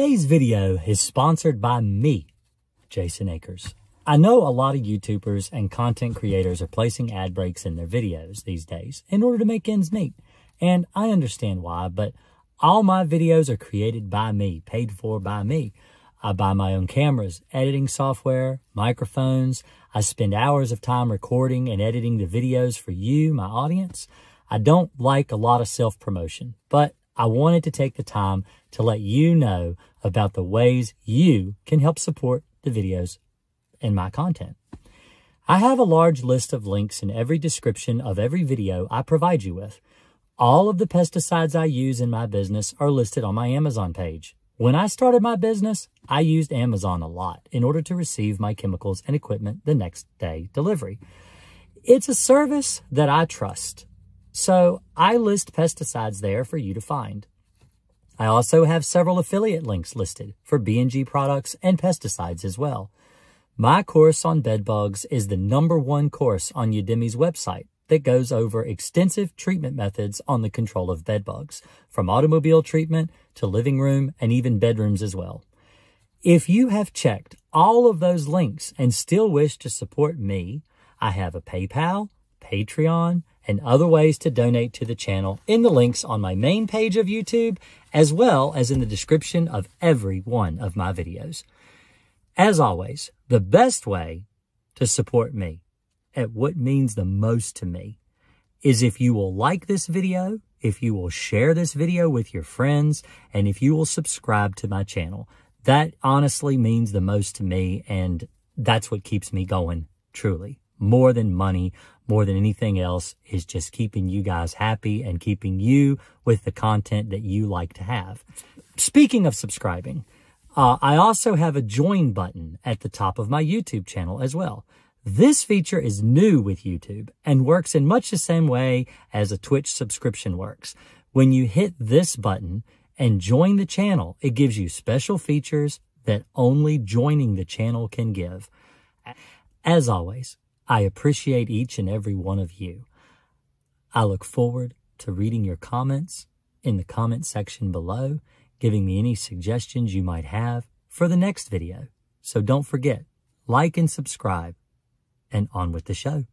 Today's video is sponsored by me, Jason Akers. I know a lot of YouTubers and content creators are placing ad breaks in their videos these days in order to make ends meet. And I understand why, but all my videos are created by me, paid for by me. I buy my own cameras, editing software, microphones. I spend hours of time recording and editing the videos for you, my audience. I don't like a lot of self promotion, but I wanted to take the time to let you know about the ways you can help support the videos and my content. I have a large list of links in every description of every video I provide you with. All of the pesticides I use in my business are listed on my Amazon page. When I started my business, I used Amazon a lot in order to receive my chemicals and equipment the next day delivery. It's a service that I trust. So I list pesticides there for you to find. I also have several affiliate links listed for B&G products and pesticides as well. My course on bed bugs is the number one course on Udemy's website that goes over extensive treatment methods on the control of bed bugs, from automobile treatment to living room and even bedrooms as well. If you have checked all of those links and still wish to support me, I have a PayPal, Patreon, and other ways to donate to the channel in the links on my main page of YouTube, as well as in the description of every one of my videos. As always, the best way to support me at what means the most to me is if you will like this video, if you will share this video with your friends, and if you will subscribe to my channel. That honestly means the most to me, and that's what keeps me going, truly. More than money, more than anything else, is just keeping you guys happy and keeping you with the content that you like to have. Speaking of subscribing, uh, I also have a join button at the top of my YouTube channel as well. This feature is new with YouTube and works in much the same way as a Twitch subscription works. When you hit this button and join the channel, it gives you special features that only joining the channel can give. As always, I appreciate each and every one of you. I look forward to reading your comments in the comment section below, giving me any suggestions you might have for the next video. So don't forget, like and subscribe and on with the show.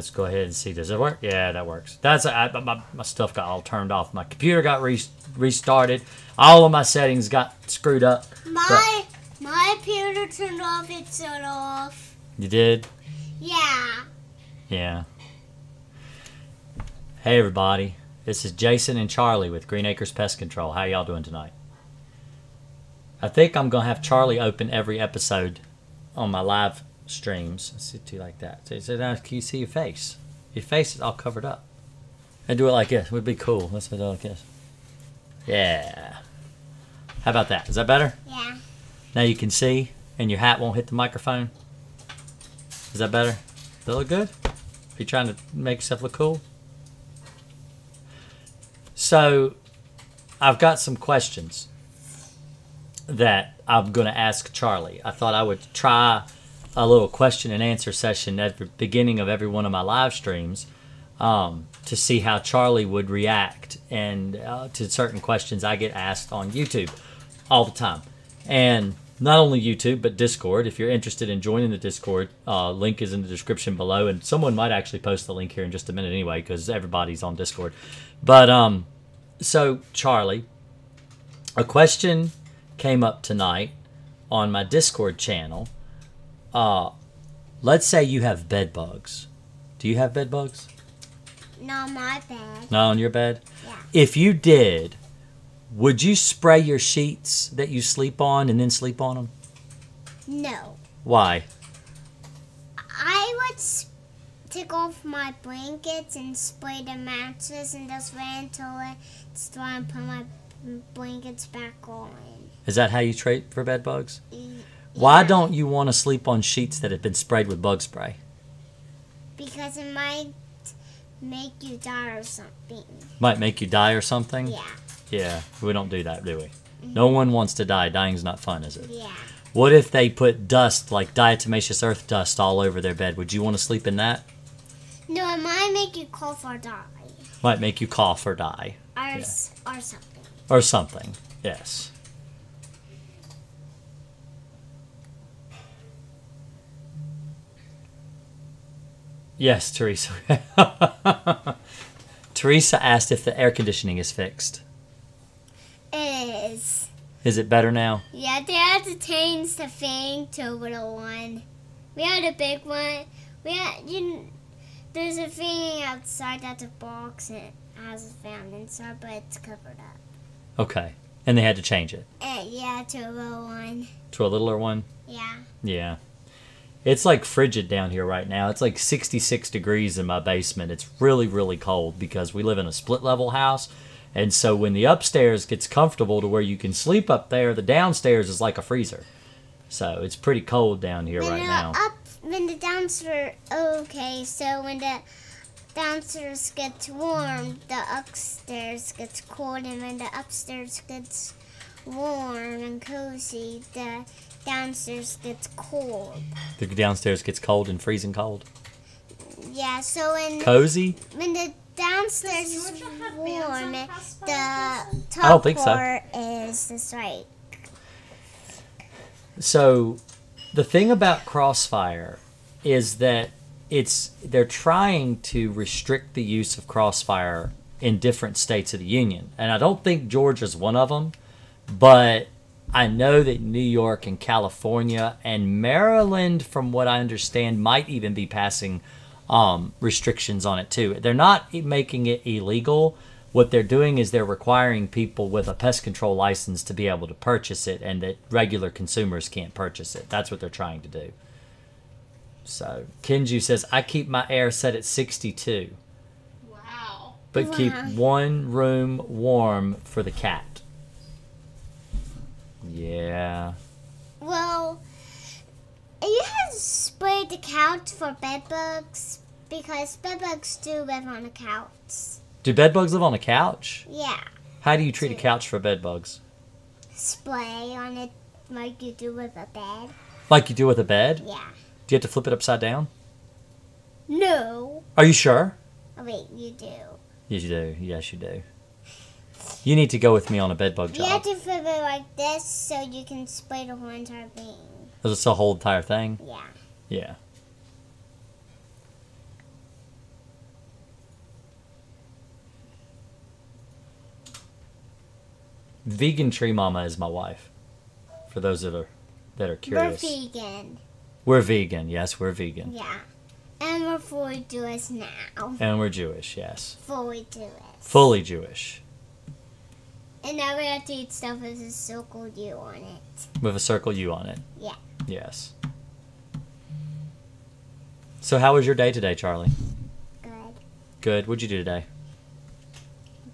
Let's go ahead and see. Does it work? Yeah, that works. That's I, my, my stuff got all turned off. My computer got re restarted. All of my settings got screwed up. My my computer turned off. It turned off. You did? Yeah. Yeah. Hey everybody, this is Jason and Charlie with Green Akers Pest Control. How y'all doing tonight? I think I'm gonna have Charlie open every episode on my live streams. Let's see, like that. So, so now can you see your face? Your face is all covered up. And do it like this. It would be cool. Let's do it like this. Yeah. How about that? Is that better? Yeah. Now you can see, and your hat won't hit the microphone. Is that better? Does that look good? Are you trying to make yourself look cool? So, I've got some questions that I'm going to ask Charlie. I thought I would try a little question and answer session at the beginning of every one of my live streams um, to see how Charlie would react and uh, to certain questions I get asked on YouTube all the time. And not only YouTube, but Discord. If you're interested in joining the Discord, uh, link is in the description below. And someone might actually post the link here in just a minute anyway, because everybody's on Discord. But um, so, Charlie, a question came up tonight on my Discord channel uh, let's say you have bed bugs. Do you have bed bugs? Not my bed. Not on your bed? Yeah. If you did, would you spray your sheets that you sleep on and then sleep on them? No. Why? I would take off my blankets and spray the mattress and just wait until it's dry and put my blankets back on. Is that how you treat for bed bugs? Why don't you want to sleep on sheets that have been sprayed with bug spray? Because it might make you die or something. Might make you die or something? Yeah. Yeah, we don't do that, do we? Mm-hmm. No one wants to die. Dying's not fun, is it? Yeah. What if they put dust, like diatomaceous earth dust, all over their bed? Would you want to sleep in that? No, it might make you cough or die. Might make you cough or die. Or, s or something. Or something. Yes. Yes, Teresa. Teresa asked if the air conditioning is fixed. It is. Is it better now? Yeah, they had to change the thing to a little one. We had a big one. We had you. There's a thing outside that's a box and it has a fan inside, but it's covered up. Okay. And they had to change it And yeah, to a little one. to a littler one? Yeah. Yeah. It's like frigid down here right now. It's like 66 degrees in my basement. It's really, really cold because we live in a split level house. And so when the upstairs gets comfortable to where you can sleep up there, the downstairs is like a freezer. So it's pretty cold down here when right now. up, when the downstairs. Okay, so when the downstairs gets warm, the upstairs gets cold, and when the upstairs gets warm and cozy, the downstairs gets cold. The downstairs gets cold and freezing cold. Yeah, so when Cozy? when the downstairs is warm, the top I don't think so. is this right. So the thing about Crossfire is that it's they're trying to restrict the use of Crossfire in different states of the union. And I don't think Georgia's one of them, but I know that New York and California and Maryland from what I understand might even be passing um, restrictions on it too. They're not making it illegal. What they're doing is they're requiring people with a pest control license to be able to purchase it, and that regular consumers can't purchase it. That's what they're trying to do. So Kenju says, "I keep my air set at 62, Wow. but keep one room warm for the cat." Yeah. Well, you have sprayed the couch for bed bugs because bed bugs do live on the couch. Do bed bugs live on a couch? Yeah, How do you treat a couch for bed bugs? spray on it like you do with a bed. Like you do with a bed? Yeah. Do you have to flip it upside down? No. Are you sure? Oh, wait, you do. Yes, you do. Yes, you do. You need to go with me on a bed bug You have to flip it like this so you can spray the whole entire thing. Is this the whole entire thing? Yeah. Yeah. Vegan Tree Mama is my wife. For those that are that are curious. We're vegan. We're vegan. Yes, we're vegan. Yeah. And we're fully Jewish now. And we're Jewish, yes. Fully Jewish. Fully Jewish. And now we have to eat stuff with a circle U on it. With a circle U on it. Yeah. Yes. So how was your day today, Charlie? Good. Good. What'd you do today?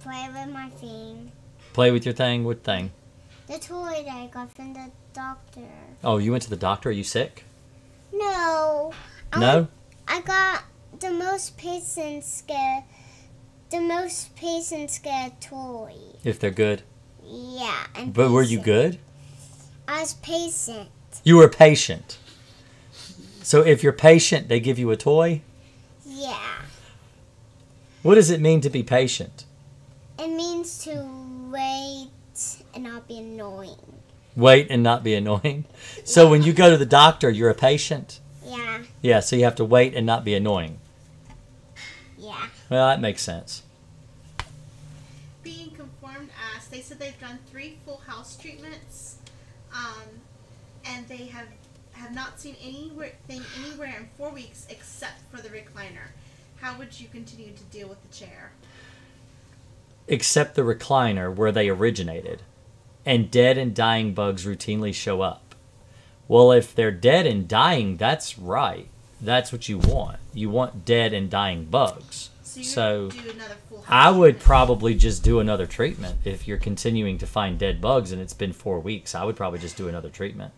Play with my thing. Play with your thing? What thing? The toy that I got from the doctor. Oh, you went to the doctor? Are you sick? No. I No? went- I got the most patients get the most patients get a toy. If they're good. Yeah. But were you good? I was patient. You were patient. So if you're patient, they give you a toy? Yeah. What does it mean to be patient? It means to wait and not be annoying. Wait and not be annoying. So when you go to the doctor, you're a patient? Yeah. Yeah, so you have to wait and not be annoying. Well, that makes sense. Being conformed asked, they said they've done three full house treatments, um, and they have have not seen anything anywhere in four weeks except for the recliner. How would you continue to deal with the chair? Except the recliner where they originated. And dead and dying bugs routinely show up. Well, if they're dead and dying, that's right. That's what you want. You want dead and dying bugs. So, So, do another full I would probably just do another treatment if you're continuing to find dead bugs and it's been four weeks. I would probably just do another treatment.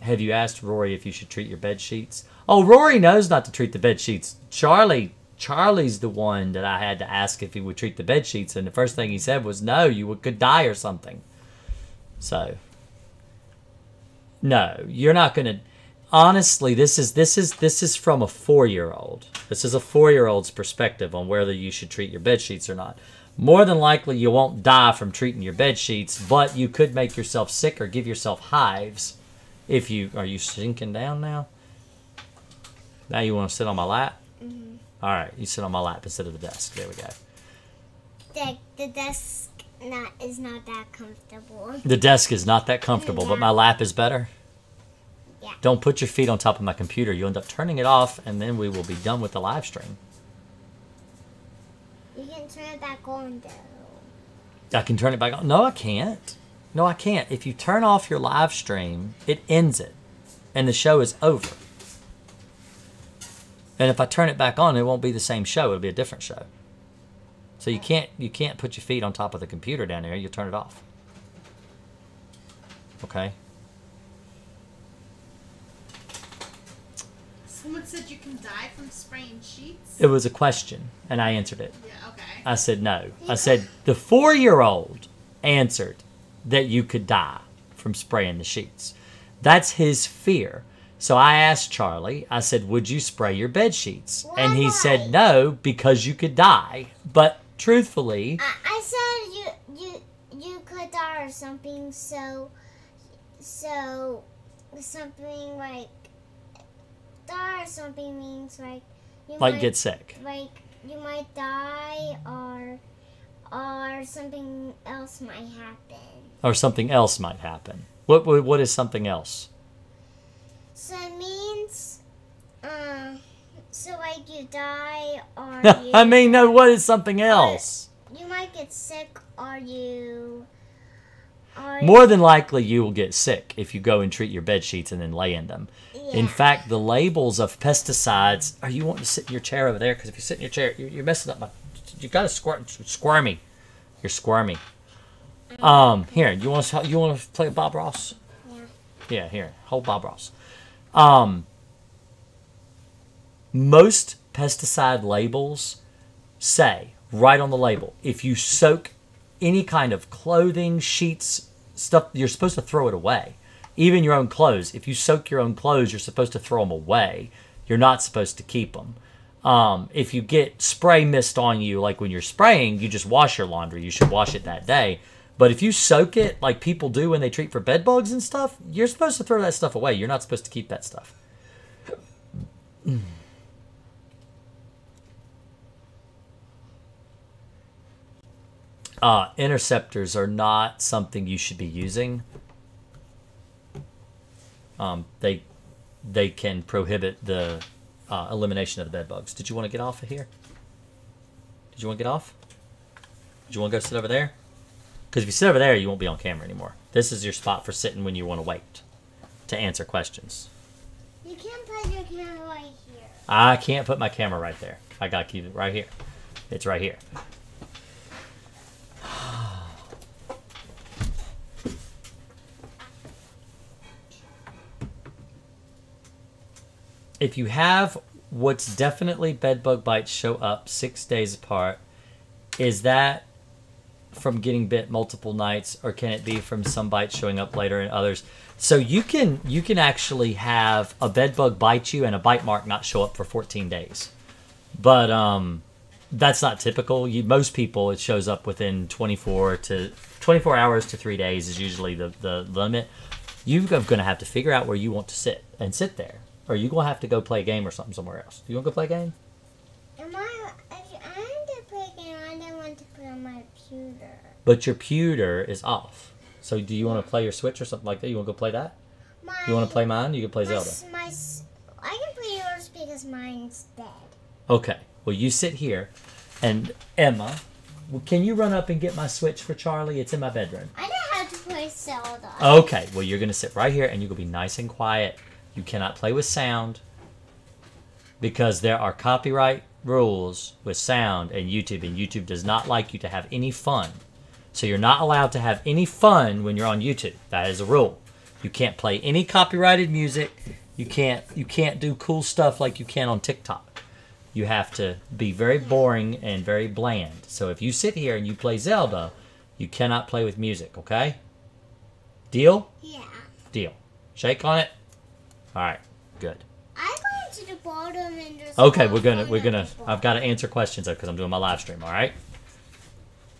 Have you asked Rory if you should treat your bed sheets? Oh, Rory knows not to treat the bed sheets. Charlie, Charlie's the one that I had to ask if he would treat the bed sheets, and the first thing he said was, "No, you could die or something." So, no, you're not gonna. Honestly, this is this is this is from a four year old. This is a four year old's perspective on whether you should treat your bed sheets or not. More than likely, you won't die from treating your bed sheets, but you could make yourself sick or give yourself hives if you are you sinking down now. Now you want to sit on my lap. Mm-hmm. All right, you sit on my lap instead of the desk. There we go. The, the desk not is not that comfortable. The desk is not that comfortable, but my lap is better. Don't put your feet on top of my computer. You'll end up turning it off, and then we will be done with the live stream. You can turn it back on though. I can turn it back on. No, I can't. No, I can't. If you turn off your live stream, it ends it, and the show is over. And if I turn it back on, it won't be the same show. It'll be a different show. So you can't you can't put your feet on top of the computer down there. You turn it off. Okay. Someone said you can die from spraying sheets. It was a question, and I answered it. Yeah. Okay. I said no. I said the four year old answered that you could die from spraying the sheets. That's his fear. So I asked Charlie, I said, Would you spray your bed sheets? And he Why? said no, because you could die. But truthfully, I, I said you you you could die or something. So so something like die or something means like you like might, get sick. like you might die or or something else might happen. Or something else might happen. What what what is something else? So it means uh so like you die or you I mean no, what is something else? you might get sick or you or More than likely you will get sick if you go and treat your bed sheets and then lay in them. In fact, the labels of pesticides. Are you wanting to sit in your chair over there? Because if you sit in your chair, you're, you're messing up my. You got to squirm, squirmy. You're squirmy. Um, here, you want to you want to play Bob Ross? Yeah. Yeah, here, hold Bob Ross. Um, most pesticide labels say right on the label if you soak any kind of clothing, sheets, stuff, you're supposed to throw it away. Even your own clothes. If you soak your own clothes, you're supposed to throw them away. You're not supposed to keep them. Um, if you get spray mist on you, like when you're spraying, you just wash your laundry. You should wash it that day. But if you soak it like people do when they treat for bed bugs and stuff, you're supposed to throw that stuff away. You're not supposed to keep that stuff. Uh, interceptors are not something you should be using. Um, they they can prohibit the uh, elimination of the bed bugs. Did you want to get off of here? Did you want to get off? Did you want to go sit over there? Because if you sit over there, you won't be on camera anymore. This is your spot for sitting when you want to wait to answer questions. You can't put your camera right here. I can't put my camera right there. I got to keep it right here. It's right here. If you have what's definitely bed bug bites show up six days apart, is that from getting bit multiple nights or can it be from some bites showing up later and others? So you can you can actually have a bed bug bite you and a bite mark not show up for 14 days. But um that's not typical. You most people it shows up within 24 to 24 hours to three days is usually the the limit. You're going to have to figure out where you want to sit and sit there or you're going to have to go play a game or something somewhere else do you want to go play a game Am I? If I want to play a game, I don't want to put on my computer. but your pewter is off so do you want to play your switch or something like that you want to go play that My, you want to play mine you can play my, zelda my, I can play yours because mine's dead. Okay. Well, you sit here, and Emma, well, can you run up and get my switch for Charlie? It's in my bedroom. I know how to play Zelda. Okay. Well, you're gonna sit right here, and you're gonna be nice and quiet. You cannot play with sound. because there are copyright rules with sound and YouTube, and YouTube does not like you to have any fun. So you're not allowed to have any fun when you're on YouTube. That is a rule. You can't play any copyrighted music. You can't you can't do cool stuff like you can on TikTok. You have to be very boring and very bland. So if you sit here and you play Zelda, you cannot play with music, okay? Deal? Yeah. Deal. Shake on it. All right. Good. I go to the bottom and just. Okay, we're gonna we're gonna. I've got to answer questions though because I'm doing my live stream. All right.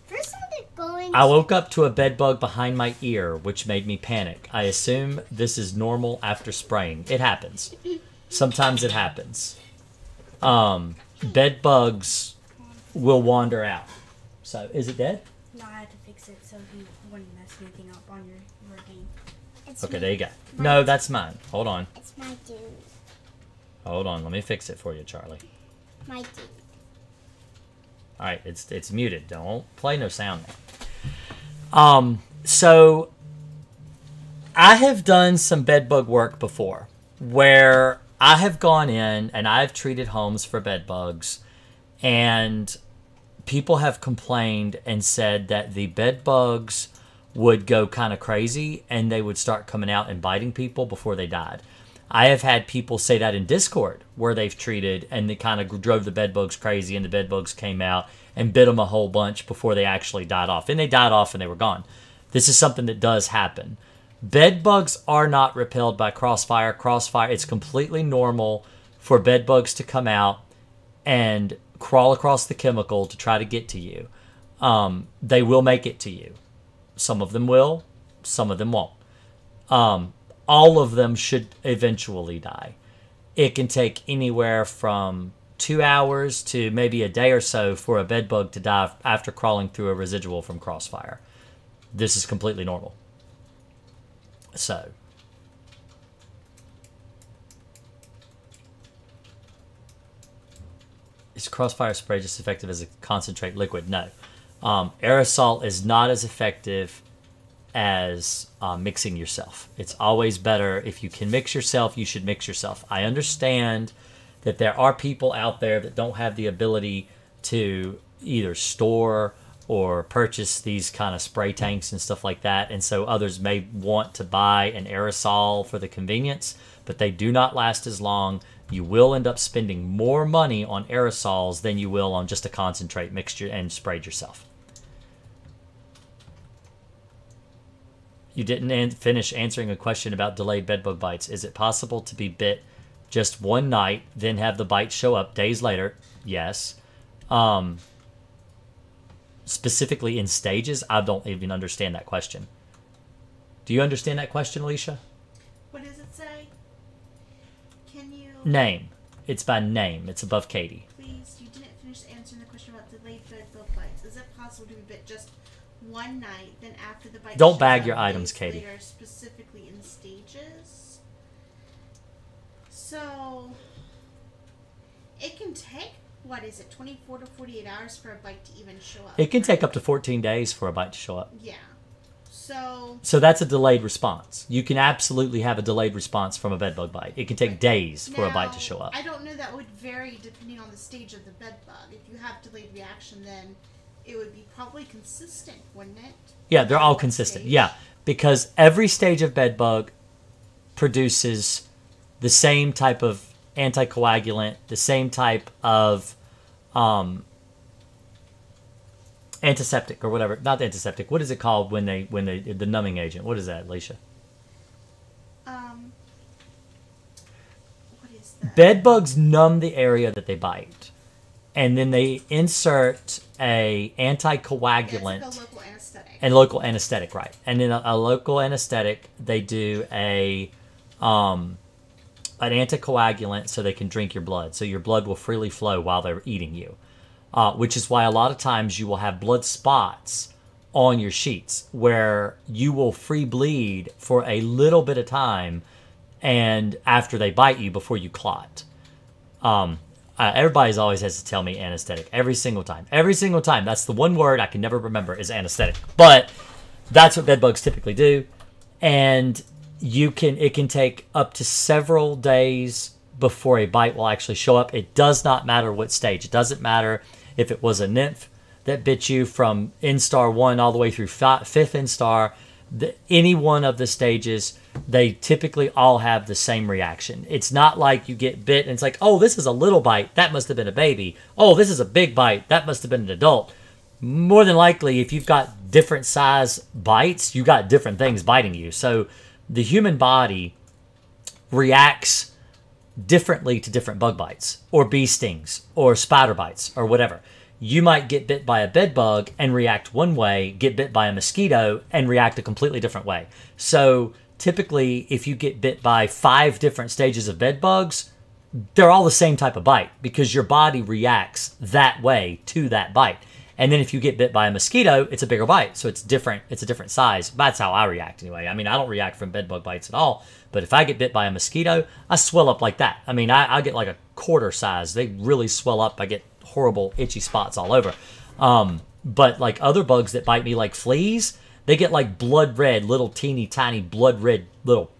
First, I'm going. I woke up to a bed bug behind my ear, which made me panic. I assume this is normal after spraying. It happens. Sometimes it happens. Um, bed bugs will wander out. So is it dead? No, I had to fix it so he wouldn't mess anything up on your, your game. It's Okay, me. there you go. No, that's mine. Hold on. My dude. Hold on. Let me fix it for you, Charlie. My dude. All right, it's it's muted. Don't play no sound now. Um, so I have done some bed bug work before, where I have gone in and I've treated homes for bed bugs, and people have complained and said that the bed bugs would go kind of crazy and they would start coming out and biting people before they died. I have had people say that in Discord where they've treated and they kind of drove the bed bugs crazy and the bed bugs came out and bit them a whole bunch before they actually died off. And they died off and they were gone. This is something that does happen. Bed bugs are not repelled by crossfire. Crossfire, it's completely normal for bed bugs to come out and crawl across the chemical to try to get to you. Um, they will make it to you. Some of them will, some of them won't. Um, all of them should eventually die. It can take anywhere from two hours to maybe a day or so for a bed bug to die after crawling through a residual from crossfire. This is completely normal. So, is crossfire spray just effective as a concentrate liquid? No. Um, aerosol is not as effective as uh, mixing yourself. It's always better if you can mix yourself, you should mix yourself. I understand that there are people out there that don't have the ability to either store or purchase these kind of spray tanks and stuff like that. And so others may want to buy an aerosol for the convenience, but they do not last as long. You will end up spending more money on aerosols than you will on just a concentrate mixture and sprayed yourself. You didn't an- finish answering a question about delayed bedbug bites. Is it possible to be bit just one night, then have the bite show up days later? Yes. Um, specifically in stages, I don't even understand that question. Do you understand that question, Alicia? What does it say? Can you Name. It's by name. It's above Katie. please? You didn't finish answering the question about delayed bed bug bites. Is it possible to be bit just one night, then after the bite? Don't bag your items, Katie. Later, specifically in stages. So it can take what is it, twenty four to forty eight hours for a bite to even show up. It can take up to 14 days for a bite to show up. Yeah. So So that's a delayed response. You can absolutely have a delayed response from a bedbug bite. It can take days for a bite to show up. I don't know that would vary depending on the stage of the bed bug. If you have delayed reaction, then it would be probably consistent, wouldn't it? Yeah, they're all consistent. stage? Yeah, because every stage of bedbug produces the same type of anticoagulant, the same type of um, antiseptic or whatever. Not antiseptic. What is it called when they when they the numbing agent? What is that, Alicia? Um. What is that? Bed bugs numb the area that they bite, and then they insert a Yeah, anticoagulant. a local anesthetic. and local anesthetic, right? And in a, a local anesthetic, they do a um, an anticoagulant so they can drink your blood, so your blood will freely flow while they're eating you. Uh, which is why a lot of times you will have blood spots on your sheets where you will free bleed for a little bit of time, and after they bite you before you clot. Um, uh, everybody's always has to tell me anesthetic every single time. Every single time. That's the one word I can never remember is anesthetic. But that's what bed bugs typically do, and you can it can take up to several days before a bite will actually show up. It does not matter what stage. It doesn't matter if it was a nymph that bit you from instar one all the way through fifth instar. The, any one of the stages, they typically all have the same reaction. It's not like you get bit and it's like, oh, this is a little bite. That must have been a baby. Oh, this is a big bite. That must have been an adult. More than likely, if you've got different size bites, you got different things biting you. So the human body reacts differently to different bug bites or bee stings or spider bites or whatever. You might get bit by a bed bug and react one way, get bit by a mosquito and react a completely different way. So typically, if you get bit by five different stages of bed bugs, they're all the same type of bite because your body reacts that way to that bite. And then if you get bit by a mosquito, it's a bigger bite. So it's different. It's a different size. That's how I react anyway. I mean, I don't react from bed bug bites at all. But if I get bit by a mosquito, I swell up like that. I mean, I, I get like a quarter size. They really swell up. I get horrible itchy spots all over. Um, but like other bugs that bite me, like fleas, they get like blood red, little teeny tiny blood red little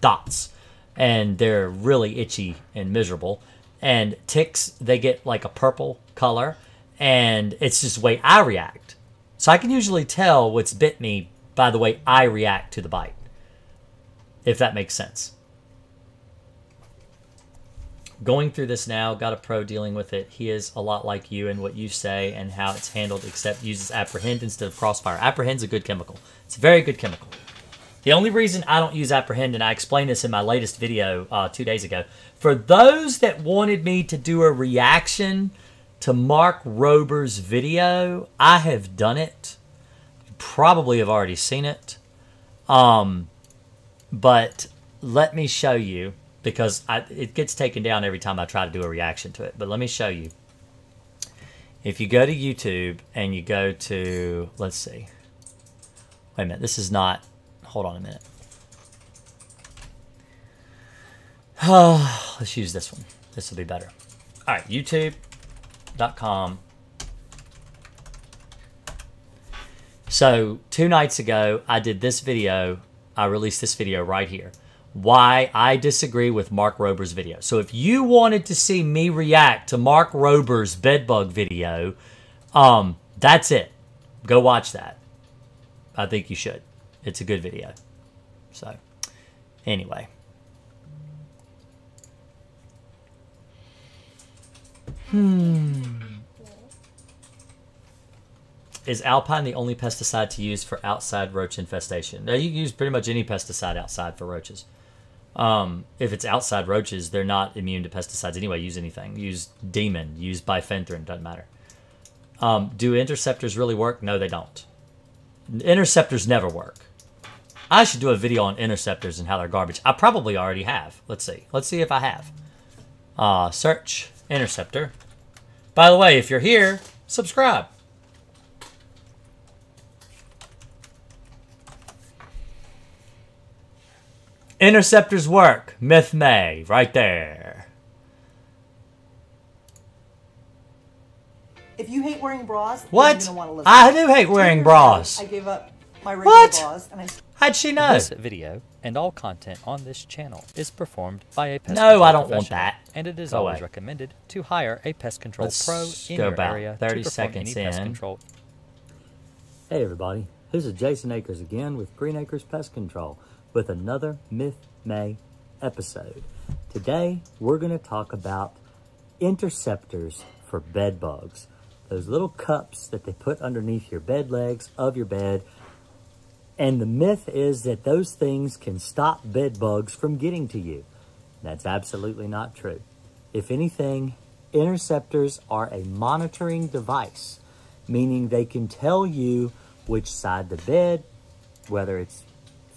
dots. And they're really itchy and miserable. And ticks, they get like a purple color and it's just the way I react. So I can usually tell what's bit me by the way I react to the bite, if that makes sense. Going through this now, got a pro dealing with it. He is a lot like you in what you say and how it's handled, except uses apprehend instead of crossfire. Apprehend's a good chemical. It's a very good chemical. The only reason I don't use apprehend, and I explained this in my latest video uh, two days ago, for those that wanted me to do a reaction to Mark Rober's video. I have done it. You probably have already seen it. Um, but let me show you because I, it gets taken down every time I try to do a reaction to it. But let me show you. If you go to YouTube and you go to, let's see. Wait a minute. This is not, hold on a minute. Oh, let's use this one. This will be better. All right, YouTube com. So two nights ago, I did this video. I released this video right here. Why I disagree with Mark Rober's video. So if you wanted to see me react to Mark Rober's bedbug video, um, that's it. Go watch that. I think you should. It's a good video. So, anyway. Hmm. Is Alpine the only pesticide to use for outside roach infestation? Now, you can use pretty much any pesticide outside for roaches. Um, if it's outside roaches, they're not immune to pesticides anyway. Use anything. Use Demon. Use bifenthrin. Doesn't matter. Um, do interceptors really work? No, they don't. Interceptors never work. I should do a video on interceptors and how they're garbage. I probably already have. Let's see. Let's see if I have. Uh, search Interceptor. By the way, if you're here, subscribe. Interceptors work. Myth May, right there. If you hate wearing bras, what? I do hate wearing bras. I gave up my regular what? bras and I How'd she know? This video and all content on this channel is performed by a pest No, I don't want that. And it is Go always away. recommended to hire a pest control Let's pro in go your about area 30 to perform seconds any pest in. control. Hey everybody, this is Jason Akers again with Green Akers Pest Control with another Myth May episode. Today we're going to talk about interceptors for bed bugs. Those little cups that they put underneath your bed legs of your bed. And the myth is that those things can stop bed bugs from getting to you. That's absolutely not true. If anything, interceptors are a monitoring device, meaning they can tell you which side the bed, whether it's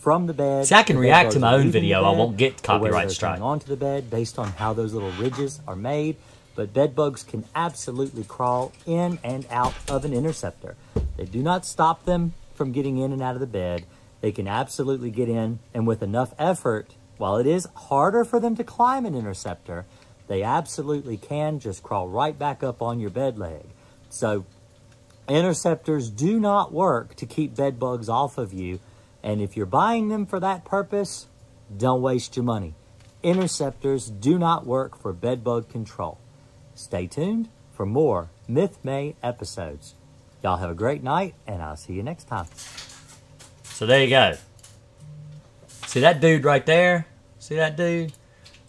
from the bed. See, I can react to my own video. I won't get copyright strike. onto the bed based on how those little ridges are made. But bed bugs can absolutely crawl in and out of an interceptor. They do not stop them from getting in and out of the bed. They can absolutely get in, and with enough effort, while it is harder for them to climb an interceptor, they absolutely can just crawl right back up on your bed leg. So interceptors do not work to keep bed bugs off of you. And if you're buying them for that purpose, don't waste your money. interceptors do not work for bedbug control. Stay tuned for more Myth May episodes. Y'all have a great night, and I'll see you next time. So there you go. See that dude right there? See that dude?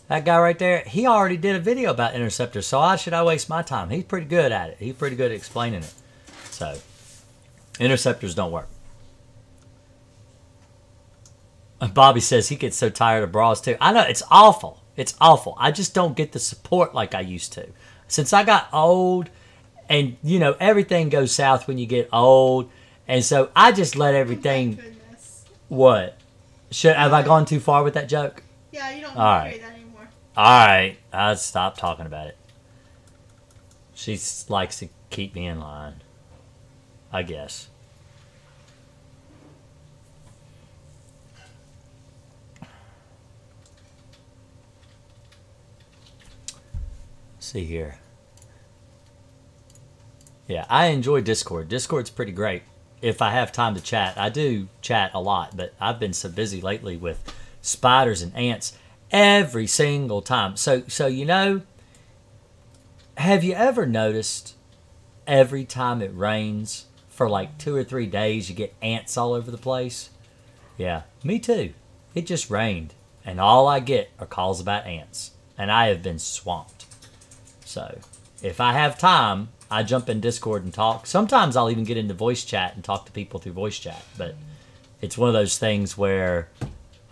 That guy right there? He already did a video about interceptors, so why should I waste my time? He's pretty good at it. He's pretty good at explaining it. So, interceptors don't work. And Bobby says he gets so tired of bras too. I know it's awful. It's awful. I just don't get the support like I used to. Since I got old, and you know everything goes south when you get old, and so I just let everything. Oh goodness. What? Should have I gone too far with that joke? Yeah, you don't All right. that anymore. All right, I'll stop talking about it. She likes to keep me in line. I guess. See here. Yeah, I enjoy Discord. Discord's pretty great. If I have time to chat, I do chat a lot, but I've been so busy lately with spiders and ants every single time. So, so you know, have you ever noticed every time it rains for like two or three days, you get ants all over the place? Yeah, me too. It just rained, and all I get are calls about ants, and I have been swamped. So, if I have time, I jump in Discord and talk. Sometimes I'll even get into voice chat and talk to people through voice chat, but it's one of those things where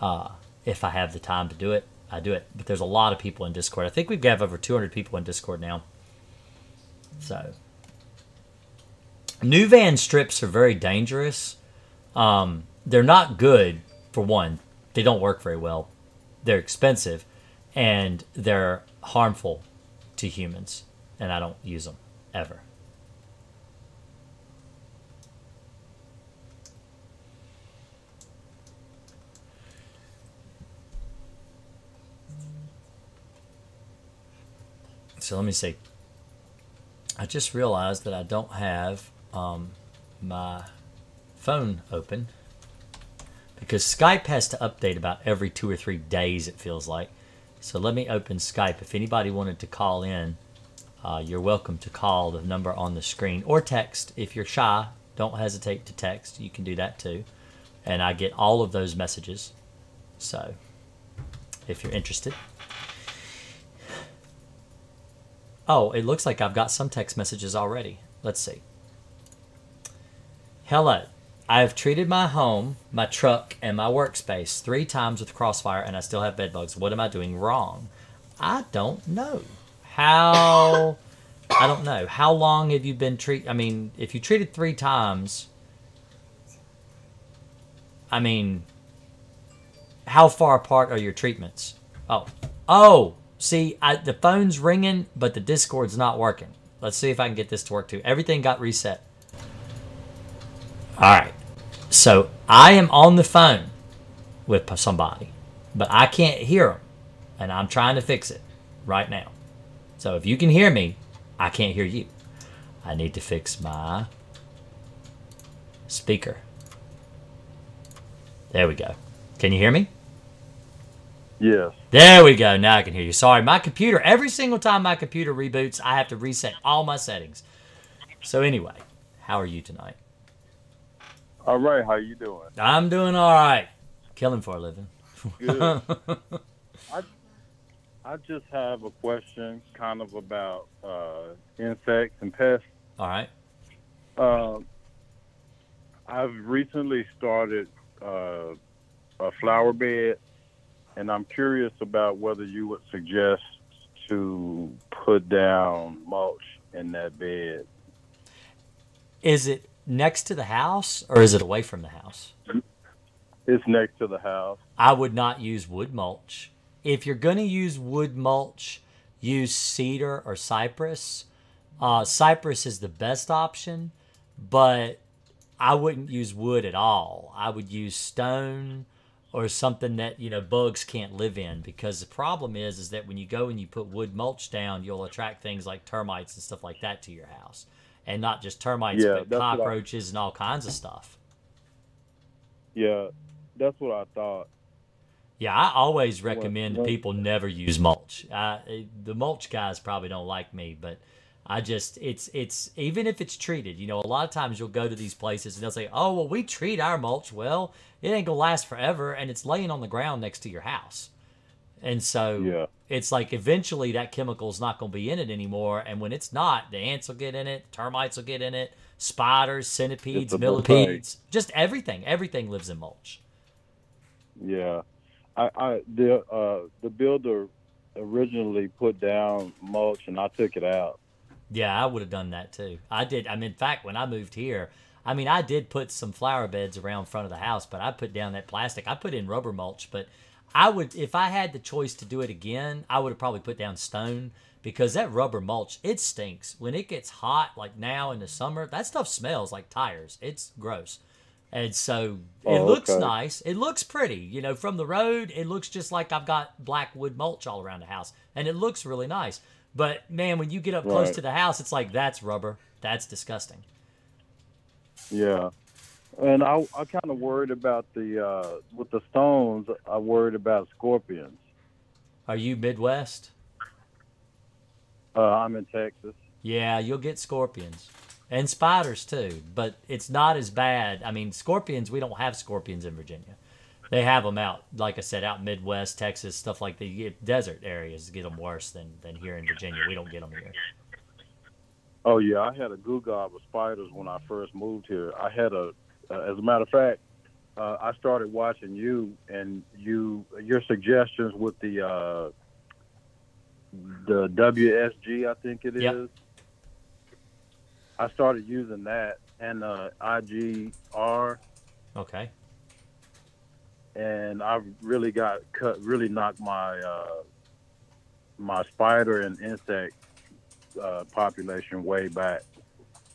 uh, if I have the time to do it, I do it. But there's a lot of people in Discord. I think we have over 200 people in Discord now. So, Nuvan strips are very dangerous. Um, they're not good for one. They don't work very well. They're expensive, and they're harmful to humans. And I don't use them ever. So let me see. I just realized that I don't have um, my phone open because Skype has to update about every two or three days, it feels like. So let me open Skype. If anybody wanted to call in, uh, you're welcome to call the number on the screen or text. If you're shy, don't hesitate to text. You can do that too. And I get all of those messages. So if you're interested. Oh, it looks like I've got some text messages already. Let's see. Hello. I have treated my home, my truck, and my workspace three times with Crossfire, and I still have bed bugs. What am I doing wrong? I don't know. How? I don't know. How long have you been treat? I mean, if you treated three times, I mean, how far apart are your treatments? Oh, oh. See, I, the phone's ringing, but the Discord's not working. Let's see if I can get this to work too. Everything got reset. All right. So I am on the phone with somebody, but I can't hear them, and I'm trying to fix it right now. So if you can hear me, I can't hear you. I need to fix my speaker. There we go. Can you hear me? Yes. There we go. Now I can hear you. Sorry, my computer, every single time my computer reboots, I have to reset all my settings. So anyway, how are you tonight? All right. How you doing? I'm doing all right. Killing for a living. Good. I I just have a question, kind of about uh, insects and pests. all right. Uh, I've recently started uh, a flower bed, and I'm curious about whether you would suggest to put down mulch in that bed. Is it next to the house or is it away from the house? It's next to the house. I would not use wood mulch. If you're going to use wood mulch, use cedar or cypress. Uh, cypress is the best option, but I wouldn't use wood at all. I would use stone or something that you know bugs can't live in because the problem is is that when you go and you put wood mulch down, you'll attract things like termites and stuff like that to your house, and not just termites, Yeah, but what I- cockroaches and all kinds of stuff. Yeah, that's what I thought. Yeah, I always recommend people never use mulch. I, the mulch guys probably don't like me, but I just it's it's even if it's treated. You know, a lot of times you'll go to these places and they'll say, "Oh, well, we treat our mulch. Well, it ain't gonna last forever, and it's laying on the ground next to your house." And so Yeah. it's like eventually that chemical's not going to be in it anymore. And when it's not, the ants will get in it, termites will get in it, spiders, centipedes, millipedes, just everything. Everything lives in mulch. Yeah, I, I the uh, the builder originally put down mulch, and I took it out. Yeah, I would have done that too. I did. I mean, in fact, when I moved here, I mean, I did put some flower beds around front of the house, but I put down that plastic. I put in rubber mulch, but I would, if I had the choice to do it again, I would have probably put down stone because that rubber mulch, it stinks. When it gets hot, like now in the summer, that stuff smells like tires. It's gross. And so it Oh, looks okay. nice. It looks pretty. You know, from the road, it looks just like I've got black wood mulch all around the house. And it looks really nice. But man, when you get up close to the house, it's like that's rubber. That's disgusting. Yeah, and I I kind of worried about the uh, with the stones. I worried about scorpions. Are you Midwest? Uh, I'm in Texas. Yeah, you'll get scorpions and spiders too, but it's not as bad. I mean, scorpions, we don't have scorpions in Virginia. They have them out, like I said, out Midwest, Texas, stuff like the desert areas get them worse than, than here in Virginia. We don't get them here. Oh yeah, I had a goo gob of spiders when I first moved here. I had a, uh, as a matter of fact, uh, I started watching you and you your suggestions with the uh, the WSG, I think it is. Yep. I started using that and uh, IGR, Okay. and I really got cut, really knocked my uh, my spider and insect uh, population way back.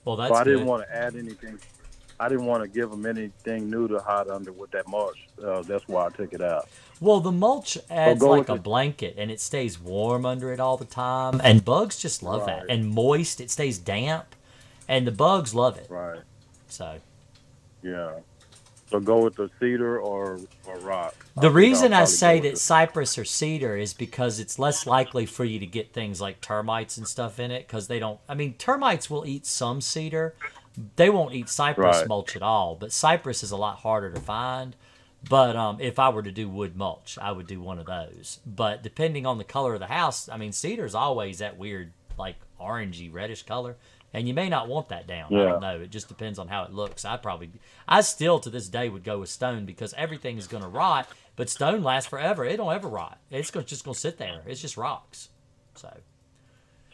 Well, that's so I good. didn't want to add anything. I didn't want to give them anything new to hide under with that mulch. Uh, that's why I took it out. Well, the mulch adds go like a it. blanket and it stays warm under it all the time. And bugs just love that. And moist, it stays damp. And the bugs love it. Right. So Yeah. So go with the cedar or or rock. the think reason I say that cypress or cedar is because it's less likely for you to get things like termites and stuff in it because they don't. I mean, termites will eat some cedar. They won't eat cypress Right. mulch at all. But cypress is a lot harder to find. But um, if I were to do wood mulch, I would do one of those. But depending on the color of the house, I mean, cedar's always that weird, like orangey, reddish color, and you may not want that down. I don't know. It just depends on how it looks. I probably, I still to this day would go with stone because everything is going to rot, but stone lasts forever. It don't ever rot. It's gonna, just going to sit there. It's just rocks. So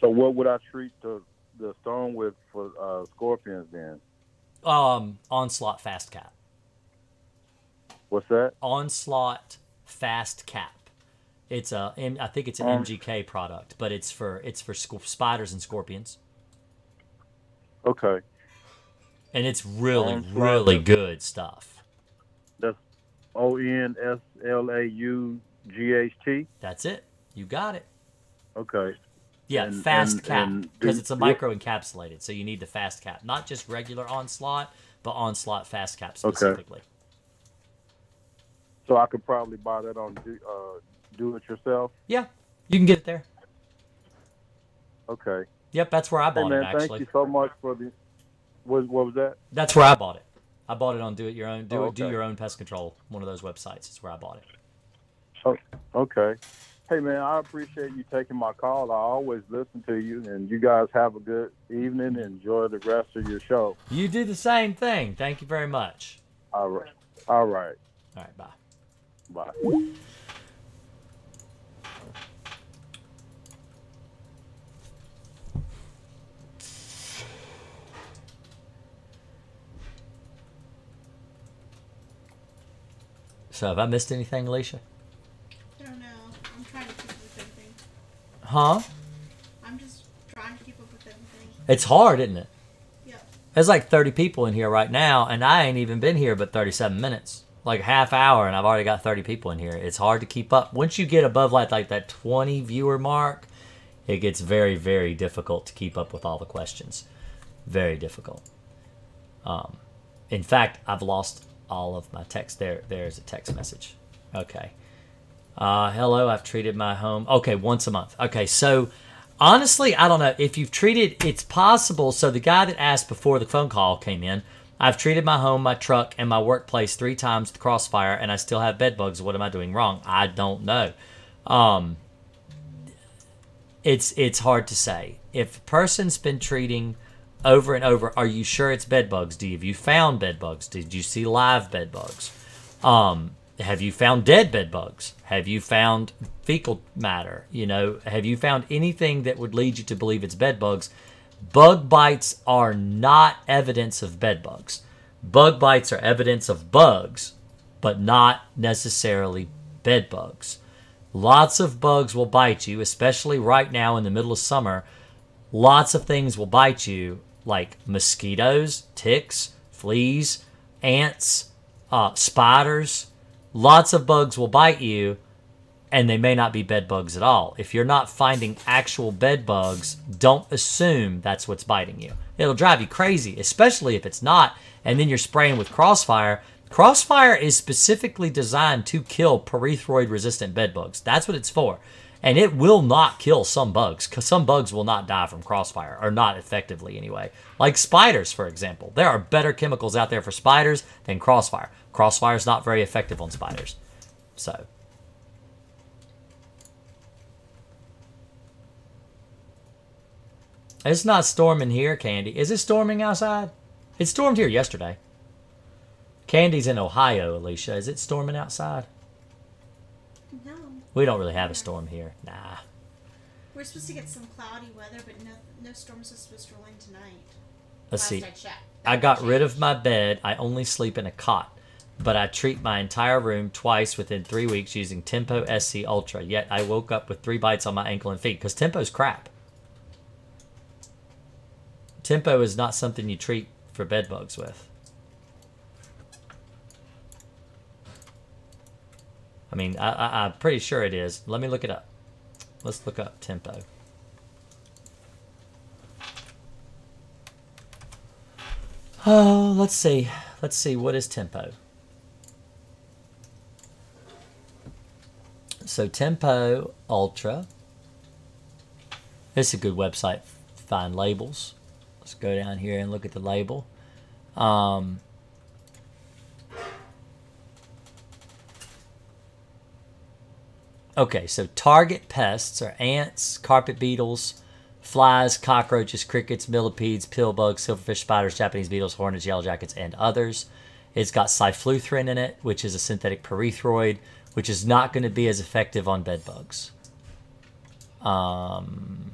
So what would I treat the the stone with for uh, scorpions then? um, onslaught fast cap. What's that? Onslaught Fast Cap. It's a, I think it's an Um, MGK product, but it's for it's for sc- spiders and scorpions, Okay. and it's really Onslaught. really good stuff. That's O N S L A U G H T. That's it. You got it. Okay. Yeah, And- fast and- cap because it's a micro encapsulated, so you need the fast cap, not just regular onslaught, but onslaught fast cap specifically. Okay. So I could probably buy that on do, uh, do it yourself. Yeah, you can get it there. Okay. Yep, that's where I Hey bought man, it thank you so much for the. What, what was that? That's where I bought it. I bought it on Do It Your Own. Do Oh, it. Do okay. Your Own Pest Control. One of those websites. It's where I bought it. Oh, okay. Hey man, I appreciate you taking my call. I always listen to you, and you guys have a good evening. Enjoy the rest of your show. You do the same thing. Thank you very much. All right. All right. All right, bye. Bye. So have I missed anything, Alicia? I don't know. I'm trying to keep up with everything. Huh? I'm just trying to keep up with everything. It's hard, isn't it? Yep. There's like 30 people in here right now, and I ain't even been here but 37 minutes. Like a half hour, and I've already got 30 people in here. It's hard to keep up. Once you get above like like that 20 viewer mark, it gets very very difficult to keep up with all the questions. Very difficult. Um, in fact, I've lost all of my text. There, there's a text message. Okay. Uh, hello, I've treated my home. Okay, once a month. Okay, so honestly, I don't know if you've treated. It's possible. So the guy that asked before the phone call came in. I've treated my home, my truck, and my workplace three times with Crossfire, and I still have bed bugs. What am I doing wrong? I don't know. Um, it's it's hard to say. If a person's been treating over and over, are you sure it's bed bugs? Do you, have you found bed bugs? Did you see live bed bugs? Um, have you found dead bed bugs? Have you found fecal matter? You know, have you found anything that would lead you to believe it's bed bugs? Bug bites are not evidence of bed bugs. Bug bites are evidence of bugs, but not necessarily bed bugs. Lots of bugs will bite you, especially right now in the middle of summer. Lots of things will bite you, like mosquitoes, ticks, fleas, ants, uh, spiders. Lots of bugs will bite you, and they may not be bed bugs at all. If you're not finding actual bed bugs, don't assume that's what's biting you. It'll drive you crazy, especially if it's not, and then you're spraying with Crossfire. Crossfire is specifically designed to kill pyrethroid resistant bed bugs. That's what it's for. And it will not kill some bugs, because some bugs will not die from Crossfire, or not effectively anyway. Like spiders, for example. There are better chemicals out there for spiders than Crossfire. Crossfire is not very effective on spiders. So, It's not storming here, Candy. Is it storming outside? It stormed here yesterday. Candy's in Ohio, Alicia. Is it storming outside? We don't really have a storm here. Nah. We're supposed to get some cloudy weather, but no, no storms are supposed to roll in tonight. Let's Last see. I checked. I got rid of my bed. I only sleep in a cot. But I treat my entire room twice within three weeks using Tempo SC Ultra. Yet I woke up with three bites on my ankle and feet because Tempo's crap. Tempo is not something you treat for bed bugs with. I mean, I, I, I'm pretty sure it is. Let me look it up. Let's look up Tempo. Oh, let's see. Let's see. What is Tempo? So Tempo Ultra. This is a good website to find labels. Let's go down here and look at the label. Um, okay, so target pests are ants, carpet beetles, flies, cockroaches, crickets, millipedes, pill bugs, silverfish, spiders, Japanese beetles, hornets, yellow jackets, and others. It's got cyfluthrin in it, which is a synthetic pyrethroid, which is not going to be as effective on bed bugs. Um,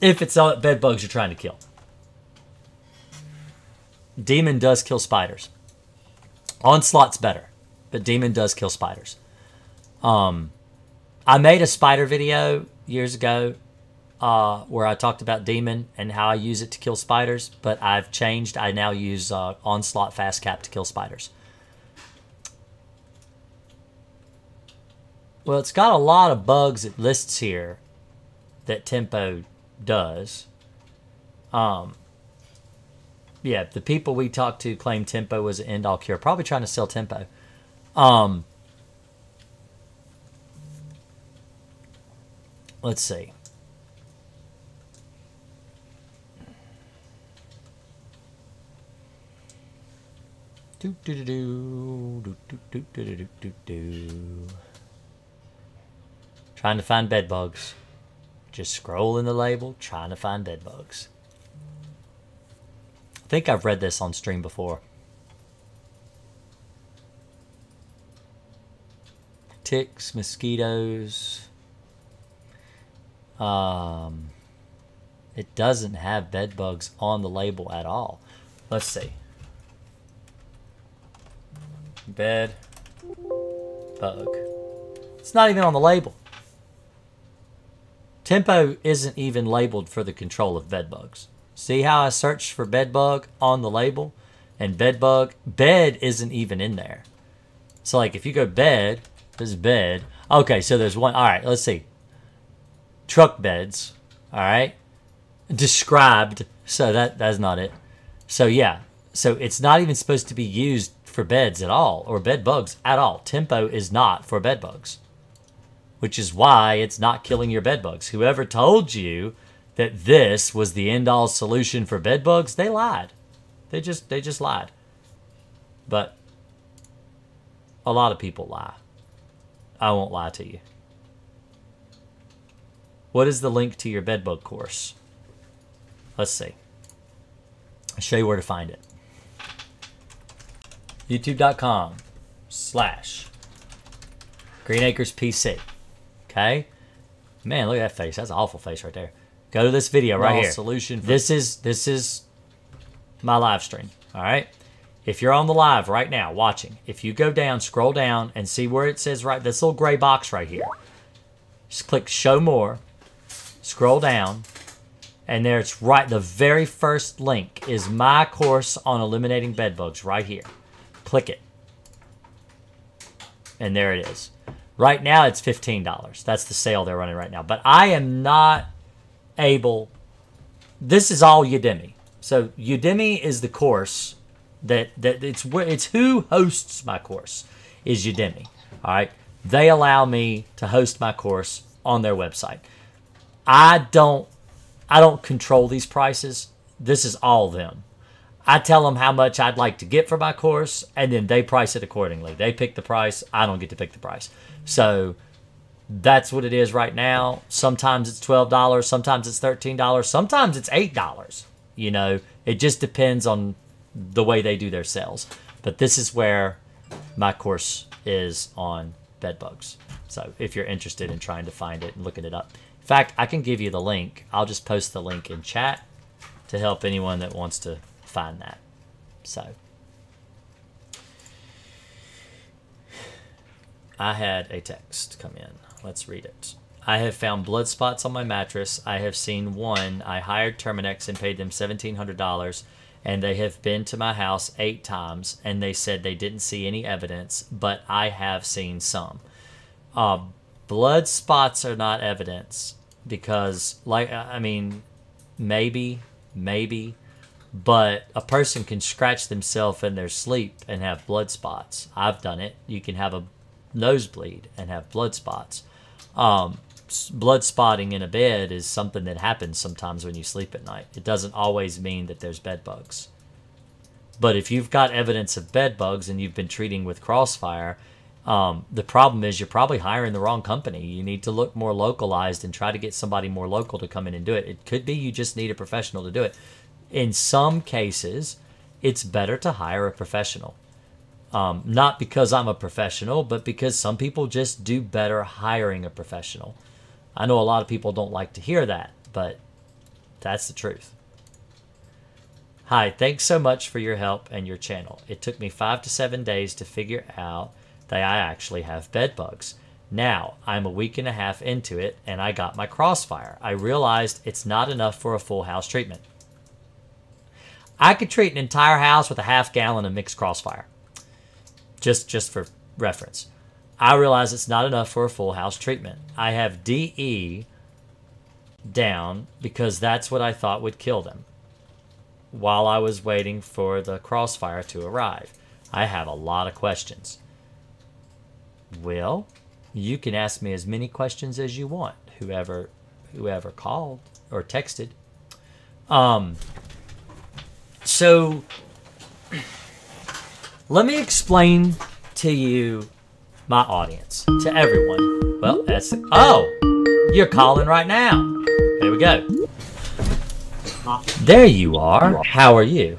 if it's bed bugs you're trying to kill. Demon does kill spiders. Onslaught's better, but Demon does kill spiders. Um, I made a spider video years ago uh, where I talked about Demon and how I use it to kill spiders, but I've changed. I now use uh, Onslaught Fast Cap to kill spiders. Well, it's got a lot of bugs it lists here that Tempo does. Um, yeah, the people we talked to claim Tempo was an end all cure. Probably trying to sell Tempo. Um, let's see. Do do do do do do do do do. Trying to find bed bugs. Just scrolling the label, trying to find bed bugs. I think I've read this on stream before. Ticks, mosquitoes. Um, it doesn't have bed bugs on the label at all. Let's see. Bed bug. It's not even on the label. Tempo isn't even labeled for the control of bed bugs. See how I searched for bed bug on the label? And bed bug, bed isn't even in there. So like if you go bed, this is bed. Okay, so there's one. All right, let's see. Truck beds. All right. Described. So that that's not it. So yeah, So it's not even supposed to be used for beds at all or bed bugs at all. Tempo is not for bed bugs, which is why it's not killing your bed bugs. Whoever told you that this was the end all solution for bed bugs, they lied. They just they just lied. But a lot of people lie. I won't lie to you. What is the link to your bedbug course? Let's see. I'll show you where to find it. YouTube.com slash Green Akers PC. Okay? Man, look at that face. That's an awful face right there. Go to this video right here. Solution. this is this is my live stream. All right. If you're on the live right now watching, if you go down, scroll down, and see where it says right this little gray box right here, just click Show More. Scroll down, and there it's right. The very first link is my course on eliminating bed bugs right here. Click it, and there it is. Right now it's fifteen dollars. That's the sale they're running right now. But I am not able. This is all Udemy. So Udemy is the course that that it's it's who hosts my course is Udemy. All right, they allow me to host my course on their website. I don't I don't control these prices. This is all them. I tell them how much I'd like to get for my course, and then they price it accordingly. They pick the price. I don't get to pick the price. So that's what it is right now. Sometimes it's twelve dollars. Sometimes it's thirteen dollars. Sometimes it's eight dollars. You know, it just depends on the way they do their sales. But this is where my course is on bed bugs. So if you're interested in trying to find it and looking it up. In fact, I can give you the link. I'll just post the link in chat to help anyone that wants to find that. So I had a text come in. Let's read it. I have found blood spots on my mattress. I have seen one. I hired Terminix and paid them $1,700 and they have been to my house eight times and they said they didn't see any evidence but i have seen some uh, blood spots are not evidence because like i mean maybe maybe but a person can scratch themselves in their sleep and have blood spots i've done it you can have a nosebleed and have blood spots um, blood spotting in a bed is something that happens sometimes when you sleep at night. It doesn't always mean that there's bed bugs. But if you've got evidence of bed bugs and you've been treating with Crossfire, um, the problem is you're probably hiring the wrong company. You need to look more localized and try to get somebody more local to come in and do it. It could be you just need a professional to do it. In some cases, it's better to hire a professional. Um, not because I'm a professional, but because some people just do better hiring a professional. I know a lot of people don't like to hear that, but that's the truth. Hi, thanks so much for your help and your channel. It took me five to seven days to figure out that I actually have bed bugs. Now, I'm a week and a half into it and I got my crossfire. I realized it's not enough for a full house treatment. I could treat an entire house with a half gallon of mixed crossfire. Just just for reference. I realize it's not enough for a full house treatment. I have DE down because that's what I thought would kill them while I was waiting for the crossfire to arrive. I have a lot of questions. Well, you can ask me as many questions as you want, whoever whoever called or texted. Um so let me explain to you my audience, to everyone. Well, that's oh, you're calling right now. There we go. There you are. How are you?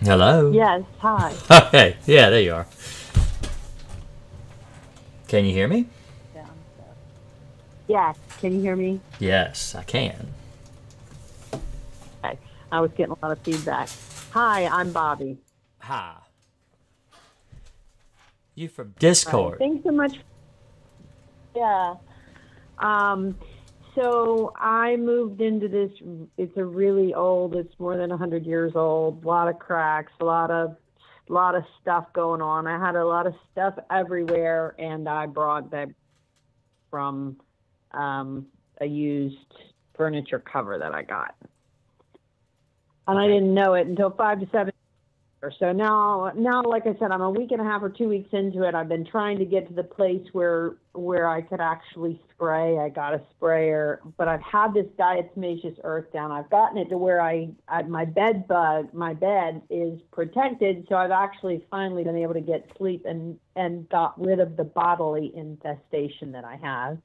Hello. Yes, hi. Okay. Yeah, there you are. Can you hear me? Yeah. Yes, can you hear me? Yes, I can. I was getting a lot of feedback. Hi, I'm Bobby. Hi. You from Discord? Thanks so much. Yeah. Um, so I moved into this. It's a really old. It's more than hundred years old. A lot of cracks. A lot of, a lot of stuff going on. I had a lot of stuff everywhere, and I brought that from um, a used furniture cover that I got. And I didn't know it until five to seven. Or so now now like i said i'm a week and a half or two weeks into it. I've been trying to get to the place where where i could actually spray. I got a sprayer but i've had this diatomaceous earth down. I've gotten it to where i, I my bed bug my bed is protected. So i've actually finally been able to get sleep and and got rid of the bodily infestation that i have.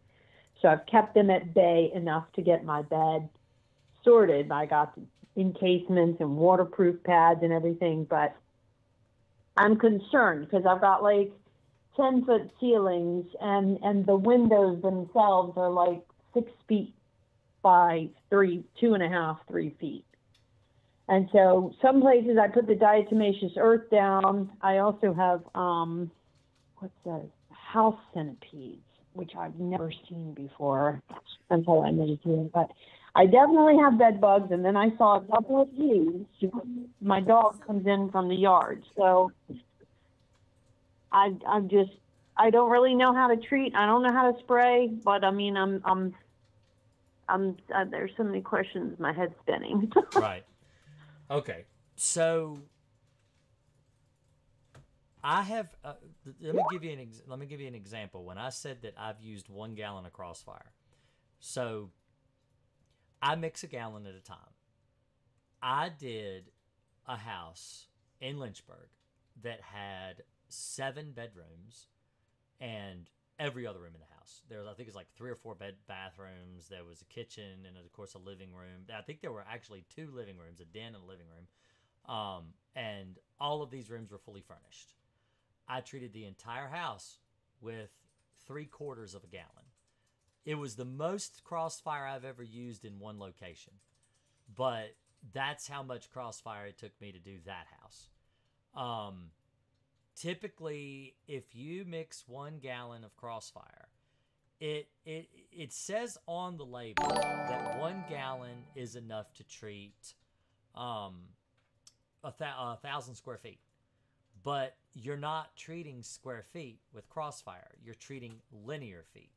So i've kept them at bay enough to get my bed sorted. I got encasements and waterproof pads and everything, but I'm concerned because I've got like 10 foot ceilings and, and the windows themselves are like six feet by three, two and a half, three feet. And so some places I put the diatomaceous earth down. I also have, um, what's that? House centipedes, which I've never seen before until I here. But I definitely have bed bugs, and then I saw a couple of these. My dog comes in from the yard, so I I'm just I don't really know how to treat. I don't know how to spray, but I mean I'm I'm I'm uh, there's so many questions. My head's spinning. right. Okay. So I have. Uh, let me give you an. Ex- let me give you an example. When I said that I've used one gallon of Crossfire, so I mix a gallon at a time. I did a house in Lynchburg that had seven bedrooms and every other room in the house. There was, I think, it's like three or four bed bathrooms. There was a kitchen and, of course, a living room. I think there were actually two living rooms, a den and a living room. Um, and all of these rooms were fully furnished. I treated the entire house with three quarters of a gallon. It was the most crossfire I've ever used in one location, but that's how much crossfire it took me to do that house. Um, typically, if you mix one gallon of crossfire, it it it says on the label that one gallon is enough to treat um, a, th- a thousand square feet. But you're not treating square feet with crossfire. You're treating linear feet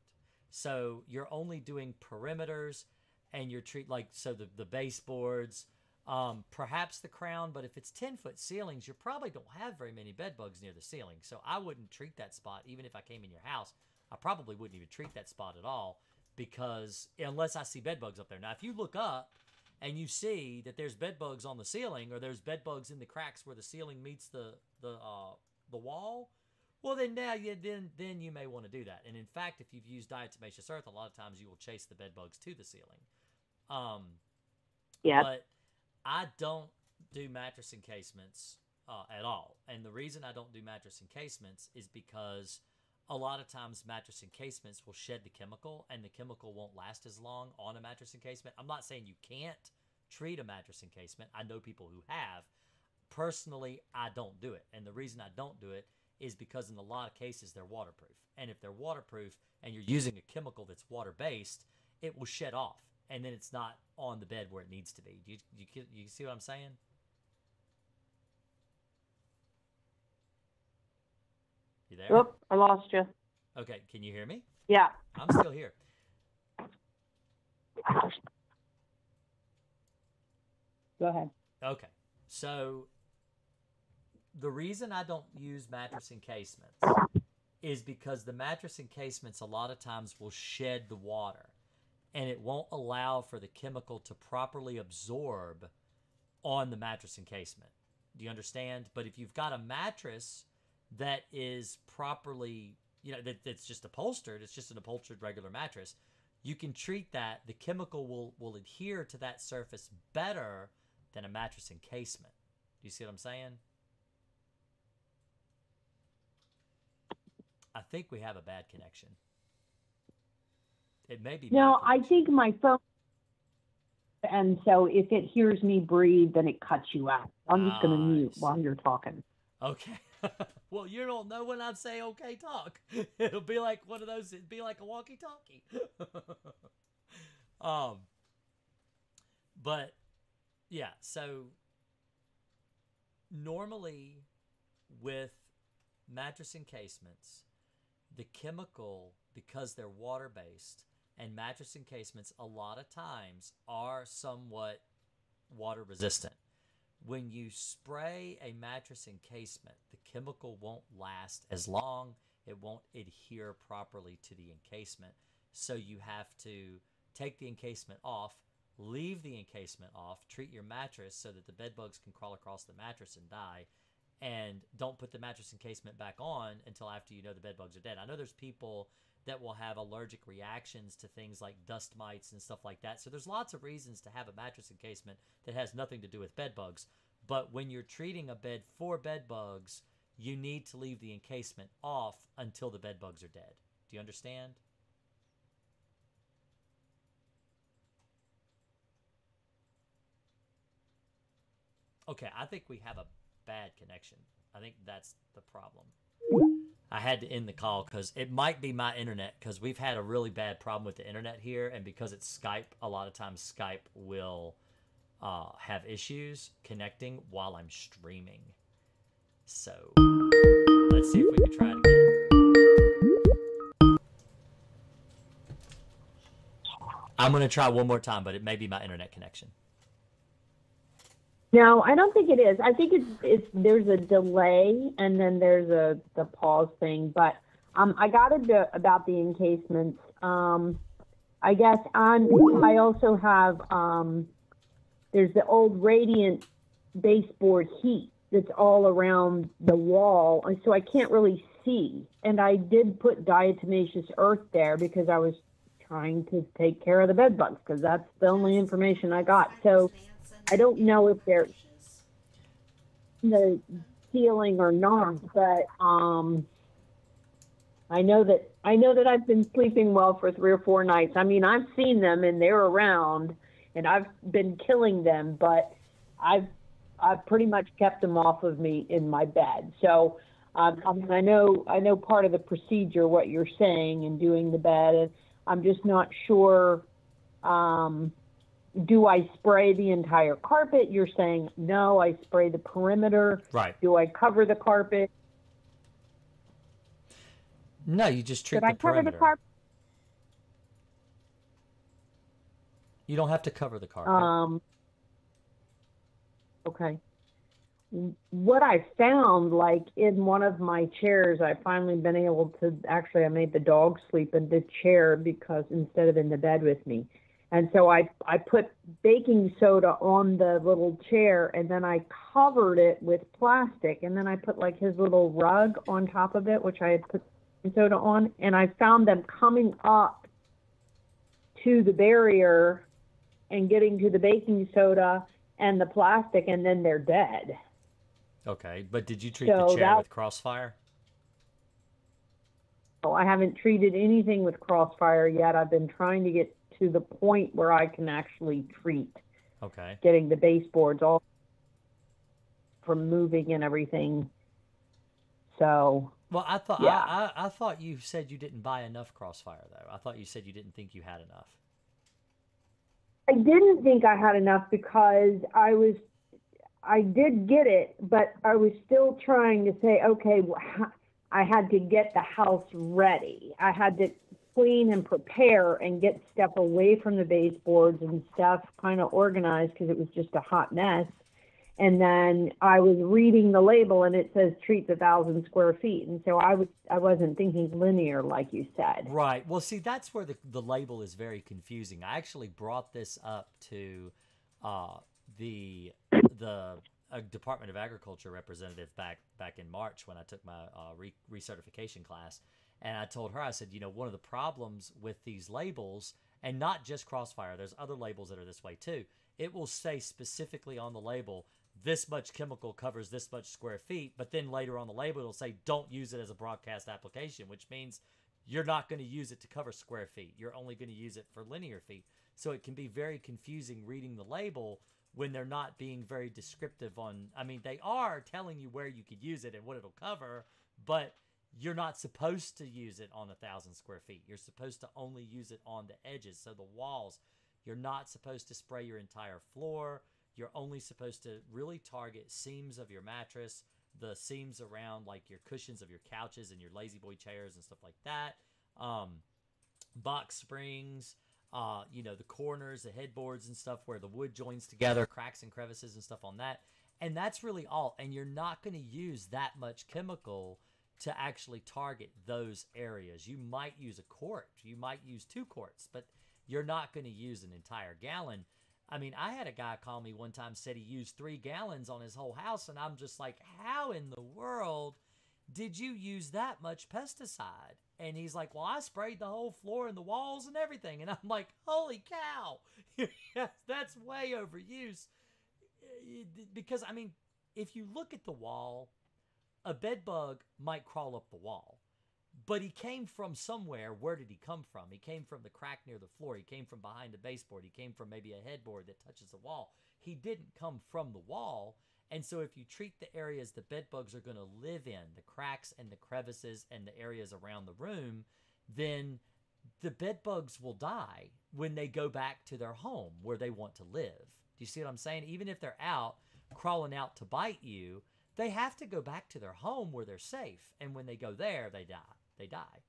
so you're only doing perimeters and you're treat like so the, the baseboards um, perhaps the crown but if it's 10 foot ceilings you probably don't have very many bed bugs near the ceiling. So i wouldn't treat that spot even if i came in your house i probably wouldn't even treat that spot at all because unless i see bed bugs up there. Now if you look up and you see that there's bed bugs on the ceiling or there's bed bugs in the cracks where the ceiling meets the the uh, the wall, well then now you then then you may want to do that. And in fact, if you've used diatomaceous earth, a lot of times you will chase the bed bugs to the ceiling. Um, yeah. But I don't do mattress encasements uh, at all, and the reason I don't do mattress encasements is because a lot of times mattress encasements will shed the chemical and the chemical won't last as long on a mattress encasement. I'm not saying you can't treat a mattress encasement. I know people who have. Personally, I don't do it. And the reason I don't do it is because in a lot of cases they're waterproof. And if they're waterproof and you're using a chemical that's water based, it will shed off and then it's not on the bed where it needs to be. Do you, you, you see what I'm saying? You there? Oop, I lost you. Okay, can you hear me? Yeah. I'm still here. Go ahead. Okay. So the reason I don't use mattress encasements is because the mattress encasements a lot of times will shed the water and it won't allow for the chemical to properly absorb on the mattress encasement. Do you understand? But if you've got a mattress that is properly, you know, that, that's just upholstered, it's just an upholstered regular mattress, you can treat that. The chemical will, will adhere to that surface better than a mattress encasement. Do you see what I'm saying? I think we have a bad connection. It may be. No, I think my phone. And so if it hears me breathe, then it cuts you out. I'm just going to mute while you're talking. Okay. well, you don't know when I say okay talk. It'll be like one of those. It'd be like a walkie-talkie. um. But yeah, so normally with mattress encasements, the chemical because they're water based, and mattress encasements a lot of times are somewhat water resistant. When you spray a mattress encasement, the chemical won't last as long. It won't adhere properly to the encasement. So you have to take the encasement off, leave the encasement off, treat your mattress so that the bed bugs can crawl across the mattress and die, and don't put the mattress encasement back on until after you know the bed bugs are dead. I know there's people that will have allergic reactions to things like dust mites and stuff like that. So there's lots of reasons to have a mattress encasement that has nothing to do with bed bugs. But when you're treating a bed for bed bugs, you need to leave the encasement off until the bed bugs are dead. Do you understand? Okay, I think we have a bad connection. I think that's the problem. I had to end the call because it might be my internet because we've had a really bad problem with the internet here, and because it's Skype, a lot of times Skype will uh, have issues connecting while I'm streaming. So let's see if we can try it again. I'm gonna try one more time, but it may be my internet connection. No, I don't think it is. I think it's it's there's a delay and then there's a the pause thing. But um, I got into about the encasements. Um, I guess on I also have um, there's the old radiant baseboard heat that's all around the wall, so I can't really see. And I did put diatomaceous earth there because I was trying to take care of the bed bugs because that's the only information I got. So. I don't know if they're the ceiling or not, but um, I know that I know that I've been sleeping well for three or four nights. I mean, I've seen them and they're around, and I've been killing them, but I've I've pretty much kept them off of me in my bed. So um, I mean, I know I know part of the procedure what you're saying and doing the bed, and I'm just not sure. Um, do I spray the entire carpet? You're saying no, I spray the perimeter. Right. Do I cover the carpet? No, you just treat Should the I cover the carpet? You don't have to cover the carpet. Um, okay. What I found, like in one of my chairs, I finally been able to actually, I made the dog sleep in the chair because instead of in the bed with me. And so I, I put baking soda on the little chair and then I covered it with plastic and then I put like his little rug on top of it, which I had put soda on. And I found them coming up to the barrier and getting to the baking soda and the plastic and then they're dead. okay, but did you treat so the chair that- with crossfire? So I haven't treated anything with crossfire yet. I've been trying to get to the point where I can actually treat Okay. getting the baseboards all from moving and everything. So Well, I thought Yeah. I, I, I thought you said you didn't buy enough crossfire though. I thought you said you didn't think you had enough. I didn't think I had enough because I was, I did get it, but I was still trying to say, okay, how- I had to get the house ready. I had to clean and prepare and get stuff away from the baseboards and stuff kind of organized because it was just a hot mess. And then I was reading the label and it says treats a thousand square feet. And so I was, I wasn't thinking linear like you said. Right. Well, see, that's where the, the label is very confusing. I actually brought this up to uh, the the uh, Department of Agriculture representative back back in March when I took my uh, re- recertification class, and I told her I said, you know, one of the problems with these labels, and not just Crossfire, there's other labels that are this way too. It will say specifically on the label. This much chemical covers this much square feet, but then later on the label it'll say don't use it as a broadcast application, which means you're not going to use it to cover square feet. You're only going to use it for linear feet. So it can be very confusing reading the label when they're not being very descriptive on. I mean, they are telling you where you could use it and what it'll cover, but you're not supposed to use it on a thousand square feet. You're supposed to only use it on the edges. So the walls, you're not supposed to spray your entire floor. You're only supposed to really target seams of your mattress, the seams around like your cushions of your couches and your lazy boy chairs and stuff like that. Um, box springs, uh, you know, the corners, the headboards and stuff where the wood joins together, cracks and crevices and stuff on that. And that's really all. And you're not going to use that much chemical to actually target those areas. You might use a quart, you might use two quarts, but you're not going to use an entire gallon. I mean, I had a guy call me one time said he used three gallons on his whole house, and I'm just like, how in the world did you use that much pesticide? And he's like, well, I sprayed the whole floor and the walls and everything. And I'm like, holy cow, that's way overuse. Eh, eh, because, I mean, if you look at the wall, a bed bug might crawl up the wall but he came from somewhere. Where did he come from? He came from the crack near the floor. He came from behind the baseboard. He came from maybe a headboard that touches the wall. He didn't come from the wall. And so if you treat the areas the bed bugs are going to live in, the cracks and the crevices and the areas around the room, then the bed bugs will die when they go back to their home where they want to live. Do you see what I'm saying? Even if they're out crawling out to bite you, they have to go back to their home where they're safe. And when they go there, they die they die.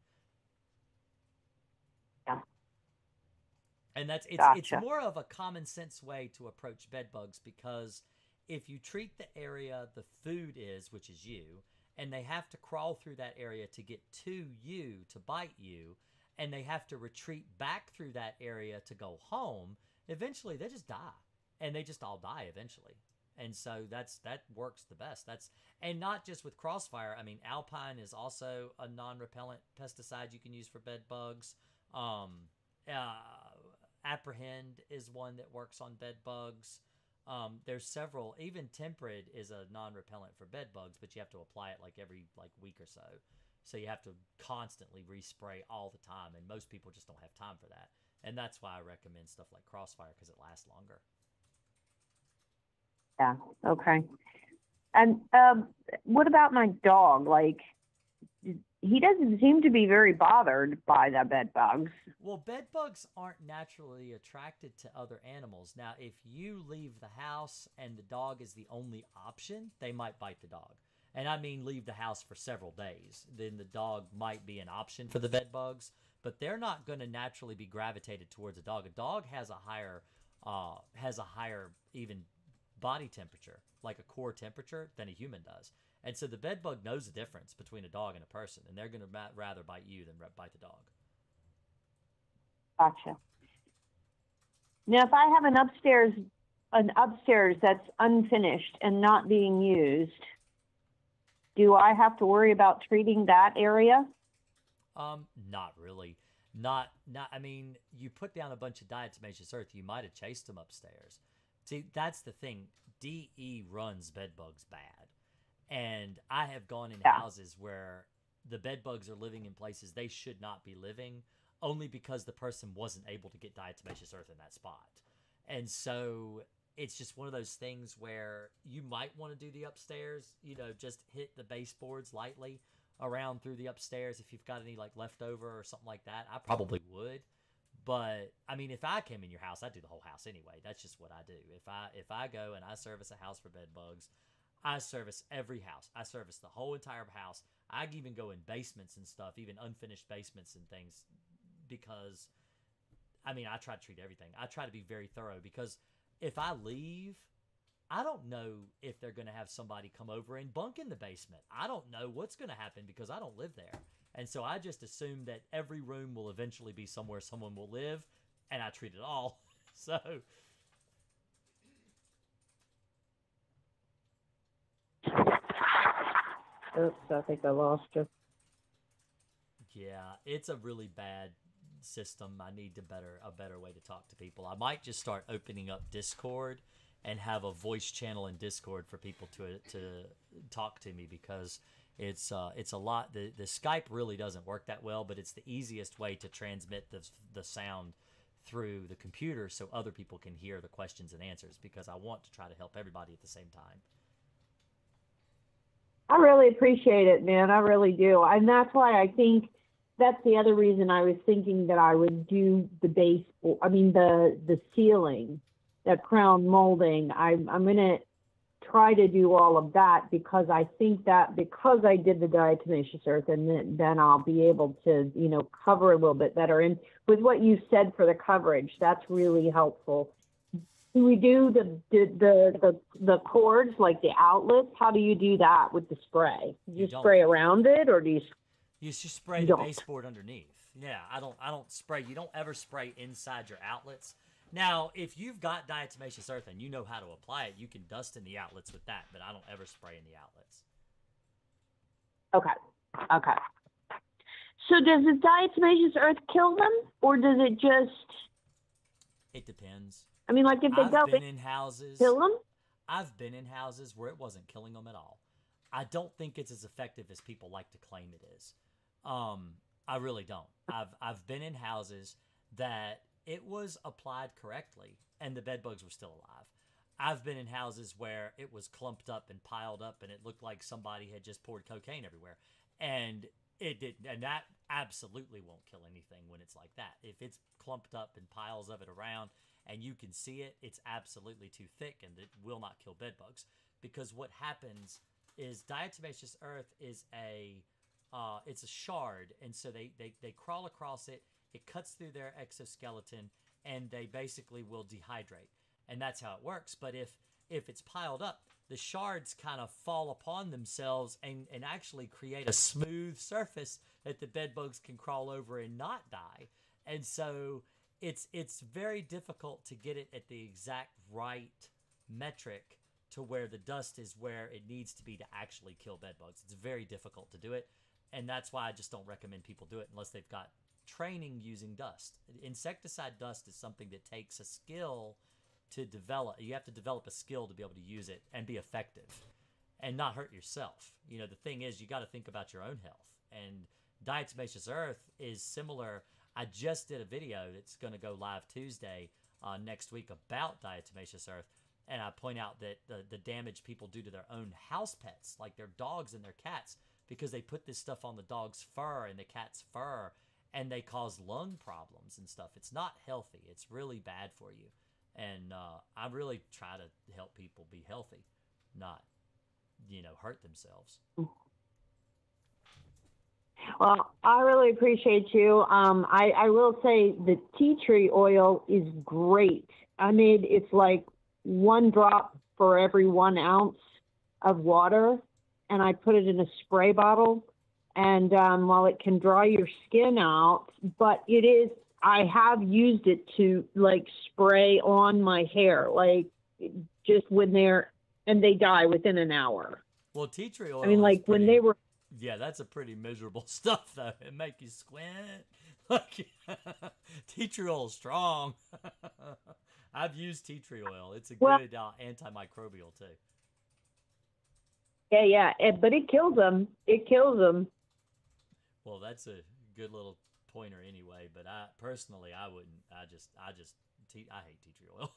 Yeah. And that's it's Gotcha. it's more of a common sense way to approach bed bugs because if you treat the area the food is, which is you, and they have to crawl through that area to get to you to bite you, and they have to retreat back through that area to go home, eventually they just die. And they just all die eventually and so that's that works the best. That's and not just with crossfire. I mean alpine is also a non-repellent pesticide you can use for bed bugs. Um, uh, apprehend is one that works on bed bugs. Um, there's several even tempered is a non-repellent for bed bugs but you have to apply it like every like week or so. So you have to constantly respray all the time and most people just don't have time for that. And that's why i recommend stuff like crossfire because it lasts longer Yeah. Okay. And um, what about my dog? Like, he doesn't seem to be very bothered by the bed bugs. Well, bed bugs aren't naturally attracted to other animals. Now, if you leave the house and the dog is the only option, they might bite the dog. And I mean leave the house for several days. Then the dog might be an option for the bed bugs, but they're not going to naturally be gravitated towards a dog. A dog has a higher uh, has a higher even body temperature, like a core temperature, than a human does. And so the bed bug knows the difference between a dog and a person, and they're going to rather bite you than bite the dog. Gotcha. Now, if I have an upstairs, an upstairs that's unfinished and not being used, do I have to worry about treating that area? Um, not really. Not, not. I mean, you put down a bunch of diatomaceous earth. You might have chased them upstairs. See, that's the thing. DE runs bed bugs bad, and I have gone in Yeah. houses where the bed bugs are living in places they should not be living, only because the person wasn't able to get diatomaceous earth in that spot, and so it's just one of those things where you might want to do the upstairs. You know, just hit the baseboards lightly around through the upstairs if you've got any like leftover or something like that. I probably would. But I mean, if I came in your house, I'd do the whole house anyway. That's just what I do. If I if I go and I service a house for bed bugs, I service every house. I service the whole entire house. I even go in basements and stuff, even unfinished basements and things, because I mean, I try to treat everything. I try to be very thorough because if I leave, I don't know if they're going to have somebody come over and bunk in the basement. I don't know what's going to happen because I don't live there. And so I just assume that every room will eventually be somewhere someone will live, and I treat it all. So Oops, I think I lost you. yeah, it's a really bad system. I need to better a better way to talk to people. I might just start opening up Discord and have a voice channel in Discord for people to to talk to me because it's uh, it's a lot. The the Skype really doesn't work that well, but it's the easiest way to transmit the the sound through the computer so other people can hear the questions and answers because I want to try to help everybody at the same time. I really appreciate it, man. I really do. And that's why I think that's the other reason I was thinking that I would do the base, I mean, the, the ceiling, the crown molding. I'm, I'm to try to do all of that because I think that because I did the diatomaceous earth and then, then I'll be able to, you know, cover a little bit better. And with what you said for the coverage, that's really helpful. Do we do the the the the, the cords like the outlets? How do you do that with the spray? Do you, You spray around it or do you? You just spray You the don't. baseboard underneath. Yeah, I don't. I don't spray. You don't ever spray inside your outlets. Now, if you've got diatomaceous earth and you know how to apply it, you can dust in the outlets with that. But I don't ever spray in the outlets. Okay, okay. So does the diatomaceous earth kill them or does it just? It depends. I mean, like if they I've go, been in houses. kill them. I've been in houses where it wasn't killing them at all. I don't think it's as effective as people like to claim it is. Um, I really don't. I've I've been in houses that it was applied correctly and the bed bugs were still alive. I've been in houses where it was clumped up and piled up and it looked like somebody had just poured cocaine everywhere. And it did and that absolutely won't kill anything when it's like that. If it's clumped up and piles of it around and you can see it, it's absolutely too thick and it will not kill bed bugs. Because what happens is diatomaceous earth is a uh, it's a shard, and so they, they they crawl across it. It cuts through their exoskeleton, and they basically will dehydrate, and that's how it works. But if if it's piled up, the shards kind of fall upon themselves and and actually create a smooth surface that the bed bugs can crawl over and not die. And so it's it's very difficult to get it at the exact right metric to where the dust is where it needs to be to actually kill bed bugs. It's very difficult to do it, and that's why I just don't recommend people do it unless they've got training using dust. Insecticide dust is something that takes a skill to develop. You have to develop a skill to be able to use it and be effective and not hurt yourself. You know, the thing is, you got to think about your own health. And diatomaceous earth is similar. I just did a video that's going to go live Tuesday uh, next week about diatomaceous earth. And I point out that the, the damage people do to their own house pets, like their dogs and their cats, because they put this stuff on the dog's fur and the cat's fur, and they cause lung problems and stuff. It's not healthy. It's really bad for you. And uh, I really try to help people be healthy, not, you know, hurt themselves. Well, I really appreciate you. Um, I, I will say the tea tree oil is great. I mean, it's like one drop for every one ounce of water, and I put it in a spray bottle. And um, while it can dry your skin out, but it is, I have used it to like spray on my hair, like just when they're, and they die within an hour. Well, tea tree oil. I mean, like when they were Yeah, that's a pretty miserable stuff, though. It make you squint. Like, tea tree oil is strong. I've used tea tree oil. It's a Well- good uh, antimicrobial too. Yeah, yeah, it, but it kills them. It kills them. Well, that's a good little pointer anyway. But I personally, I wouldn't. I just, I just, tea, I hate tea tree oil.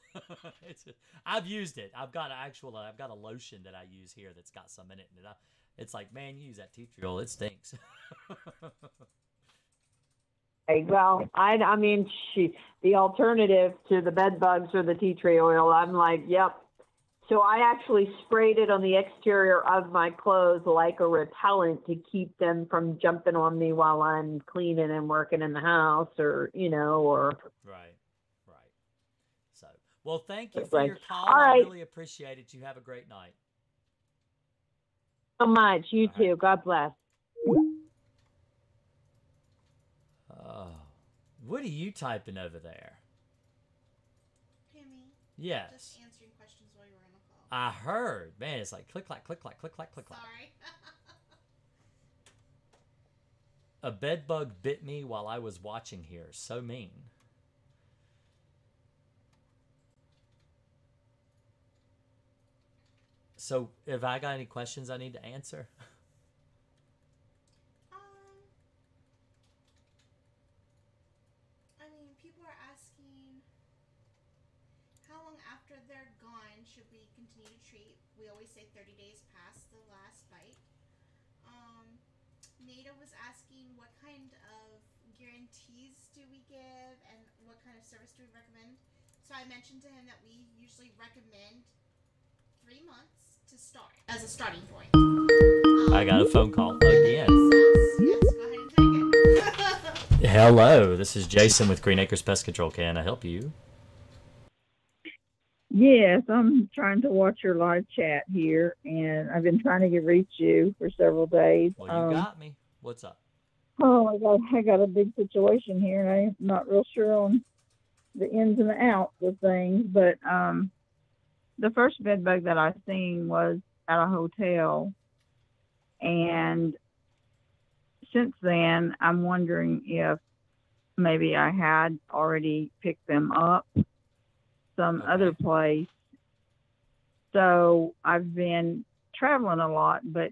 it's, I've used it. I've got an actual, I've got a lotion that I use here that's got some in it, and I, it's like, man, you use that tea tree oil, it stinks. Hey, Well, I, I mean, she, the alternative to the bed bugs or the tea tree oil, I'm like, yep. So I actually sprayed it on the exterior of my clothes like a repellent to keep them from jumping on me while I'm cleaning and working in the house or, you know, or right, right. So, well, thank you for right. your call. All I really appreciate it. You have a great night. so much. You All right. too. God bless. Oh, what are you typing over there? Pammy, Yes. just answering questions while you were on the call. I heard. Man, it's like click clack, click clack, click clack, click clack. Sorry. A bed bug bit me while I was watching here. So mean. So, have I got any questions I need to answer? um, I mean, people are asking how long after they're gone should we continue to treat? We always say 30 days past the last bite. Um, Nada was asking what kind of guarantees do we give and what kind of service do we recommend? So I mentioned to him that we usually recommend three months to start as a starting point. I got a phone call again. Yes, go ahead and take it. Hello, this is Jason with Green Akers Pest Control. Can I help you? Yes, I'm trying to watch your live chat here, and I've been trying to get reach you for several days. Well, you Um, got me. What's up? Oh, I got I got a big situation here, and I'm not real sure on the ins and the outs of things. But um, the first bed bug that I seen was at a hotel, and since then, I'm wondering if maybe I had already picked them up some Okay. other place. So I've been traveling a lot, but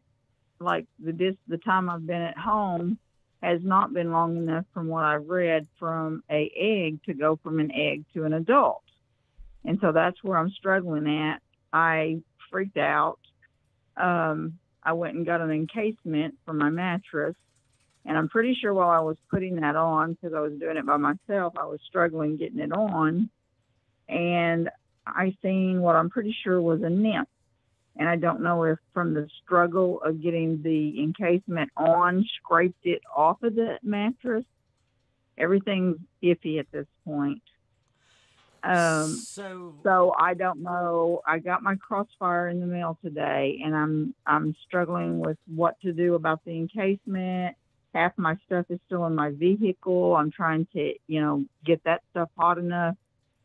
like the dis the time I've been at home has not been long enough from what I've read from a egg to go from an egg to an adult. And so that's where I'm struggling at. I freaked out. Um, I went and got an encasement for my mattress. And I'm pretty sure while I was putting that on, because I was doing it by myself, I was struggling getting it on. And I seen what I'm pretty sure was a nymph and I don't know if from the struggle of getting the encasement on scraped it off of the mattress. Everything's iffy at this point. Um, so, so I don't know. I got my crossfire in the mail today, and I'm I'm struggling with what to do about the encasement. Half my stuff is still in my vehicle. I'm trying to, you know, get that stuff hot enough.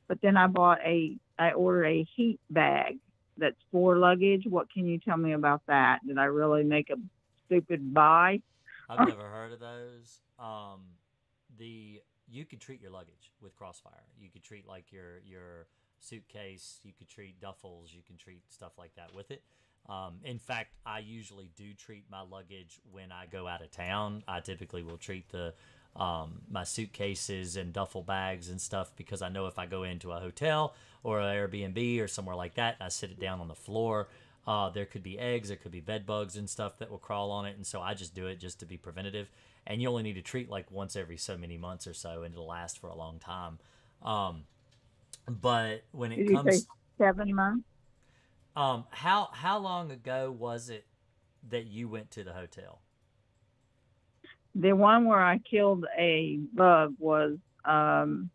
But then I bought a, I ordered a heat bag that's for luggage. What can you tell me about that? Did I really make a stupid buy? I've never heard of those. Um, the you could treat your luggage with Crossfire. You could treat like your your suitcase. You could treat duffels. You can treat stuff like that with it. Um, in fact, I usually do treat my luggage when I go out of town. I typically will treat the um, my suitcases and duffel bags and stuff because I know if I go into a hotel or an Airbnb or somewhere like that, I sit it down on the floor. Uh, there could be eggs, there could be bed bugs and stuff that will crawl on it, and so I just do it just to be preventative. And you only need to treat like once every so many months or so, and it'll last for a long time. Um, but when it Did comes, seven months? um, how how long ago was it that you went to the hotel? The one where I killed a bug was, um,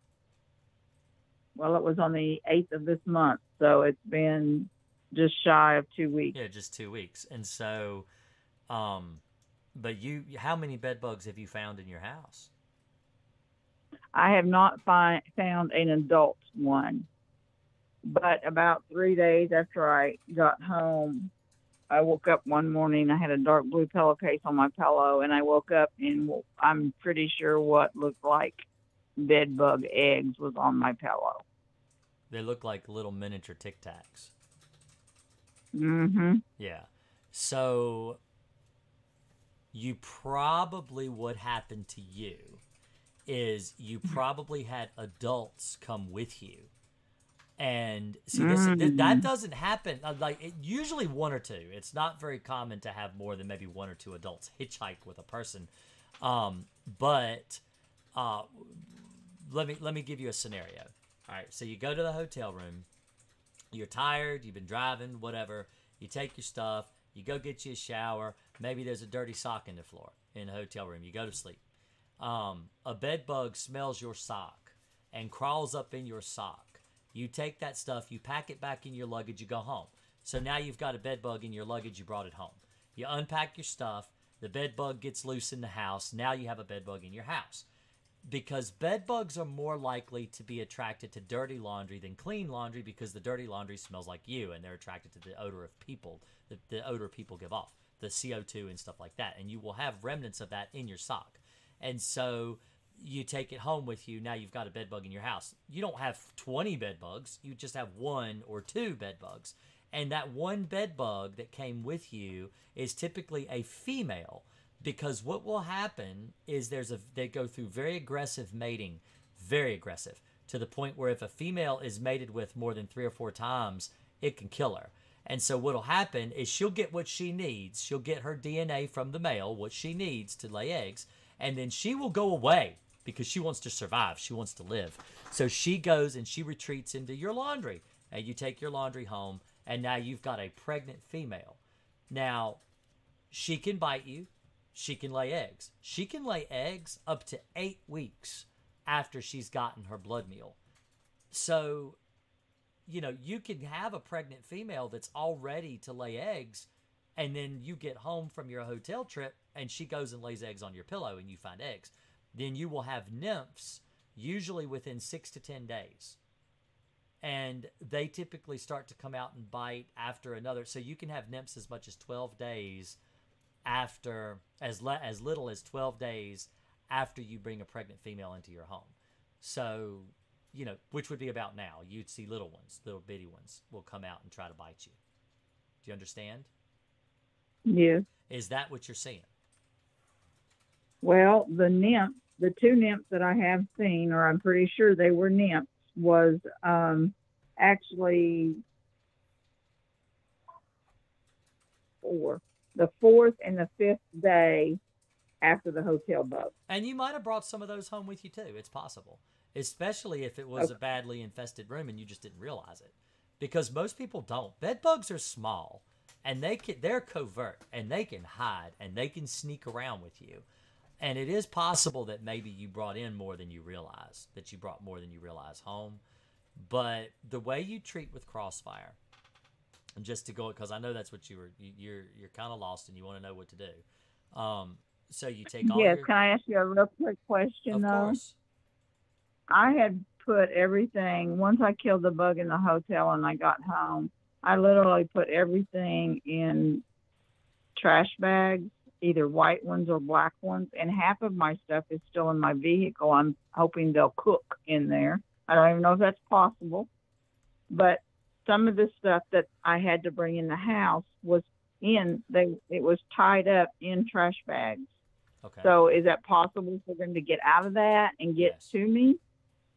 well, it was on the 8th of this month. So it's been just shy of two weeks. Yeah, just two weeks. And so, um, but you, how many bed bugs have you found in your house? I have not fi- found an adult one. But about three days after I got home, I woke up one morning. I had a dark blue pillowcase on my pillow, and I woke up and I'm pretty sure what looked like bed bug eggs was on my pillow. They look like little miniature Tic Tacs. Mm-hmm. Yeah. So you probably what happened to you is you probably had adults come with you. And see this th- that doesn't happen uh, like it, usually one or two. It's not very common to have more than maybe one or two adults hitchhike with a person. Um, but uh, let me let me give you a scenario. All right, so you go to the hotel room, you're tired, you've been driving, whatever. You take your stuff, you go get you a shower. Maybe there's a dirty sock in the floor in the hotel room. You go to sleep. Um, a bed bug smells your sock and crawls up in your sock. You take that stuff, you pack it back in your luggage, you go home. So now you've got a bed bug in your luggage, you brought it home. You unpack your stuff, the bed bug gets loose in the house. Now you have a bed bug in your house because bed bugs are more likely to be attracted to dirty laundry than clean laundry because the dirty laundry smells like you and they're attracted to the odor of people, the, the odor people give off, the CO2 and stuff like that. And you will have remnants of that in your sock. And so you take it home with you. Now you've got a bed bug in your house. You don't have 20 bed bugs, you just have one or two bed bugs. And that one bed bug that came with you is typically a female because what will happen is there's a they go through very aggressive mating, very aggressive to the point where if a female is mated with more than 3 or 4 times, it can kill her. And so what'll happen is she'll get what she needs. She'll get her DNA from the male, what she needs to lay eggs, and then she will go away because she wants to survive. She wants to live. So she goes and she retreats into your laundry. And you take your laundry home and now you've got a pregnant female. Now, she can bite you. She can lay eggs. She can lay eggs up to eight weeks after she's gotten her blood meal. So, you know, you can have a pregnant female that's all ready to lay eggs, and then you get home from your hotel trip and she goes and lays eggs on your pillow and you find eggs. Then you will have nymphs usually within six to 10 days. And they typically start to come out and bite after another. So you can have nymphs as much as 12 days after, as, le- as little as 12 days after you bring a pregnant female into your home. So, you know, which would be about now. You'd see little ones, little bitty ones will come out and try to bite you. Do you understand? Yeah. Is that what you're seeing? Well, the nymph, the two nymphs that I have seen, or I'm pretty sure they were nymphs, was um, actually four. The fourth and the fifth day after the hotel bug. And you might have brought some of those home with you too. It's possible, especially if it was a badly infested room and you just didn't realize it, because most people don't. Bed bugs are small, and they can they're covert and they can hide and they can sneak around with you. And it is possible that maybe you brought in more than you realize, that you brought more than you realize home. But the way you treat with crossfire, and just to go because I know that's what you were you, you're you're kind of lost and you want to know what to do. Um, so you take all Yes, your can I ask you a real quick question of though? course. I had put everything once I killed the bug in the hotel and I got home. I literally put everything in trash bags, either white ones or black ones, and half of my stuff is still in my vehicle. I'm hoping they'll cook in there. I don't even know if that's possible, but some of the stuff that I had to bring in the house was in they it was tied up in trash bags. Okay. So is that possible for them to get out of that and get Yes. to me?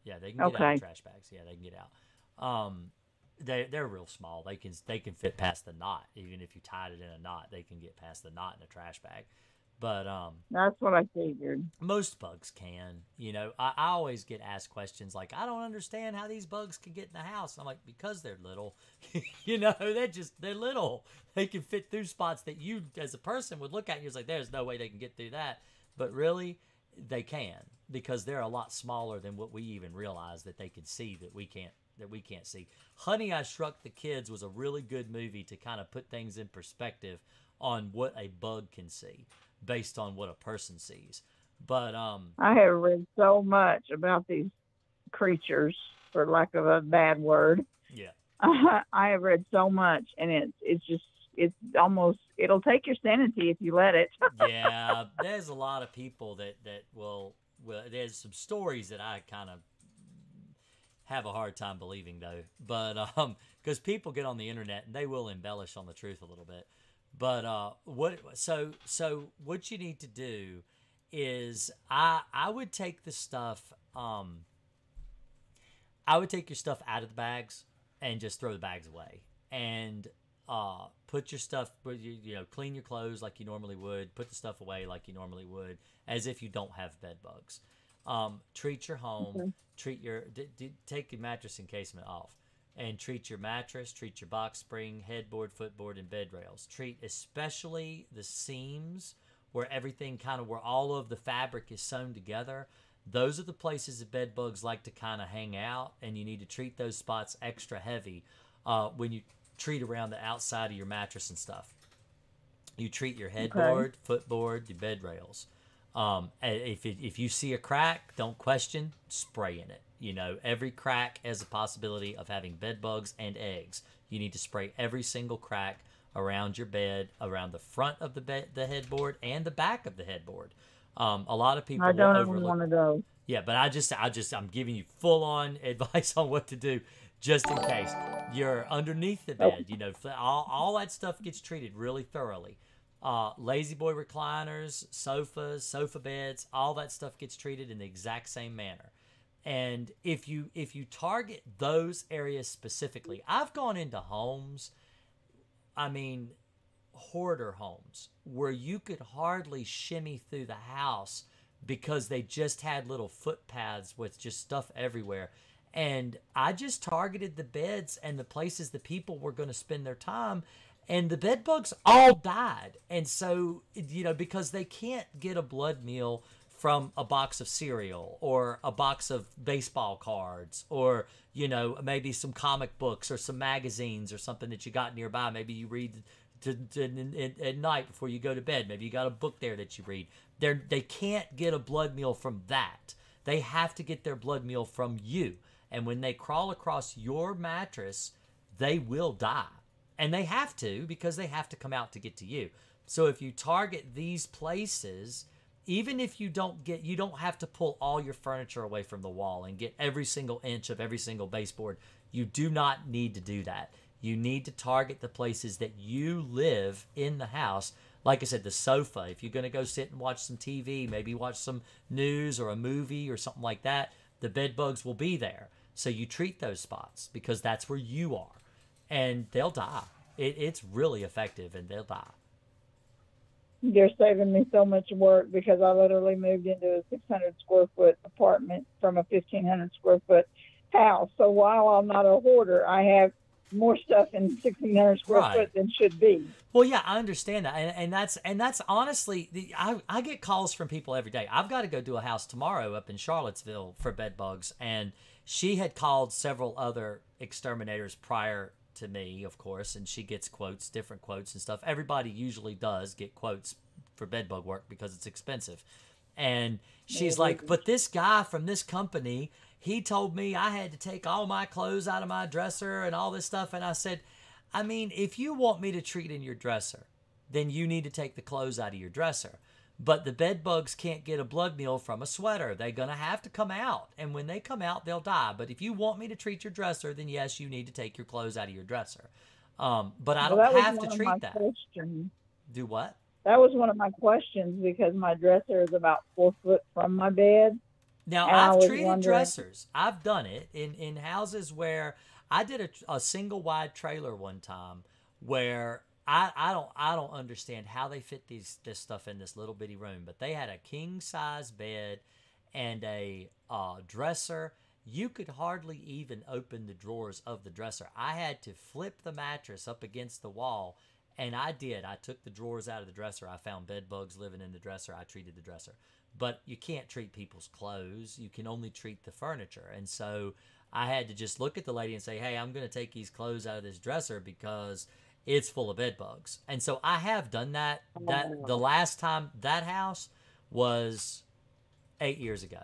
Yeah, they can get out of trash bags. Yeah, they can get out. Um, they they're real small. They can they can fit past the knot. Even if you tied it in a knot, they can get past the knot in a trash bag. But um, That's what I figured. most bugs can. You know, I, I always get asked questions like, I don't understand how these bugs can get in the house. I'm like, because they're little. you know, they're just they're little. They can fit through spots that you as a person would look at and you're like, there's no way they can get through that. But really, they can because they're a lot smaller than what we even realize that they can see that we can't that we can't see. Honey, I Shrunk the Kids was a really good movie to kind of put things in perspective on what a bug can see based on what a person sees. But um I have read so much about these creatures, for lack of a bad word. yeah. I have read so much, and it's it's just it's almost it'll take your sanity if you let it. yeah, there's a lot of people that that will. Well, there's some stories that I kind of have a hard time believing though, but um, because people get on the internet and they will embellish on the truth a little bit. But uh, what so so what you need to do is I I would take the stuff um. I would take your stuff out of the bags and just throw the bags away and uh, put your stuff you, you know clean your clothes like you normally would put the stuff away like you normally would as if you don't have bed bugs um, treat your home treat your d- d- take your mattress encasement off and treat your mattress treat your box spring headboard footboard and bed rails. Treat especially the seams where everything kind of where all of the fabric is sewn together. Those are the places that bed bugs like to kind of hang out and you need to treat those spots extra heavy uh, when you treat around the outside of your mattress and stuff. You treat your headboard footboard your bed rails um, if, if you see a crack don't question spray in it you know every crack has a possibility of having bed bugs and eggs you need to spray every single crack around your bed around the front of the bed the headboard and the back of the headboard um, a lot of people I don't even want to go. yeah, but I just, I just, I'm giving you full on advice on what to do, just in case you're underneath the bed. You know, all, all that stuff gets treated really thoroughly. Uh, La-Z-Boy recliners, sofas, sofa beds, all that stuff gets treated in the exact same manner. And if you if you target those areas specifically, I've gone into homes. I mean, hoarder homes where you could hardly shimmy through the house because they just had little footpaths with just stuff everywhere And I just targeted the beds and the places the people were going to spend their time. And the bed bugs all died. And so, you know, because they can't get a blood meal from a box of cereal or a box of baseball cards or you know maybe some comic books or some magazines or something that you got nearby. Maybe you read to, to, at night before you go to bed. Maybe you got a book there that you read. They they can't get a blood meal from that. They have to get their blood meal from you. And when they crawl across your mattress they will die and they have to because they have to come out to get to you. So if you target these places even if you don't get you don't have to pull all your furniture away from the wall and get every single inch of every single baseboard. You do not need to do that. You need to target the places that you live in the house. Like i said the sofa. If you're going to go sit and watch some tv maybe watch some news or a movie or something like that the bed bugs will be there. So you treat those spots because that's where you are and they'll die it, it's really effective and they'll die They're saving me so much work because I literally moved into a 600 square foot apartment from a 1500 square foot house. So while I'm not a hoarder, I have more stuff in 1600 square Right. foot than should be. Well, yeah, I understand that, and, and that's and that's honestly, the, I I get calls from people every day. I've got to go do a house tomorrow up in Charlottesville for bed bugs, and she had called several other exterminators prior to me, of course, and she gets quotes, different quotes and stuff. Everybody usually does get quotes for bed bug work because it's expensive, and she's like, but this guy from this company, he told me I had to take all my clothes out of my dresser and all this stuff, and I said. I mean, if you want me to treat in your dresser, then you need to take the clothes out of your dresser. But the bed bugs can't get a blood meal from a sweater. They're going to have to come out. And when they come out, they'll die. But if you want me to treat your dresser, then yes, you need to take your clothes out of your dresser. Um, but I Well, don't have to treat that. questions. Do what? That was one of my questions because my dresser is about four foot from my bed. Now I've treated wondering- dressers. I've done it in in houses where I did a, a single wide trailer one time where I, I don't I don't understand how they fit these this stuff in this little bitty room, but they had a king size bed and a uh, dresser. You could hardly even open the drawers of the dresser. I had to flip the mattress up against the wall, and I did. I took the drawers out of the dresser. I found bed bugs living in the dresser. I treated the dresser. But you can't treat people's clothes. You can only treat the furniture. And so I had to just look at the lady and say, "Hey, I'm going to take these clothes out of this dresser because it's full of bed bugs." And so I have done that. That oh. the last time that house was eight years ago.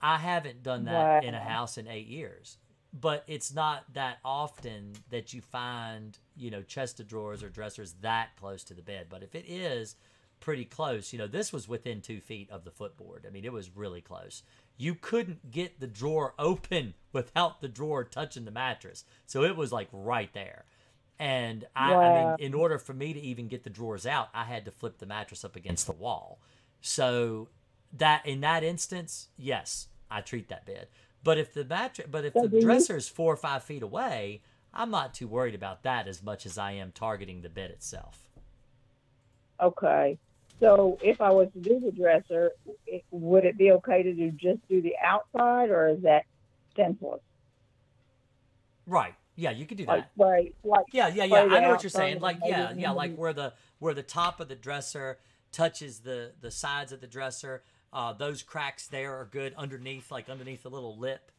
I haven't done that in a house in eight years. But it's not that often that you find, you know, chest of drawers or dressers that close to the bed. But if it is pretty close, you know, this was within two feet of the footboard. I mean, it was really close. You couldn't get the drawer open without the drawer touching the mattress. So it was like right there. And I, I mean, in order for me to even get the drawers out, I had to flip the mattress up against the wall. So that in that instance, yes, I treat that bed. But if the mattress, but if the mm-hmm. dresser is four or five feet away, I'm not too worried about that as much as I am targeting the bed itself. Okay. So if I was to do the dresser, it, would it be okay to do just do the outside, or is that senseless? Right? Yeah, you could do Like that. spray, like Yeah, yeah, yeah. I know what you're saying. Like, yeah, yeah, like where the where the top of the dresser touches the the sides of the dresser. Uh, those cracks there are good underneath, like underneath the little lip.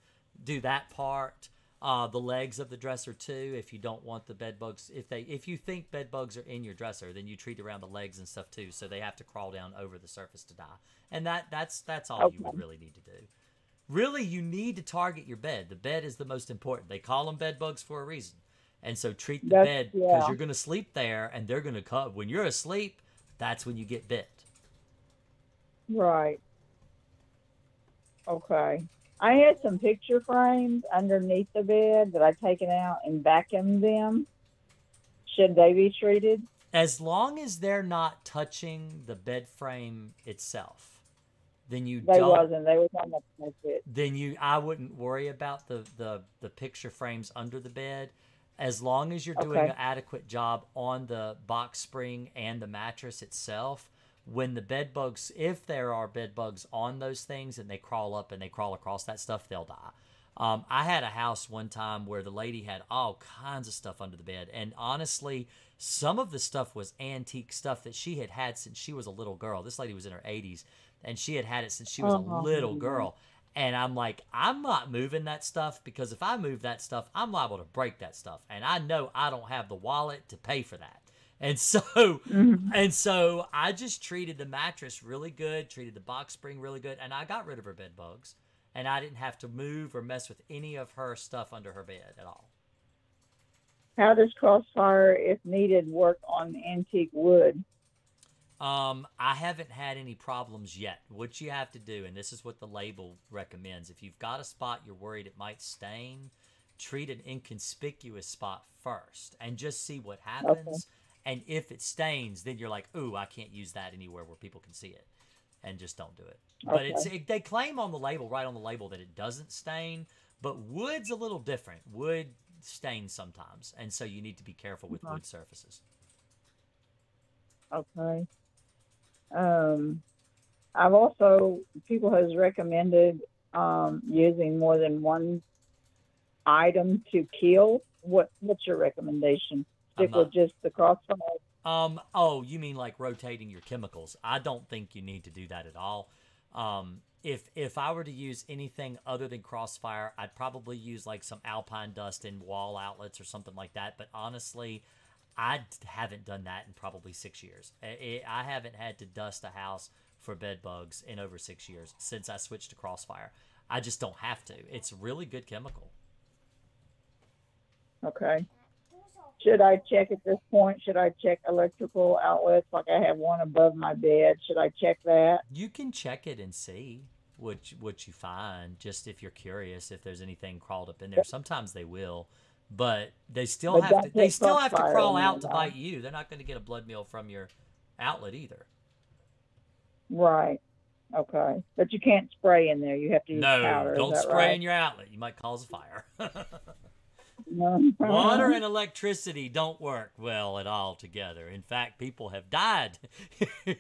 Do that part. Uh, the legs of the dresser too. If you don't want the bed bugs, if they if you think bed bugs are in your dresser, then you treat around the legs and stuff too, so they have to crawl down over the surface to die. And that that's that's all you would really need to do. Really, you need to target your bed. The bed is the most important. They call them bed bugs for a reason. And so treat the That's- bed because yeah. you're going to sleep there and they're going to come. When you're asleep, that's when you get bit. Right. Okay. I had some picture frames underneath the bed that I've taken out and vacuumed them. Should they be treated? As long as they're not touching the bed frame itself, then you They don't. wasn't. They was on the. Then you, I wouldn't worry about the the the picture frames under the bed, as long as you're doing Okay. an adequate job on the box spring and the mattress itself. When the bed bugs, if there are bed bugs on those things and they crawl up and they crawl across that stuff, they'll die. Um, I had a house one time where the lady had all kinds of stuff under the bed, and honestly, some of the stuff was antique stuff that she had had since she was a little girl. This lady was in her 80s, and she had had it since she was Oh, a little girl. And I'm like, I'm not moving that stuff because if I move that stuff, I'm liable to break that stuff, and I know I don't have the wallet to pay for that. And so, Mm-hmm. and so, I just treated the mattress really good, treated the box spring really good, and I got rid of her bed bugs, and I didn't have to move or mess with any of her stuff under her bed at all. How does Crossfire, if needed, work on antique wood? Um, I haven't had any problems yet. What you have to do, and this is what the label recommends, if you've got a spot you're worried it might stain, treat an inconspicuous spot first and just see what happens. And if it stains, then you're like, ooh, I can't use that anywhere where people can see it. And just don't do it. But it's it, they claim on the label, right on the label, that it doesn't stain. But wood's a little different. Wood stains sometimes, and so you need to be careful with wood surfaces. Okay. Um, I've also people has recommended um, using more than one item to kill. What what's your recommendation? Stick with just the crossfire. Um. Oh, you mean like rotating your chemicals? I don't think you need to do that at all. Um. If if I were to use anything other than Crossfire, I'd probably use like some Alpine dust in wall outlets or something like that. But honestly, I haven't done that in probably six years. I haven't had to dust a house for bed bugs in over six years since I switched to Crossfire. I just don't have to. It's really good chemical. Okay. Should I check at this point? Should I check electrical outlets like I have one above my bed? Should I check that? You can check it and see what what you find. Just if you're curious, if there's anything crawled up in there. Sometimes they will, but they still But have to. They still have to crawl out to bite you. They're not going to get a blood meal from your outlet either. Right. Okay. But you can't spray in there. You have to use No, powder. is don't spray right? in your outlet. You might cause a fire. Mm-hmm. Water and electricity don't work well at all together. In fact, people have died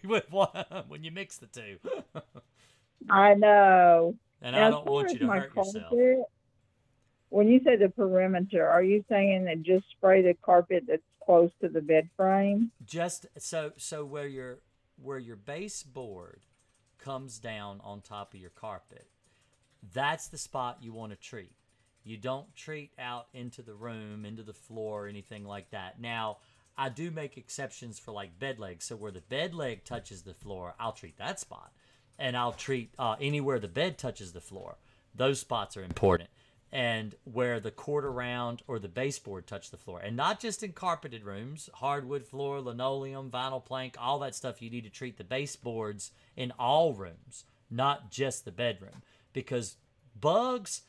when you mix the two. I know. And Now, I don't want you to hurt yourself. When you say the perimeter, are you saying that just spray the carpet that's close to the bed frame? just so so where your where your baseboard comes down on top of your carpet that's the spot you want to treat. You don't treat out into the room into the floor or anything like that. Now i do make exceptions for like bed legs. So where the bed leg touches the floor i'll treat that spot. And i'll treat uh, anywhere the bed touches the floor. Those spots are important and where the quarter round or the baseboard touch the floor. And not just in carpeted rooms, hardwood floor, linoleum, vinyl plank, all that stuff. You need to treat the baseboards in all rooms, not just the bedroom. Because bugs,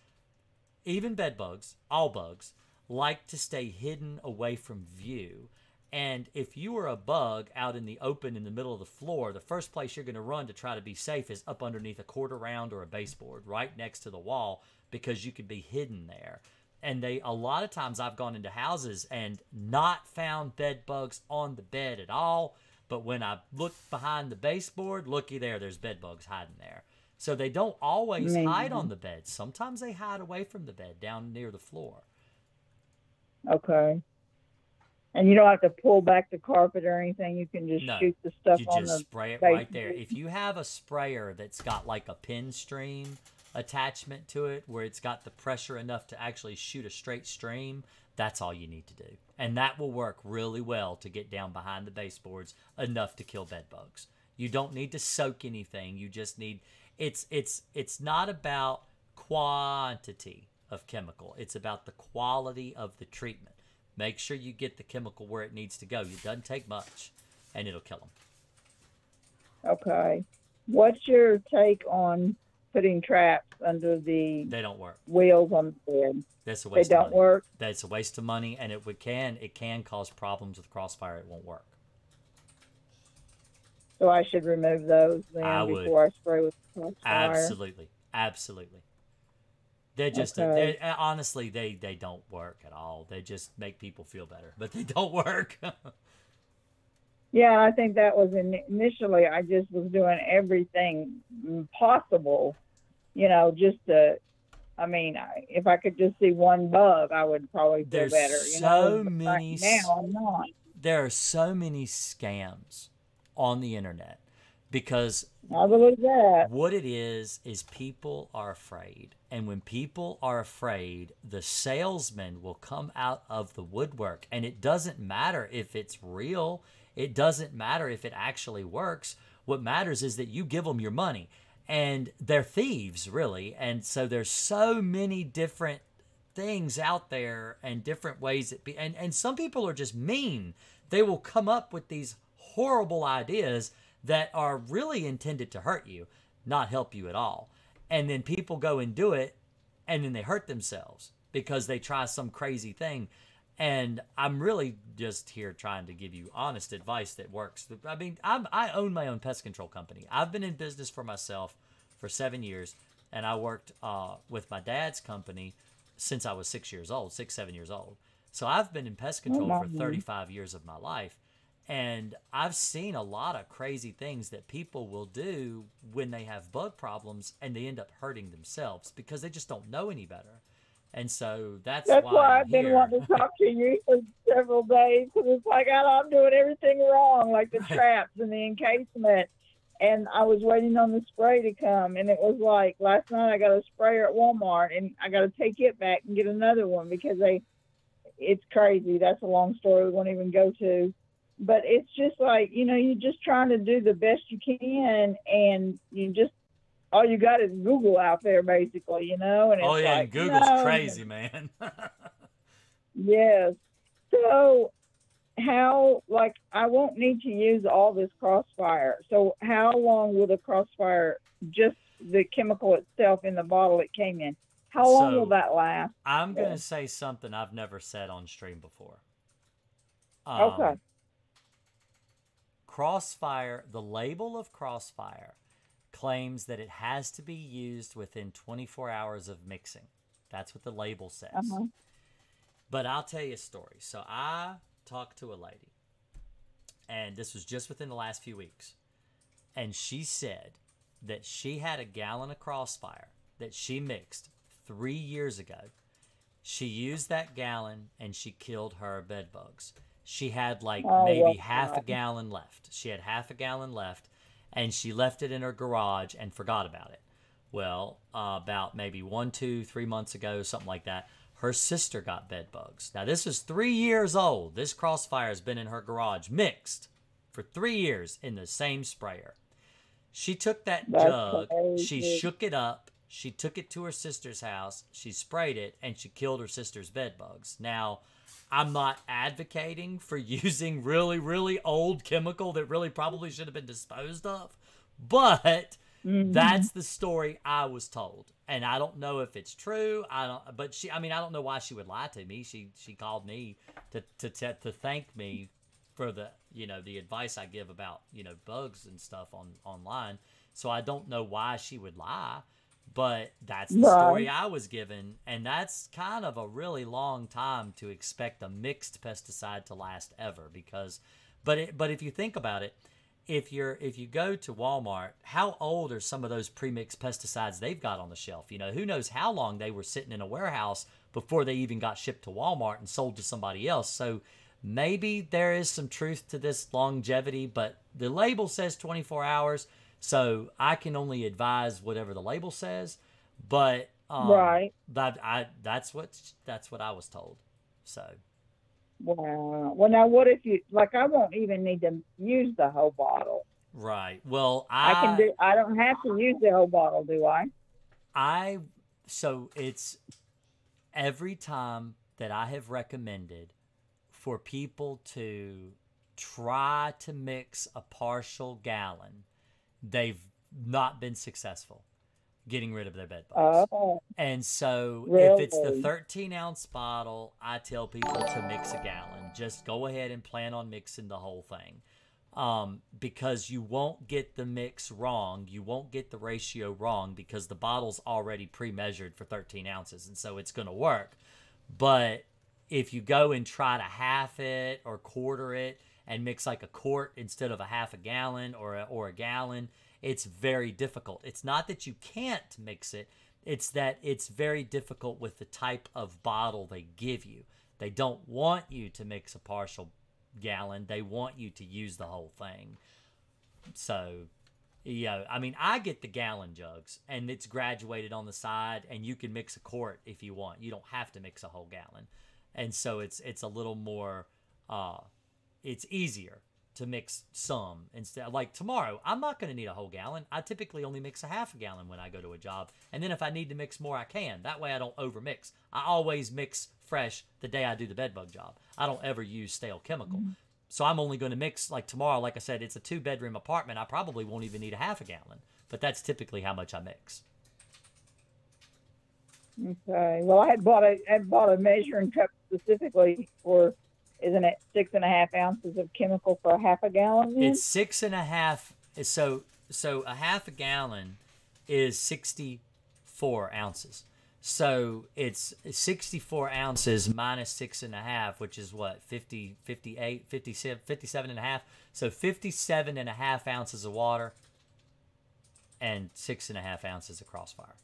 even bed bugs, all bugs, like to stay hidden away from view. And if you are a bug out in the open in the middle of the floor, the first place you're going to run to try to be safe is up underneath a quarter round or a baseboard right next to the wall because you could be hidden there. And they a lot of times I've gone into houses and not found bed bugs on the bed at all, but when I look behind the baseboard, looky there, there's bed bugs hiding there. So they don't always Man. hide on the bed. Sometimes they hide away from the bed down near the floor. Okay. And you don't have to pull back the carpet or anything. You can just No, shoot the stuff you on just spray it right there. If you have a sprayer that's got like a pin stream attachment to it where it's got the pressure enough to actually shoot a straight stream, that's all you need to do. And that will work really well to get down behind the baseboards enough to kill bed bugs. You don't need to soak anything. You just need it's it's it's not about quantity of chemical. It's about the quality of the treatment. Make sure you get the chemical where it needs to go. It doesn't take much and it'll kill them. Okay. What's your take on putting traps under the They don't work. wheels on the bed? That's a waste. They don't money. work. That's a waste of money, and it would can it can cause problems with crossfire. It won't work. So I should remove those then I would. before I spray with crossfire. Absolutely, absolutely. They're just Okay. they're, honestly they they don't work at all. They just make people feel better, but they don't work. Yeah, I think that was in, initially. I just was doing everything possible, you know, just to I mean, I, if I could just see one bug, I would probably feel There's better. You so know, But many Right now, I'm not. there are so many scams on the internet because I believe that. what it is is people are afraid and when people are afraid the salesman will come out of the woodwork and it doesn't matter if it's real it doesn't matter if it actually works. What matters is that you give them your money. And they're thieves really. And so there's so many different things out there and different ways that be and, and some people are just mean. They will come up with these horrible ideas that are really intended to hurt you not help you at all. And then people go and do it and then they hurt themselves because they try some crazy thing and i'm really just here trying to give you honest advice that works i mean I'm, i own my own pest control company i've been in business for myself for seven years and i worked uh, with my dad's company since I was six years old, six, seven years old. So I've been in pest control for 35 years of my life. And I've seen a lot of crazy things that people will do when they have bug problems and they end up hurting themselves because they just don't know any better. And so that's, That's why, why I've been wanting to talk to you for several days because it's like I, I'm doing everything wrong, like the traps and the encasement. And I was waiting on the spray to come, and it was like last night I got a sprayer at Walmart, and I got to take it back and get another one because they, it's crazy. That's a long story we won't even go to, but it's just like you know you're just trying to do the best you can, and you just all you got is Google out there basically, you know. And it's oh, yeah, like, and Google's no, crazy, man. Yes. So how like I won't need to use all this crossfire. So how long will the crossfire just the chemical itself in the bottle it came in? How long So- will that last? I'm gonna say something I've never said on stream before. Okay. Um, Crossfire, the label of Crossfire claims that it has to be used within 24 hours of mixing. That's what the label says. Uh-huh. But I'll tell you a story. So I talked to a lady, and this was just within the last few weeks. And she said that she had a gallon of Crossfire that she mixed three years ago. She used that gallon and she killed her bed bugs. She had like Oh, maybe half a gallon left. She had half a gallon left, and she left it in her garage and forgot about it. Well, uh, about maybe one, two, three months ago, something like that, her sister got bed bugs. Now, this is three years old. This crossfire has been in her garage mixed for three years in the same sprayer. She took that That's jug, she shook it up, she took it to her sister's house, she sprayed it, and she killed her sister's bed bugs. Now, I'm not advocating for using really, really old chemical that really probably should have been disposed of, but Mm-hmm. that's the story I was told, and I don't know if it's true. I don't, but she, I mean, I don't know why she would lie to me. She she called me to to to, to thank me for the you know the advice I give about you know bugs and stuff on online. So I don't know why she would lie, but that's the story I was given, and that's kind of a really long time to expect a mixed pesticide to last ever because, but it, but if you think about it, if you're if you go to Walmart, how old are some of those pre-mixed pesticides they've got on the shelf? You know, who knows how long they were sitting in a warehouse before they even got shipped to Walmart and sold to somebody else. So maybe there is some truth to this longevity, but the label says 24 hours, so I can only advise whatever the label says. But um, Right. that I that's what that's what I was told. So Wow. Well, now what if you like? I won't even need to use the whole bottle. right, well I, I can do. I don't have to use the whole bottle, do I? I so it's every time that I have recommended for people to try to mix a partial gallon, they've not been successful getting rid of their bed bugs. Oh, And so if it's the 13 ounce bottle, I tell people to mix a gallon. Just go ahead and plan on mixing the whole thing. Um, because you won't get the mix wrong. You won't get the ratio wrong because the bottle's already pre measured for 13 ounces. And so it's going to work. But if you go and try to half it or quarter it and mix like a quart instead of a half a gallon or a, or a gallon, it's very difficult. It's not that you can't mix it, It's that it's very difficult with the type of bottle they give you. They don't want you to mix a partial gallon. They want you to use the whole thing. So, yeah, I mean, I get the gallon jugs and it's graduated on the side and you can mix a quart if you want. You don't have to mix a whole gallon. And so it's it's a little more uh it's easier to mix some instead like tomorrow i'm not going to need a whole gallon. I typically only mix a half a gallon when i go to a job and then if i need to mix more i can. That way i don't over mix i always mix fresh the day i do the bedbug job. I don't ever use stale chemical. Mm-hmm. So i'm only going to mix like tomorrow like i said it's a two bedroom apartment. I probably won't even need a half a gallon but that's typically how much i mix. Okay. Well, I had bought a I had bought a measuring cup specifically for, isn't it six and a half ounces of chemical for a half a gallon? then? It's six and a half. So so a half a gallon is sixty four ounces. So it's 64 ounces minus six and a half, which is what, 50, 58, 57, 57 and a half. So 57 and a half ounces of water and six and a half ounces of crossfire.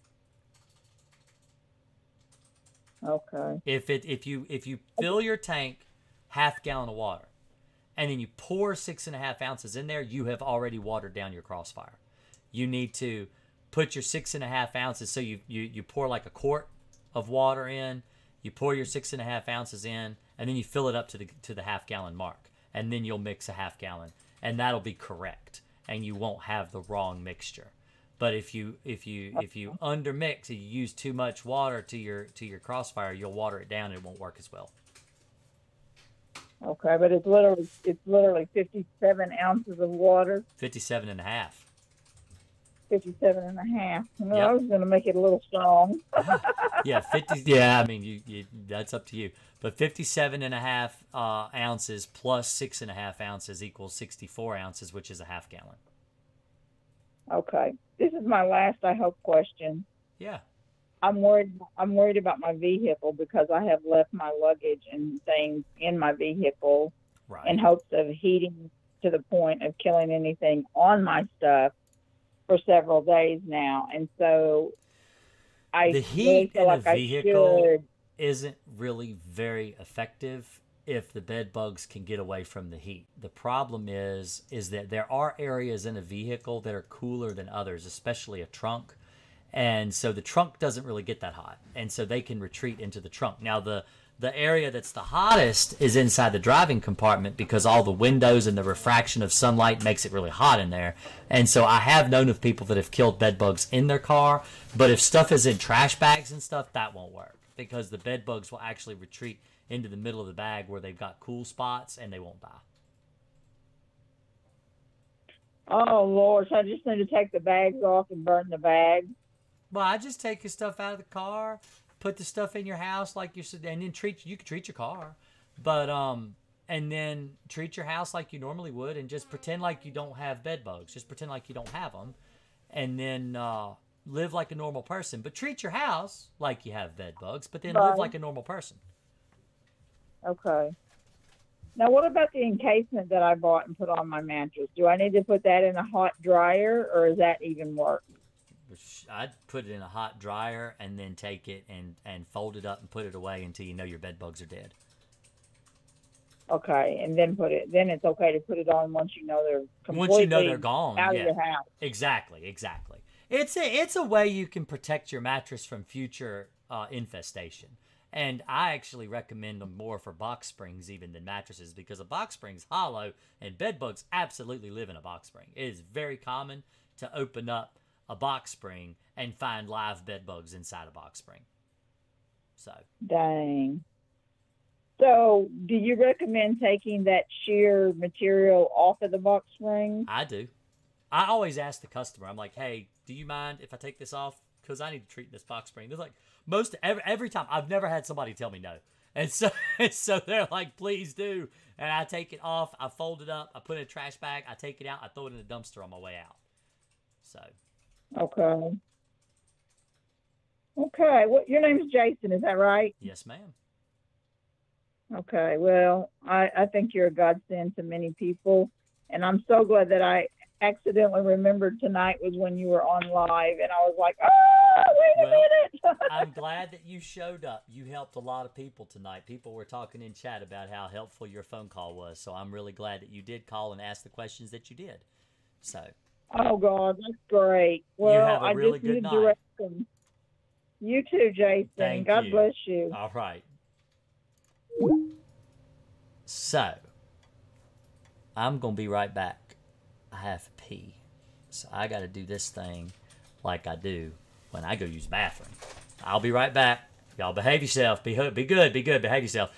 Okay. If it if you if you fill your tank half gallon of water and then you pour six and a half ounces in there, you have already watered down your crossfire. You need to put your six and a half ounces. So you you, you pour like a quart of water in, you pour your six and a half ounces in, and then you fill it up to the to the half gallon mark. And then you'll mix a half gallon. And that'll be correct. And you won't have the wrong mixture. But if you if you if you undermix, you use too much water to your to your crossfire, you'll water it down and it won't work as well. Okay, but it's literally it's literally fifty seven ounces of water, 57 and a half. fifty seven and a half. Well, Yep. I was gonna make it a little strong. Yeah, 50 yeah, I mean you, you that's up to you. But 57 and a half uh, ounces plus six and a half ounces equals 64 ounces, which is a half gallon. Okay. This is my last I hope question. Yeah. I'm worried I'm worried about my vehicle because I have left my luggage and things in my vehicle Right. in hopes of heating to the point of killing anything on my stuff for several days now. And so I The heat feel in like a I vehicle should isn't really very effective if the bed bugs can get away from the heat. The problem is is that there are areas in a vehicle that are cooler than others, especially a trunk. And so the trunk doesn't really get that hot. And so they can retreat into the trunk. Now the the area that's the hottest is inside the driving compartment because all the windows and the refraction of sunlight makes it really hot in there. And so I have known of people that have killed bed bugs in their car, but if stuff is in trash bags and stuff, that won't work because the bed bugs will actually retreat into the middle of the bag where they've got cool spots and they won't die. Oh Lord, so I just need to take the bags off and burn the bags. Well, I just take your stuff out of the car, put the stuff in your house like you said, and then treat you can treat your car, but um, and then treat your house like you normally would, and just pretend like you don't have bed bugs. Just pretend like you don't have them, and then uh, live like a normal person. But treat your house like you have bed bugs, but then live like a normal person. Okay. Now, what about the encasement that I bought and put on my mattress? Do I need to put that in a hot dryer, or is that even work? Which I'd put it in a hot dryer and then take it and and fold it up and put it away until you know your bed bugs are dead. Okay, and then put it. Then it's okay to put it on once you know they're completely Once you know they're gone, out yeah. of your house. Exactly, exactly. It's a it's a way you can protect your mattress from future uh, infestation. And I actually recommend them more for box springs even than mattresses because a box spring's hollow and bed bugs absolutely live in a box spring. It is very common to open up a box spring and find live bed bugs inside a box spring. So Dang. So, do you recommend taking that sheer material off of the box spring? I do. I always ask the customer, I'm like, hey, do you mind if I take this off? Because I need to treat this box spring. They're like, most every, every time. I've never had somebody tell me no. And so, so they're like, please do. And I take it off, I fold it up, I put it in a trash bag, I take it out, I throw it in the dumpster on my way out. So, Okay. Okay. What your name is Jason? Is that right? yes, ma'am. Okay. Well, I I think you're a godsend to many people, and I'm so glad that I accidentally remembered tonight was when you were on live, and I was like, oh, wait a Well, minute. I'm glad that you showed up. You helped a lot of people tonight. People were talking in chat about how helpful your phone call was. So I'm really glad that you did call and ask the questions that you did. So oh God, that's great. Well, have a I really just good need night. direction. You too, Jason. Thank God you. bless you. All right. So, I'm going to be right back. I have to pee. So, I got to do this thing like I do when I go use the bathroom. I'll be right back. Y'all behave yourself. Be, be good. Be good. Behave yourself.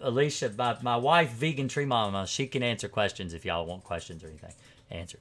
Alicia, my, my wife, Vegan Tree Mama, she can answer questions if y'all want questions or anything. Answered.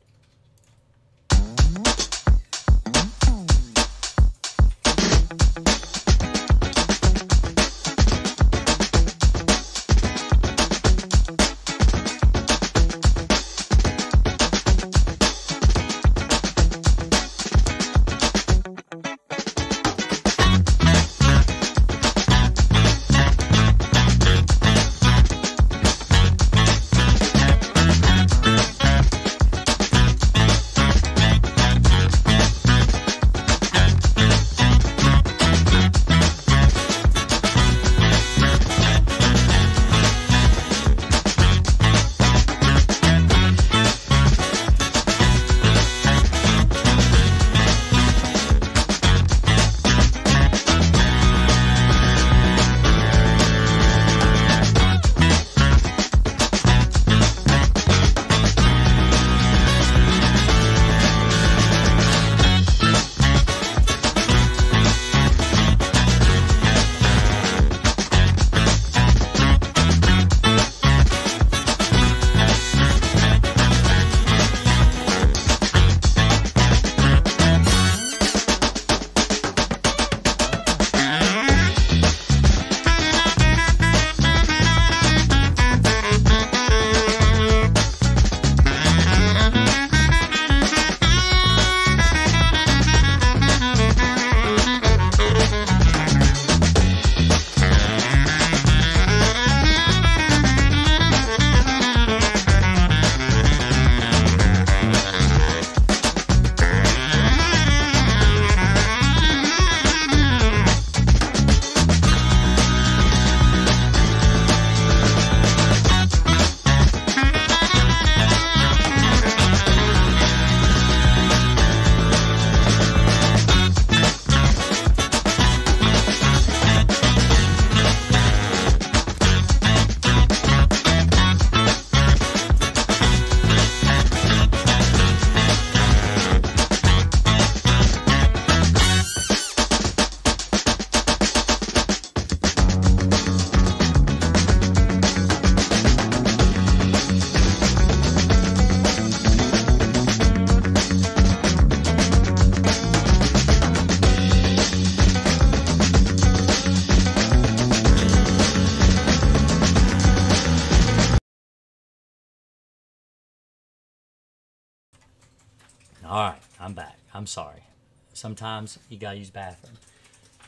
Sometimes you gotta use bathroom.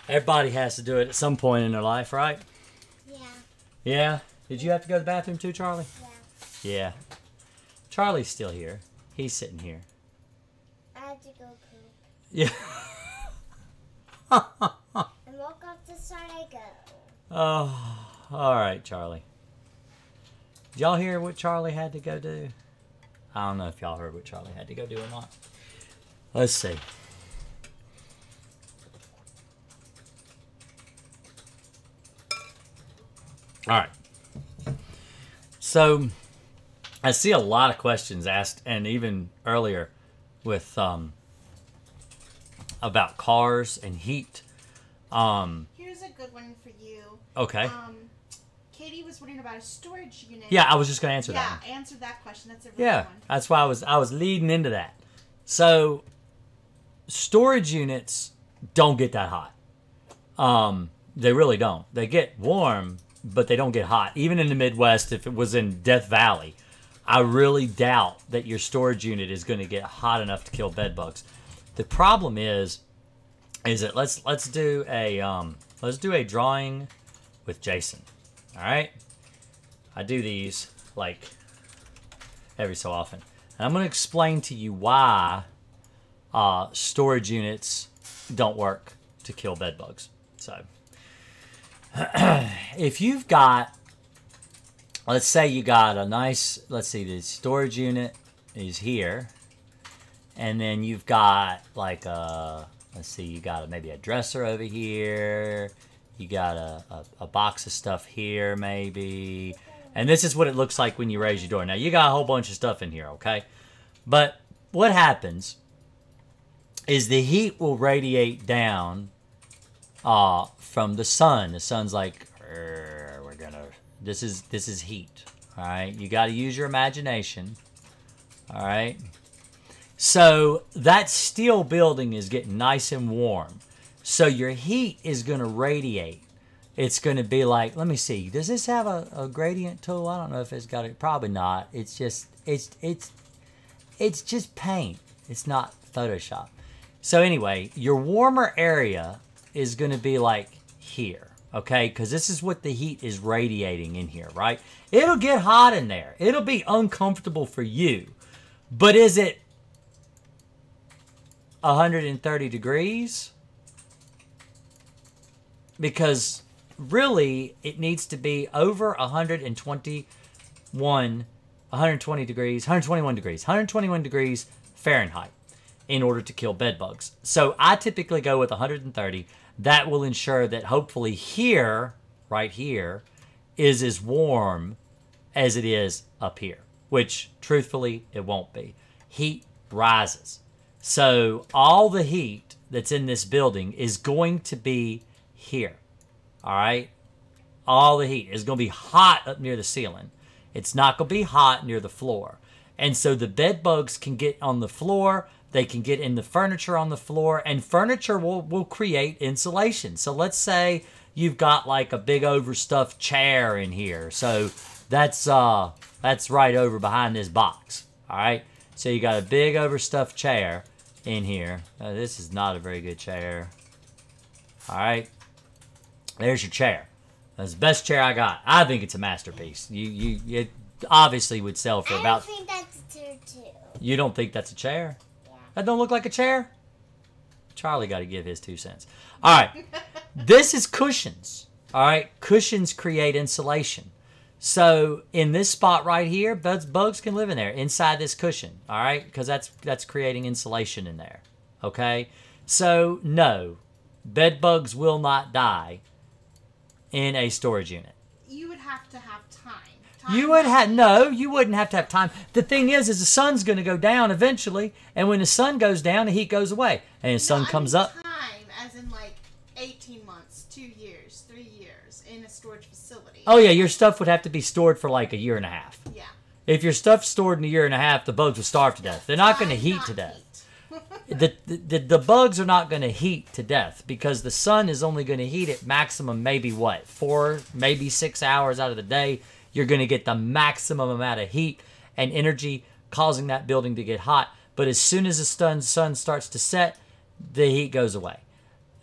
Everybody has to do it at some point in their life, right? Yeah. Yeah. Did you have to go to the bathroom too, Charlie? Yeah. Yeah. Charlie's still here. He's sitting here. I had to go poop. Yeah. And woke up to start I go. Oh, all right, Charlie. Did y'all hear what Charlie had to go do? I don't know if y'all heard what Charlie had to go do or not. Let's see. All right. So, I see a lot of questions asked, and even earlier with um, about cars and heat. Um, Here's a good one for you. okay. Um, Katie was wondering about a storage unit. Yeah, I was just gonna answer yeah, that. Yeah, answer that question. That's a really Yeah, good one. that's why I was I was leading into that. So storage units don't get that hot. Um, they really don't. They get warm, but they don't get hot. Even in the Midwest, if it was in Death Valley, I really doubt that your storage unit is going to get hot enough to kill bed bugs. The problem is, is that let's let's do a um, let's do a drawing with Jason. All right, I do these like every so often. And I'm going to explain to you why uh, storage units don't work to kill bed bugs. So, if you've got, let's say you got a nice, let's see, the storage unit is here, and then you've got like a, let's see, you got maybe a dresser over here, you got a, a, a box of stuff here, maybe, and this is what it looks like when you raise your door. Now, you got a whole bunch of stuff in here, okay? But what happens is the heat will radiate down uh, from the sun. The sun's like, we're gonna. This is this is heat. All right, you got to use your imagination. All right. So that steel building is getting nice and warm. So your heat is going to radiate. It's going to be like, let me see. Does this have a, a gradient tool? I don't know if it's got it. Probably not. It's just it's it's it's just paint. It's not Photoshop. So anyway, your warmer area is going to be like here, okay? Because this is what the heat is radiating in here, right? It'll get hot in there. It'll be uncomfortable for you. But is it 130 degrees? Because really, it needs to be over 121, 120 degrees, 121 degrees, 121 degrees Fahrenheit in order to kill bed bugs. So I typically go with 130. That will ensure that hopefully here, right here, is as warm as it is up here, which truthfully it won't be. Heat rises. So all the heat that's in this building is going to be here. All right? All the heat is going to be hot up near the ceiling. It's not going to be hot near the floor. And so the bed bugs can get on the floor, they can get in the furniture on the floor, and furniture will, will create insulation. So let's say you've got like a big overstuffed chair in here. So that's uh that's right over behind this box. All right. So you got a big overstuffed chair in here. This is not a very good chair. All right. There's your chair. That's the best chair I got. I think it's a masterpiece. You you it obviously would sell for I about. don't think that's a chair too. You don't think that's a chair? That don't look like a chair? Charlie got to give his two cents. All right. this is cushions. All right. Cushions create insulation. So in this spot right here, bugs, bugs can live in there inside this cushion. All right. Because that's, that's creating insulation in there. Okay. So no, bed bugs will not die in a storage unit. You would have to have. You would have no, you wouldn't have to have time. The thing is, is the sun's going to go down eventually, and when the sun goes down, the heat goes away, and the sun No, I comes up. Time, as in like 18 months, two years, three years in a storage facility. Oh yeah, your stuff would have to be stored for like a year and a half. Yeah. If your stuff's stored in a year and a half, the bugs will starve to death. They're not going to heat to death. The, the, the bugs are not going to heat to death because the sun is only going to heat at maximum maybe what four maybe six hours out of the day you're going to get the maximum amount of heat and energy causing that building to get hot. But as soon as the sun, starts to set the heat goes away.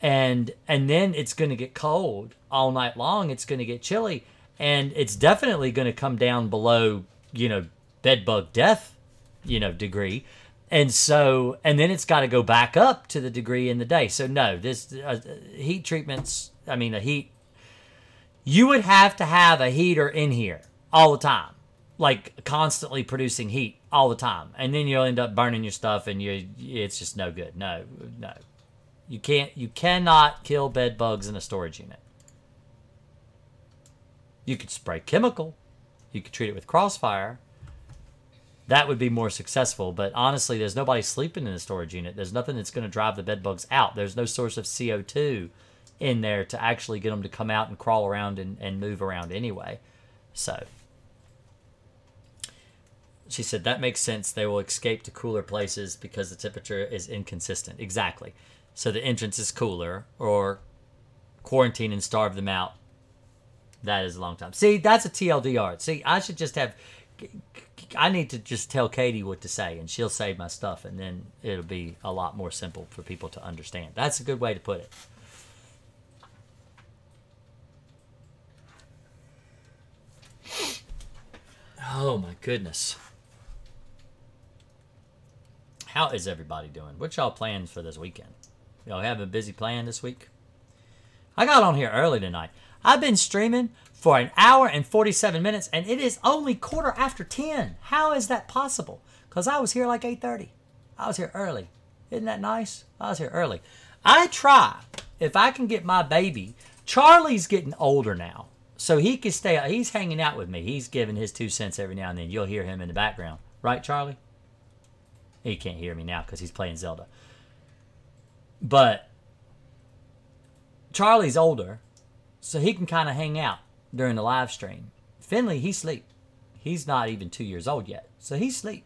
And and then it's going to get cold all night long. It's going to get chilly. And it's definitely going to come down below you know bed bug death you know degree. And so and then it's got to go back up to the degree in the day. So no this uh, heat treatments i mean a heat you would have to have a heater in here all the time like constantly producing heat all the time and then you'll end up burning your stuff and you it's just no good no no you can't you cannot kill bed bugs in a storage unit you could spray chemical you could treat it with crossfire that would be more successful. But honestly, there's nobody sleeping in a storage unit. There's nothing that's going to drive the bed bugs out. There's no source of CO2 in there to actually get them to come out and crawl around and, and move around anyway. So she said that makes sense. They will escape to cooler places because the temperature is inconsistent. Exactly. So the entrance is cooler or quarantine and starve them out. That is a long time. See, that's a TLDR. See, I should just have I need to just tell Katie what to say, and she'll save my stuff, and then it'll be a lot more simple for people to understand. That's a good way to put it. Oh my goodness. How is everybody doing? What y'all plans for this weekend? Y'all have a busy plan this week? I got on here early tonight. I've been streaming for an hour and 47 minutes, and it is only quarter after 10. How is that possible? Because I was here like 8.30. I was here early. Isn't that nice? I was here early. I try, if I can get my baby, Charlie's getting older now. So he can stay, out. he's hanging out with me. He's giving his two cents every now and then. You'll hear him in the background. Right, Charlie? He can't hear me now because he's playing Zelda. But Charlie's older, so he can kind of hang out during the live stream. Finley, he's sleep. He's not even two years old yet, so he's sleep.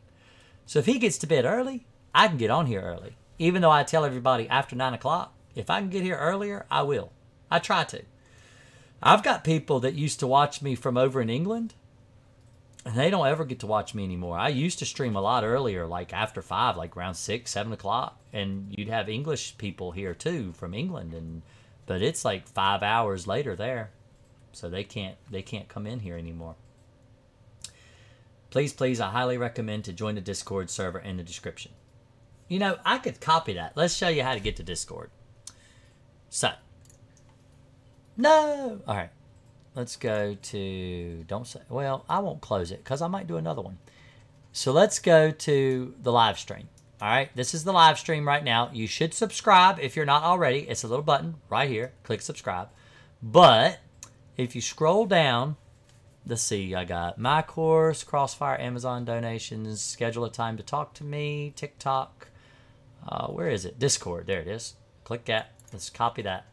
So if he gets to bed early, I can get on here early. Even though I tell everybody after nine o'clock, if I can get here earlier, I will. I try to. I've got people that used to watch me from over in England, and they don't ever get to watch me anymore. I used to stream a lot earlier, like after five, like around six, seven o'clock, and you'd have English people here too from England, and but it's like five hours later there, so they can't they can't come in here anymore. Please, please, I highly recommend to join the Discord server in the description. You know, I could copy that. Let's show you how to get to Discord. So, no. All right. Let's go to, don't say, well, I won't close it because I might do another one. So let's go to the live stream. All right. This is the live stream right now. You should subscribe if you're not already. It's a little button right here. Click subscribe. But if you scroll down, let's see, I got my course, Crossfire, Amazon donations, schedule a time to talk to me, TikTok. Uh, where is it? Discord. There it is. Click that. Let's copy that.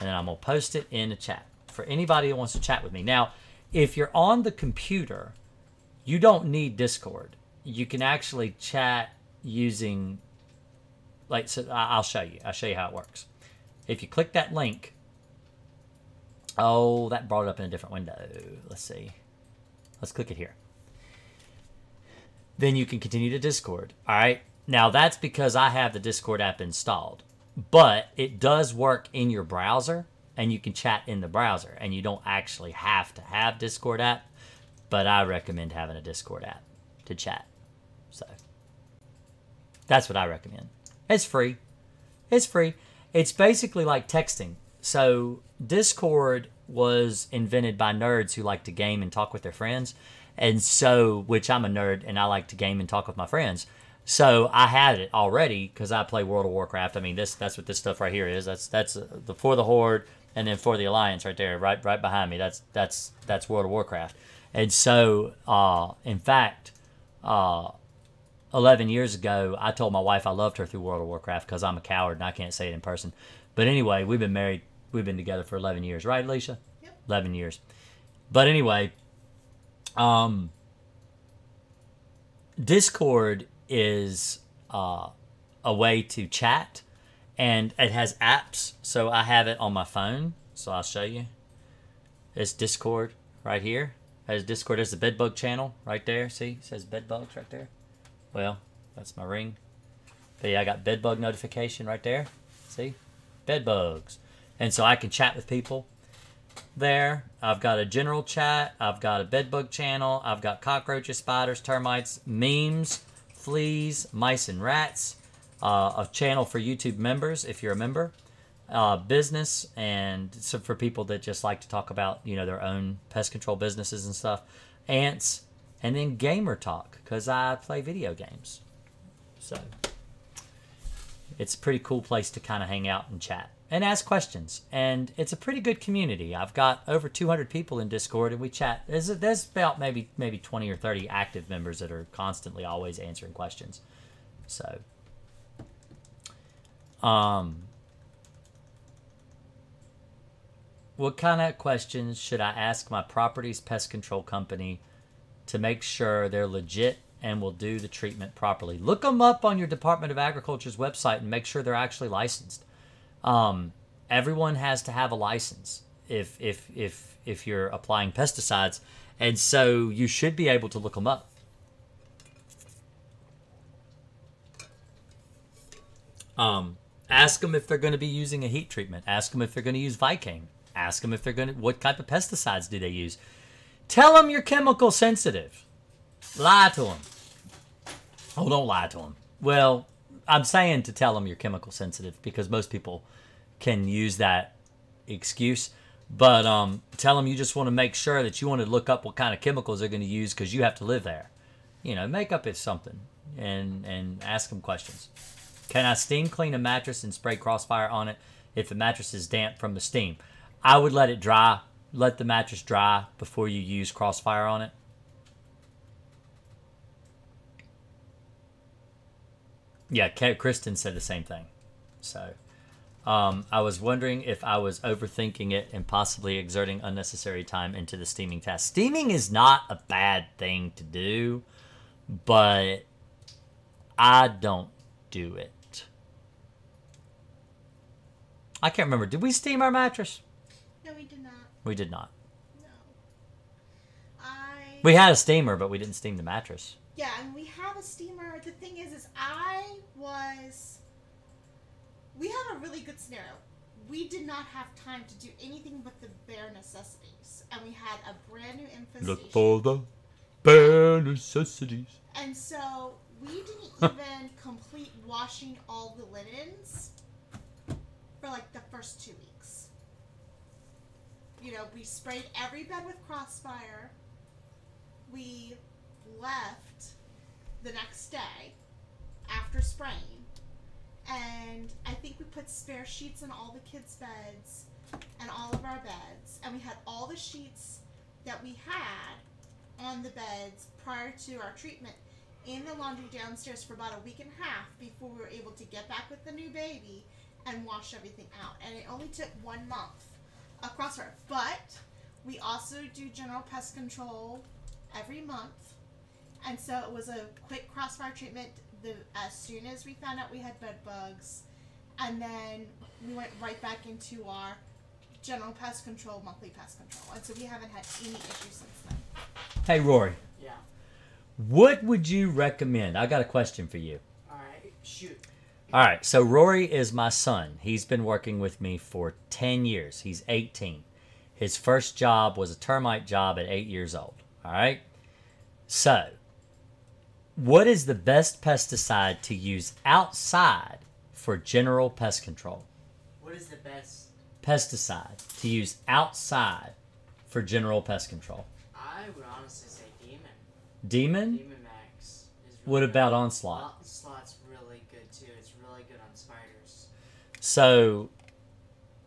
And then I'm going to post it in the chat for anybody that wants to chat with me. Now, if you're on the computer, you don't need Discord. You can actually chat using, like, so I'll show you. I'll show you how it works. If you click that link, oh, that brought it up in a different window. Let's see. Let's click it here. Then you can continue to Discord. All right. Now that's because I have the Discord app installed, but it does work in your browser and you can chat in the browser and you don't actually have to have Discord app, but I recommend having a Discord app to chat. So that's what I recommend. It's free. It's free. It's basically like texting. So Discord was invented by nerds who like to game and talk with their friends. And so, which I'm a nerd and I like to game and talk with my friends. So I had it already because I play World of Warcraft. I mean, this that's what this stuff right here is. That's that's uh, the for the Horde and then for the Alliance right there, right right behind me. That's that's that's World of Warcraft. And so, uh, in fact, uh, 11 years ago, I told my wife I loved her through World of Warcraft because I'm a coward and I can't say it in person. But anyway, we've been married, we've been together for 11 years, right, Alicia? Yep. 11 years. But anyway, um, Discord is uh, a way to chat and it has apps. So I have it on my phone. So I'll show you. It's Discord right here. It has Discord. There's the bedbug channel right there. See, it says bedbugs right there. Well, that's my ring. But yeah, I got bedbug notification right there. See, bedbugs, and so I can chat with people there. I've got a general chat. I've got a bedbug channel. I've got cockroaches, spiders, termites, memes, fleas, mice, and rats. Uh, a channel for YouTube members if you're a member. Uh, business and so for people that just like to talk about you know their own pest control businesses and stuff. Ants and then gamer talk because I play video games. So it's a pretty cool place to kind of hang out and chat and ask questions. And it's a pretty good community. I've got over 200 people in Discord, and we chat. There's, there's about maybe maybe 20 or 30 active members that are constantly always answering questions. So, um, what kind of questions should I ask my property's pest control company to make sure they're legit and will do the treatment properly? Look them up on your Department of Agriculture's website and make sure they're actually licensed um, everyone has to have a license if if if if you're applying pesticides, and so you should be able to look them up. Um, ask them if they're going to be using a heat treatment. Ask them if they're going to use Vikane. Ask them if they're going to what type of pesticides do they use. Tell them you're chemical sensitive. Lie to them. Oh, don't lie to them. Well, I'm saying to tell them you're chemical sensitive because most people can use that excuse. But um, tell them you just want to make sure that you want to look up what kind of chemicals they're going to use because you have to live there. You know, makeup is something, and and ask them questions. Can I steam clean a mattress and spray Crossfire on it if the mattress is damp from the steam? I would let it dry. Let the mattress dry before you use Crossfire on it. Yeah, Kristen said the same thing. So, um, I was wondering if I was overthinking it and possibly exerting unnecessary time into the steaming task. Steaming is not a bad thing to do, but I don't do it. I can't remember. Did we steam our mattress? No, we did not. We did not. No. I. We had a steamer, but we didn't steam the mattress. Yeah, and we have a steamer. The thing is, is I was. We had a really good scenario. We did not have time to do anything but the bare necessities, and we had a brand new infestation. the bare necessities. And so we didn't even complete washing all the linens for like the first two weeks. You know, we sprayed every bed with crossfire. We left the next day after spraying. And I think we put spare sheets in all the kids' beds and all of our beds. And we had all the sheets that we had on the beds prior to our treatment in the laundry downstairs for about a week and a half before we were able to get back with the new baby and wash everything out. And it only took one month across her. But we also do general pest control every month. And so it was a quick crossfire treatment the as soon as we found out we had bed bugs. And then we went right back into our general pest control, monthly pest control. And so we haven't had any issues since then. Hey, Rory. Yeah. What would you recommend? I got a question for you. All right. Shoot. All right, so Rory is my son. He's been working with me for 10 years. He's 18. His first job was a termite job at 8 years old. All right? So, what is the best pesticide to use outside for general pest control? What is the best? Pesticide to use outside for general pest control. I would honestly say demon. Demon? Demon Max is. Really What good. about onslaught? Onslaught's really good too. It's really good on spiders. So,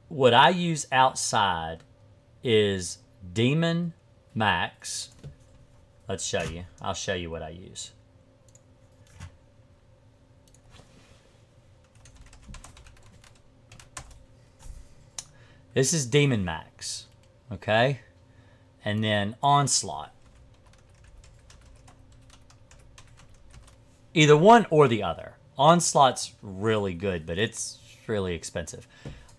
what I use outside is Demon Max. Let's show you. I'll show you what I use. This is Demon Max, okay? And then Onslaught. Either one or the other. Onslaught's really good, but it's really expensive.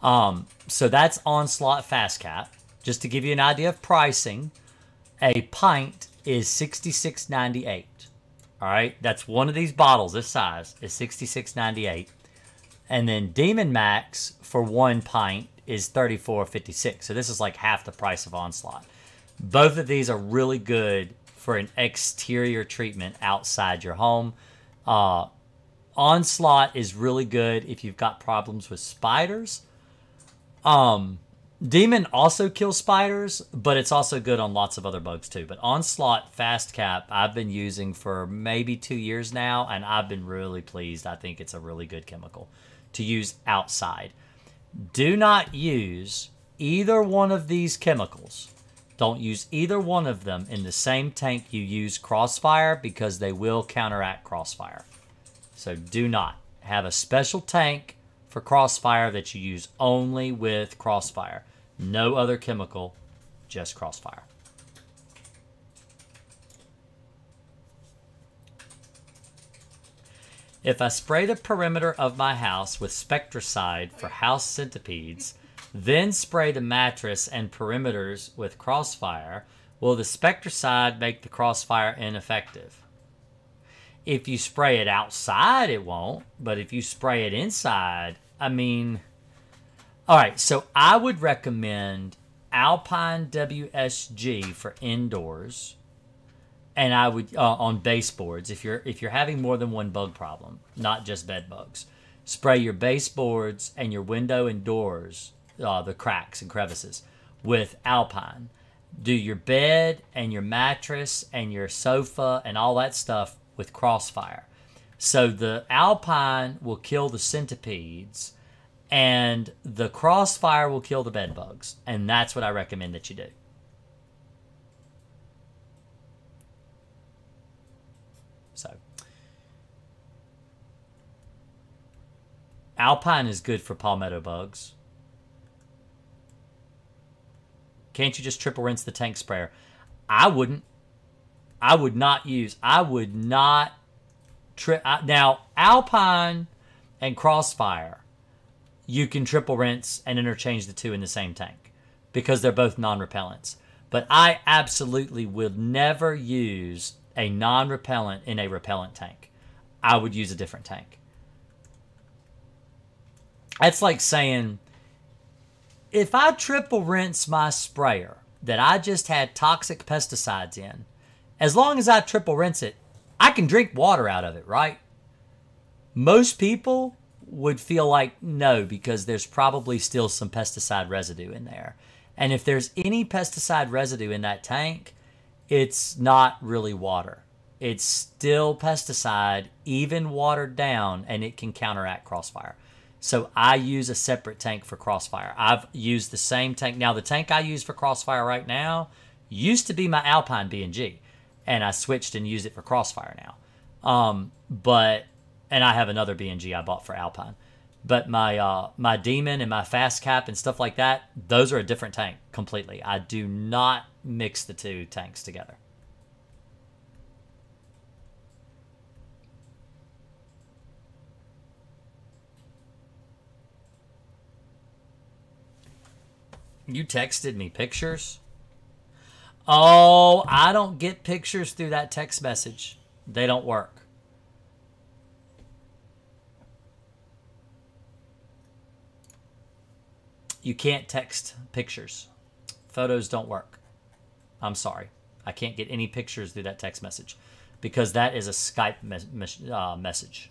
Um, so that's Onslaught Fast Cap. Just to give you an idea of pricing, a pint is sixty six ninety eight. All right, that's one of these bottles this size is sixty six ninety eight, and then Demon Max for one pint is thirty four fifty six. So this is like half the price of Onslaught. Both of these are really good for an exterior treatment outside your home. Uh, Onslaught is really good if you've got problems with spiders. Um, Demon also kills spiders, but it's also good on lots of other bugs too. But Onslaught Fast Cap, I've been using for maybe two years now, and I've been really pleased. I think it's a really good chemical to use outside. Do not use either one of these chemicals. Don't use either one of them in the same tank you use Crossfire because they will counteract Crossfire. So do not have a special tank for Crossfire that you use only with Crossfire. No other chemical, just Crossfire. If I spray the perimeter of my house with Spectracide for house centipedes, then spray the mattress and perimeters with Crossfire, will the Spectracide make the Crossfire ineffective? If you spray it outside, it won't. But if you spray it inside, I mean. All right, so I would recommend Alpine WSG for indoors and I would uh, on baseboards if you're if you're having more than one bug problem, not just bed bugs, spray your baseboards and your window and doors, uh, the cracks and crevices, with Alpine. Do your bed and your mattress and your sofa and all that stuff with Crossfire. So the Alpine will kill the centipedes, and the Crossfire will kill the bed bugs, and that's what I recommend that you do. So Alpine is good for palmetto bugs. Can't you just triple rinse the tank sprayer? I wouldn't. I would not use. I would not. Now Alpine and Crossfire, you can triple rinse and interchange the two in the same tank because they're both non-repellents. But I absolutely would never use a non-repellent in a repellent tank. I would use a different tank. That's like saying if I triple rinse my sprayer that I just had toxic pesticides in, as long as I triple rinse it, I can drink water out of it, right? Most people would feel like no, because there's probably still some pesticide residue in there. And if there's any pesticide residue in that tank, it's not really water. It's still pesticide, even watered down, and it can counteract crossfire. So I use a separate tank for crossfire. I've used the same tank. Now the tank I use for crossfire right now used to be my Alpine B&G, and I switched and use it for crossfire now. Um, but and I have another B&G I bought for Alpine. But my uh, my Demon and my Fast Cap and stuff like that, those are a different tank completely. I do not mix the two tanks together. You texted me pictures? Oh, I don't get pictures through that text message. They don't work. You can't text pictures. Photos don't work. I'm sorry. I can't get any pictures through that text message because that is a Skype uh, message.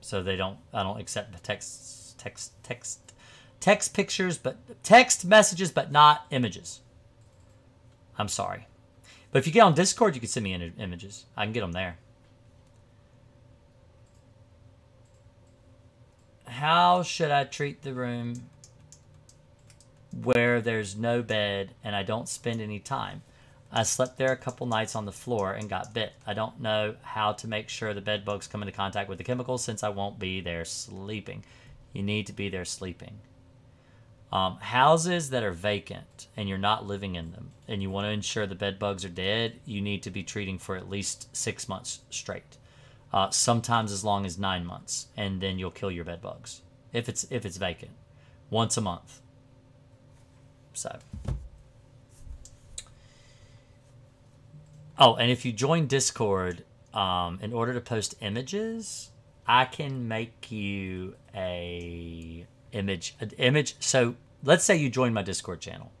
So they don't I don't accept the text text text text pictures, but text messages, but not images. I'm sorry. But if you get on Discord, you can send me in images. I can get them there. How should I treat the room where there's no bed and I don't spend any time? I slept there a couple nights on the floor and got bit. I don't know how to make sure the bed bugs come into contact with the chemicals since I won't be there sleeping. You need to be there sleeping. Um, houses that are vacant and you're not living in them and you want to ensure the bed bugs are dead, you need to be treating for at least six months straight. Uh, sometimes as long as nine months, and then you'll kill your bed bugs if it's if it's vacant, once a month. So. Oh, and if you join Discord, um, in order to post images, I can make you a image an image. So let's say you join my discord channel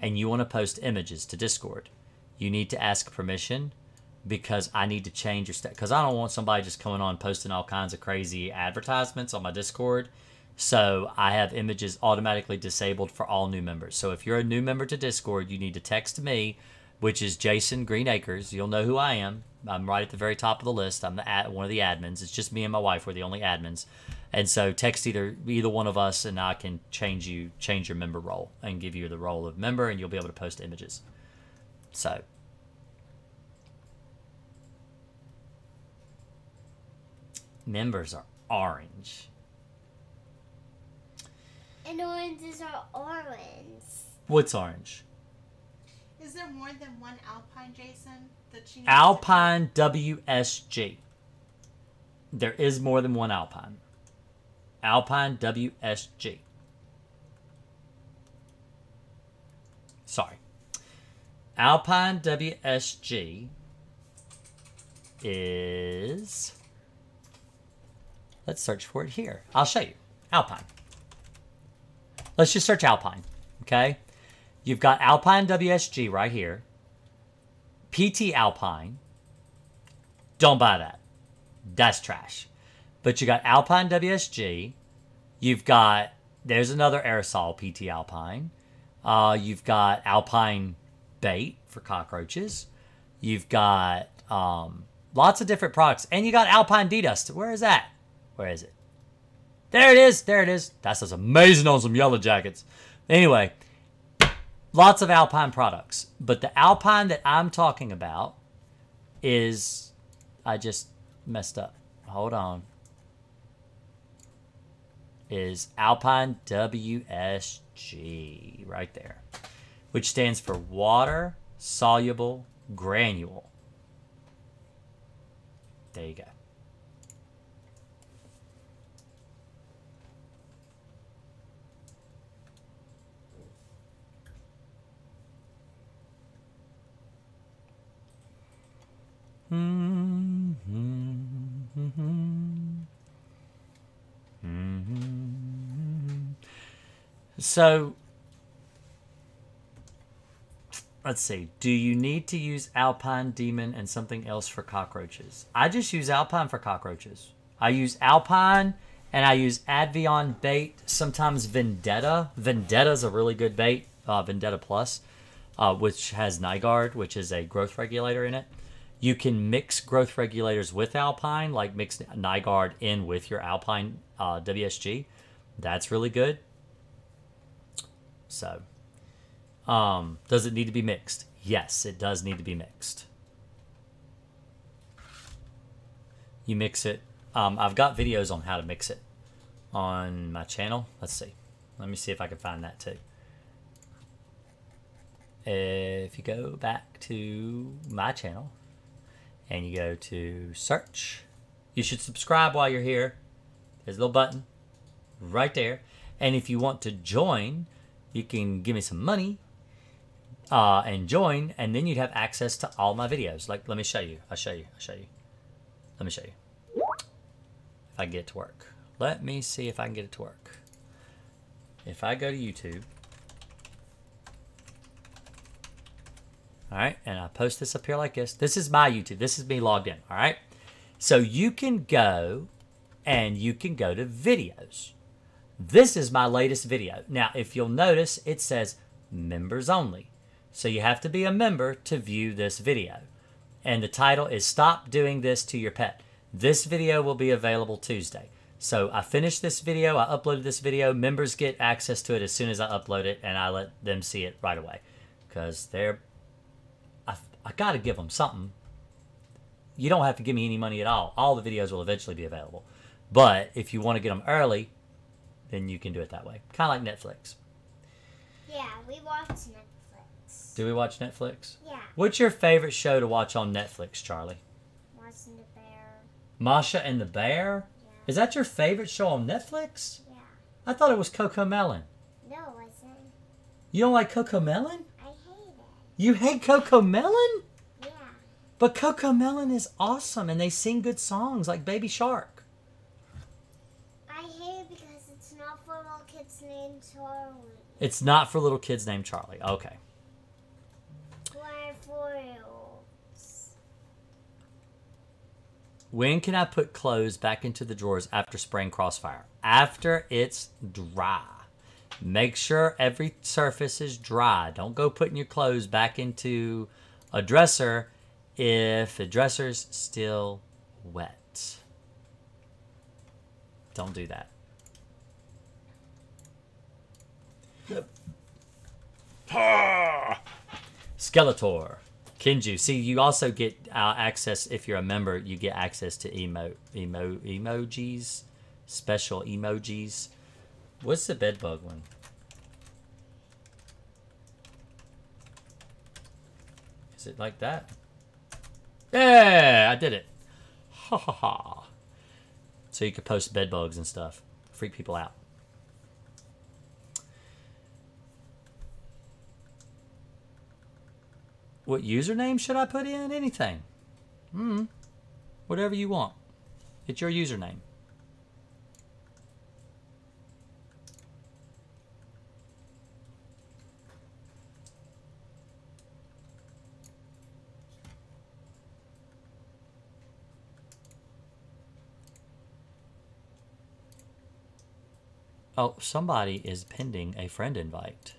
and you want to post images to discord. You need to ask permission because i need to change your stuff because i don't want somebody just coming on posting all kinds of crazy advertisements on my discord. So i have images automatically disabled for all new members. So if you're a new member to discord you need to text me which is jason greenakers. You'll know who i am. I'm right at the very top of the list. I'm the ad, one of the admins. It's just me and my wife. We're the only admins and so text either either one of us, and I can change you change your member role and give you the role of member, and you'll be able to post images. So. Members are orange. And oranges are orange. What's orange? Is there more than one Alpine, Jason? That you Alpine WSG. There is more than one Alpine. Alpine WSG. Sorry. Alpine WSG is. Let's search for it here. I'll show you. Alpine. Let's just search Alpine. Okay? You've got Alpine WSG right here. PT Alpine. Don't buy that. That's trash. But you got Alpine WSG. You've got there's another aerosol PT Alpine. Uh, you've got Alpine bait for cockroaches. You've got um, lots of different products, and you got Alpine D Dust. Where is that? Where is it? There it is. There it is. That's just amazing on some yellow jackets. Anyway, lots of Alpine products, but the Alpine that I'm talking about is I just messed up. Hold on. Is Alpine WSG right there, which stands for water soluble granule. There you go. Mm-hmm. So, let's see. Do you need to use Alpine Demon and something else for cockroaches? I just use Alpine for cockroaches. I use Alpine and I use Advion bait, sometimes Vendetta. Vendetta is a really good bait, uh, Vendetta Plus, uh, which has Nylar, which is a growth regulator in it. You can mix growth regulators with Alpine, like mix Nylar in with your Alpine uh, WSG. That's really good. So, um, does it need to be mixed? Yes, it does need to be mixed. You mix it. Um, I've got videos on how to mix it on my channel. Let's see. Let me see if I can find that too. If you go back to my channel and you go to search, you should subscribe while you're here. There's a little button right there. And if you want to join, you can give me some money uh, and join, and then you'd have access to all my videos. Like, let me show you. I'll show you. I'll show you. Let me show you. If I get it to work. Let me see if I can get it to work. If I go to YouTube, all right, and I post this up here like this. This is my YouTube. This is me logged in, all right? So you can go and you can go to videos. This is my latest video. Now, if you'll notice, it says members only. So you have to be a member to view this video. And the title is Stop Doing This to Your Pet. This video will be available Tuesday. So I finished this video, I uploaded this video. Members get access to it as soon as I upload it, and I let them see it right away. Because they're, I, got to give them something. You don't have to give me any money at all. All the videos will eventually be available. But if you want to get them early, then you can do it that way. Kind of like Netflix. Yeah, we watch Netflix. Do we watch Netflix? Yeah, What's your favorite show to watch on Netflix, Charlie? watching the bear. Masha and the Bear? Yeah. Is that your favorite show on Netflix? Yeah. I thought it was CoComelon. No, it wasn't. You don't like CoComelon? I hate it. You hate CoComelon? Yeah. But CoComelon is awesome and they sing good songs like Baby Shark. I hate it because it's not for little kids named Charlie. It's not for little kids named Charlie. Okay. When can I put clothes back into the drawers after spraying Crossfire? After it's dry. Make sure every surface is dry. Don't go putting your clothes back into a dresser if the dresser's still wet. Don't do that. Skeletor. Kinju. See, you also get uh, access if you're a member. You get access to emo, emo emojis, special emojis. What's the bedbug one? Is it like that? Yeah, I did it. Ha ha ha. So you could post bedbugs and stuff, freak people out. What username should I put in? Anything. Hmm. Whatever you want. It's your username. Oh, somebody is pending a friend invite.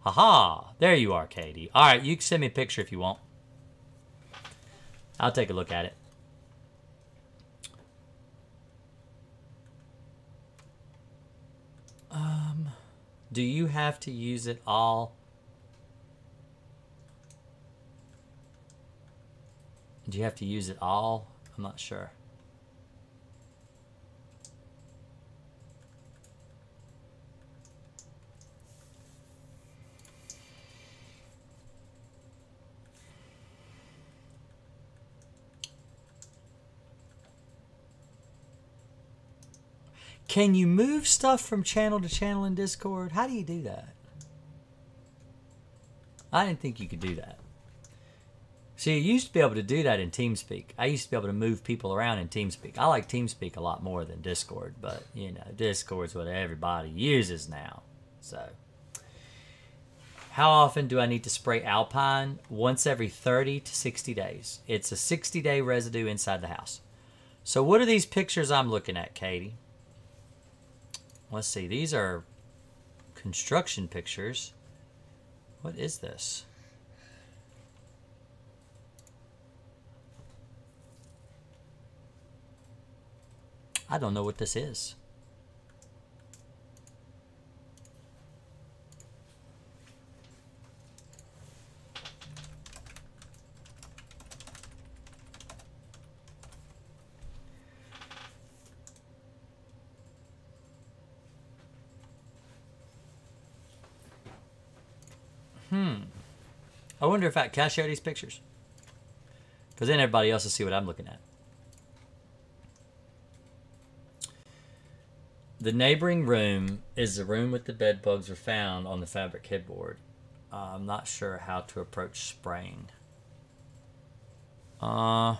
Haha, there you are, Katie. All right, you can send me a picture if you want. I'll take a look at it. Um, do you have to use it all? Do you have to use it all? I'm not sure. Can you move stuff from channel to channel in Discord? How do you do that? I didn't think you could do that. See, you used to be able to do that in TeamSpeak. I used to be able to move people around in TeamSpeak. I like TeamSpeak a lot more than Discord, but you know, Discord's what everybody uses now. So, how often do I need to spray Alpine? Once every 30 to 60 days. It's a 60 day residue inside the house. So, what are these pictures I'm looking at, Katie? Let's see, these are construction pictures. What is this? I don't know what this is. Hmm. I wonder if I can I share these pictures? Because then everybody else will see what I'm looking at. The neighboring room is the room with the bed bugs were found on the fabric headboard. Uh, I'm not sure how to approach spraying. Uh,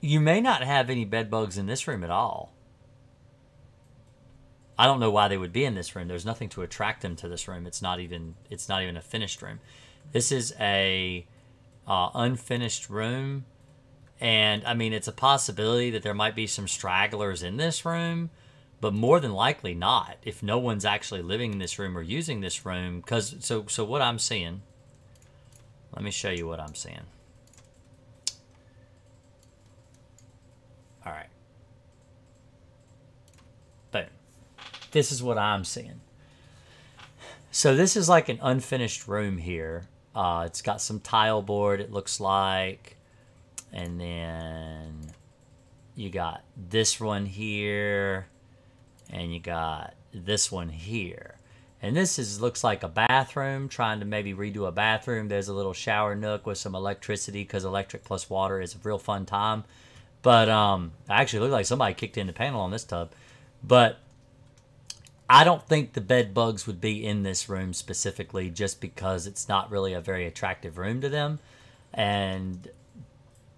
you may not have any bed bugs in this room at all. I don't know why they would be in this room. There's nothing to attract them to this room. It's not even it's not even a finished room. This is a uh, unfinished room, and I mean it's a possibility that there might be some stragglers in this room, but more than likely not. If no one's actually living in this room or using this room, because so so what I'm seeing. Let me show you what I'm seeing. All right. Boom this is what I'm seeing. So this is like an unfinished room here. Uh, it's got some tile board, it looks like. And then you got this one here. And you got this one here. And this is looks like a bathroom, trying to maybe redo a bathroom. There's a little shower nook with some electricity because electric plus water is a real fun time. But um, actually looked like somebody kicked in the panel on this tub. But I don't think the bed bugs would be in this room specifically just because it's not really a very attractive room to them. And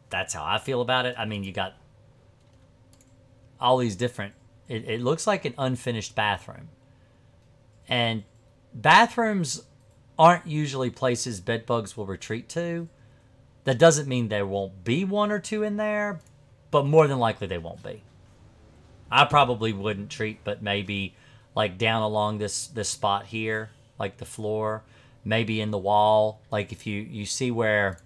that's how I feel about it. I mean, you got all these different, it, it looks like an unfinished bathroom. And bathrooms aren't usually places bed bugs will retreat to. That doesn't mean there won't be one or two in there, but more than likely they won't be. I probably wouldn't treat, but maybe like down along this this spot here, like the floor, maybe in the wall. Like if you you see where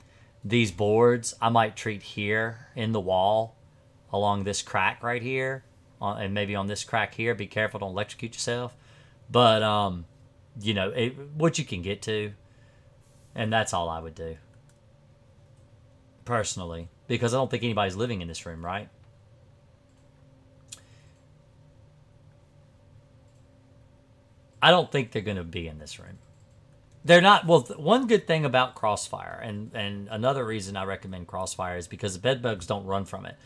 these boards, I might treat here in the wall along this crack right here, and maybe on this crack here. Be careful, don't electrocute yourself. But um, you know it, what you can get to, and that's all I would do personally, because I don't think anybody's living in this room, right? I don't think they're going to be in this room. They're not. Well, one good thing about Crossfire, and and another reason I recommend Crossfire is because the bed bugs don't run from it.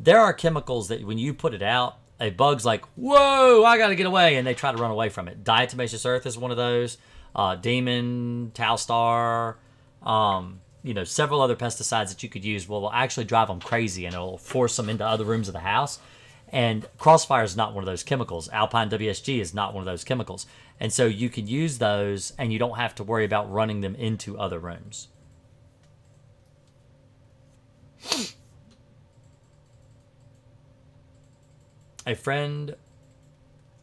There are chemicals that when you put it out, a bug's like, "Whoa, I got to get away," and they try to run away from it. Diatomaceous earth is one of those. Uh, Demon, Talstar, um, you know, several other pesticides that you could use will actually drive them crazy and it'll force them into other rooms of the house. And Crossfire is not one of those chemicals. Alpine WSG is not one of those chemicals. And so you can use those and you don't have to worry about running them into other rooms. A friend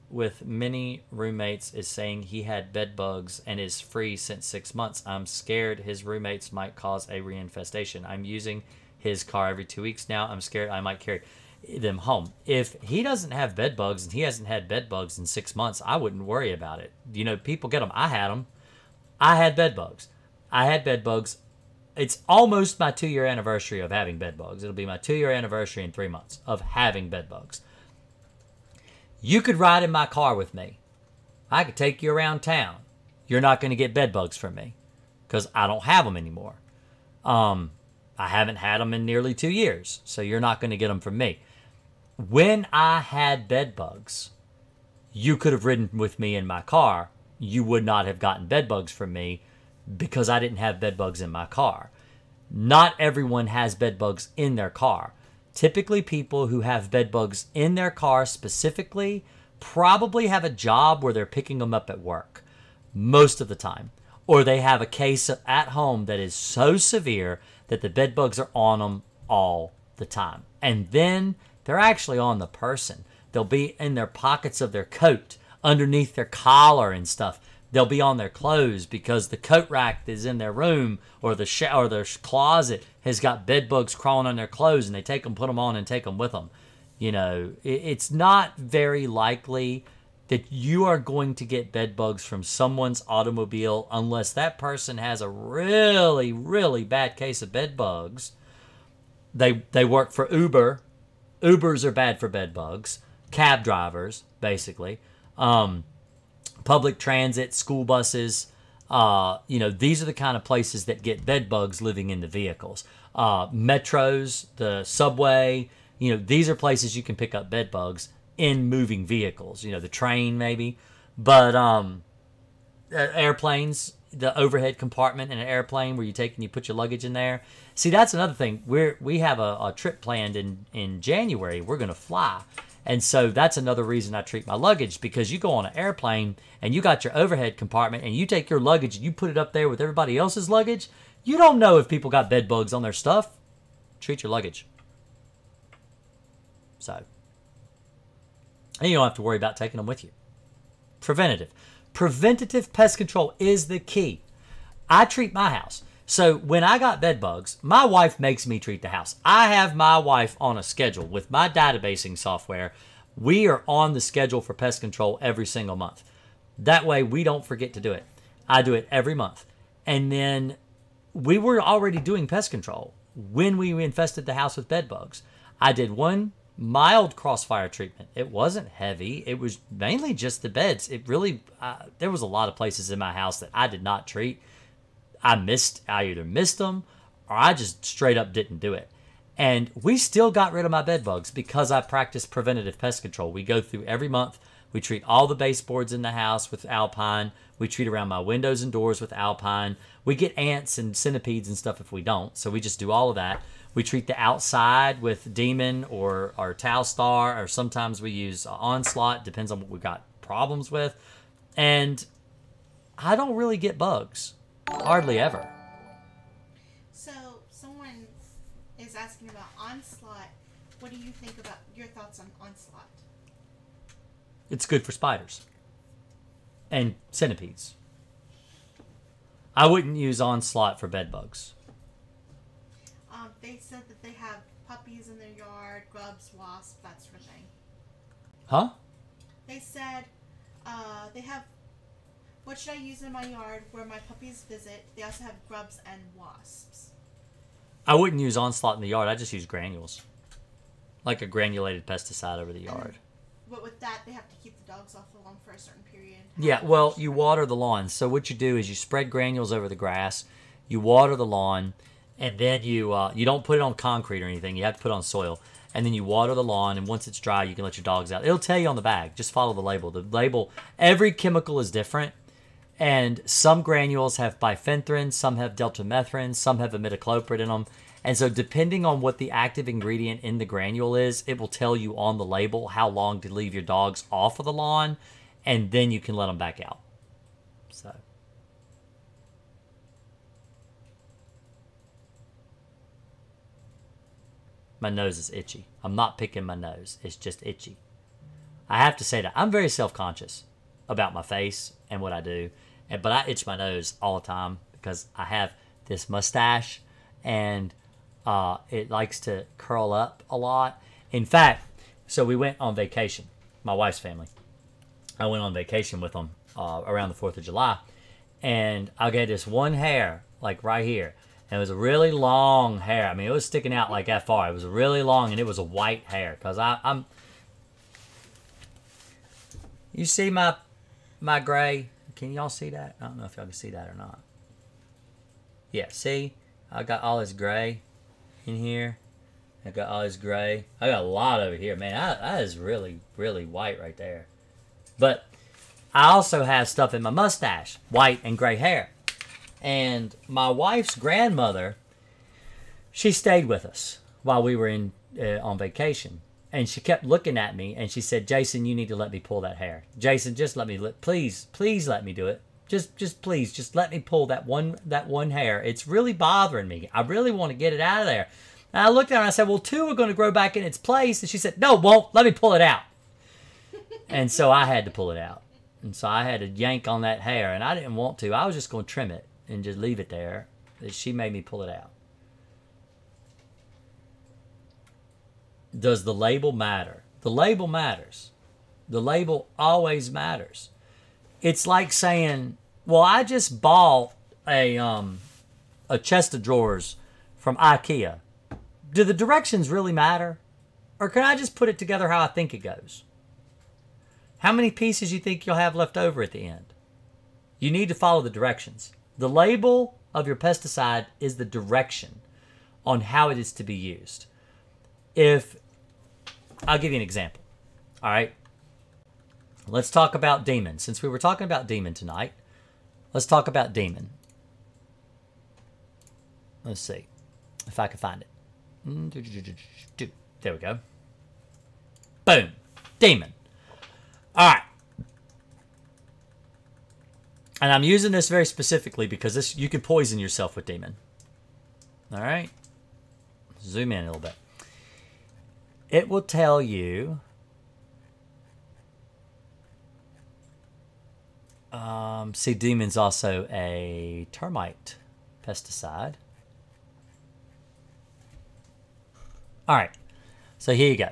with many roommates is saying he had bed bugs and is free since six months. I'm scared his roommates might cause a reinfestation. I'm using his car every two weeks now. I'm scared I might carry them home. If he doesn't have bed bugs and he hasn't had bed bugs in six months, I wouldn't worry about it. You know, people get them. I had them. I had bed bugs. I had bed bugs. It's almost my two year anniversary of having bed bugs. It'll be my two year anniversary in three months of having bed bugs. You could ride in my car with me. I could take you around town. You're not going to get bed bugs from me because I don't have them anymore. Um, I haven't had them in nearly two years, so you're not going to get them from me. When I had bed bugs, you could have ridden with me in my car. You would not have gotten bed bugs from me because I didn't have bed bugs in my car. Not everyone has bed bugs in their car. Typically, people who have bed bugs in their car specifically probably have a job where they're picking them up at work most of the time. Or they have a case at home that is so severe that the bed bugs are on them all the time. And then they're actually on the person. They'll be in their pockets of their coat, underneath their collar and stuff. They'll be on their clothes because the coat rack is in their room or the sh- or their closet has got bed bugs crawling on their clothes, and they take them, put them on, and take them with them. You know, it, it's not very likely that you are going to get bed bugs from someone's automobile unless that person has a really, really bad case of bed bugs. They they work for Uber. Ubers are bad for bed bugs. Cab drivers, basically. Um, public transit, school buses. Uh, you know, these are the kind of places that get bed bugs living in the vehicles. Uh, metros, the subway, you know, these are places you can pick up bed bugs in moving vehicles. You know, the train maybe, but um, airplanes, the overhead compartment in an airplane where you take and you put your luggage in there. See, that's another thing. We're we have a, a trip planned in in January. We're gonna fly, and so that's another reason I treat my luggage because you go on an airplane and you got your overhead compartment and you take your luggage and you put it up there with everybody else's luggage. You don't know if people got bed bugs on their stuff. Treat your luggage. So, and you don't have to worry about taking them with you. Preventative. Preventative pest control is the key. I treat my house. So when I got bed bugs, my wife makes me treat the house. I have my wife on a schedule with my databasing software. We are on the schedule for pest control every single month. That way we don't forget to do it. I do it every month. And then we were already doing pest control when we infested the house with bed bugs. I did one mild crossfire treatment. It wasn't heavy. It was mainly just the beds. It really uh, there was a lot of places in my house that I did not treat. I missed I either missed them or I just straight up didn't do it. And we still got rid of my bed bugs because I practice preventative pest control. We go through every month. We treat all the baseboards in the house with alpine. We treat around my windows and doors with alpine. We get ants and centipedes and stuff if we don't. So we just do all of that. We treat the outside with Demon or, or Star, or sometimes we use Onslaught, depends on what we've got problems with. And I don't really get bugs, hardly ever. So, someone is asking about Onslaught. What do you think about your thoughts on Onslaught? It's good for spiders and centipedes. I wouldn't use Onslaught for bed bugs. Um, they said that they have puppies in their yard, grubs, wasps, that sort of thing. Huh? They said uh, they have. What should I use in my yard where my puppies visit? They also have grubs and wasps. I wouldn't use Onslaught in the yard. I just use granules, like a granulated pesticide over the yard. But with that, they have to keep the dogs off the lawn for a certain period. Yeah, well, you water the lawn. So what you do is you spread granules over the grass, you water the lawn, and then you uh, you don't put it on concrete or anything. You have to put it on soil, and then you water the lawn. And once it's dry, you can let your dogs out. It'll tell you on the bag. Just follow the label. The label. Every chemical is different, and some granules have bifenthrin, some have deltamethrin, some have imidacloprid in them. And so, depending on what the active ingredient in the granule is, it will tell you on the label how long to leave your dogs off of the lawn, and then you can let them back out. So. My nose is itchy. I'm not picking my nose. It's just itchy. I have to say that I'm very self conscious about my face and what I do, and but I itch my nose all the time because I have this mustache and uh, it likes to curl up a lot. In fact, so we went on vacation, my wife's family. I went on vacation with them uh, around the Fourth of July, and I got this one hair like right here. And it was a really long hair. I mean, it was sticking out like that far. It was really long, and it was a white hair. Cause I, I'm. You see my, my gray? Can y'all see that? I don't know if y'all can see that or not. Yeah, see, I got all this gray in here. I got all this gray. I got a lot over here, man. That is really, really white right there. But I also have stuff in my mustache, white and gray hair. And my wife's grandmother, she stayed with us while we were in uh, on vacation. And she kept looking at me and she said, "Jason, you need to let me pull that hair. Jason, just let me let please, please let me do it. Just just please, just let me pull that one that one hair. It's really bothering me. I really want to get it out of there." And I looked at her and I said, "Well, two are going to grow back in its place." And she said, "No, won't. Let me pull it out." and so I had to pull it out. And so I had to yank on that hair and I didn't want to. I was just going to trim it and just leave it there. She made me pull it out. Does the label matter? The label matters. The label always matters. It's like saying, "Well, I just bought a um a chest of drawers from IKEA. Do the directions really matter? Or can I just put it together how I think it goes?" How many pieces you think you'll have left over at the end? You need to follow the directions. The label of your pesticide is the direction on how it is to be used. If I'll give you an example. All right. Let's talk about demon. Since we were talking about demon tonight, let's talk about demon. Let's see if I can find it. There we go. Boom. Demon. All right. And I'm using this very specifically because this you can poison yourself with demon. All right. Zoom in a little bit. It will tell you um, see demon's also a termite pesticide. All right. So here you go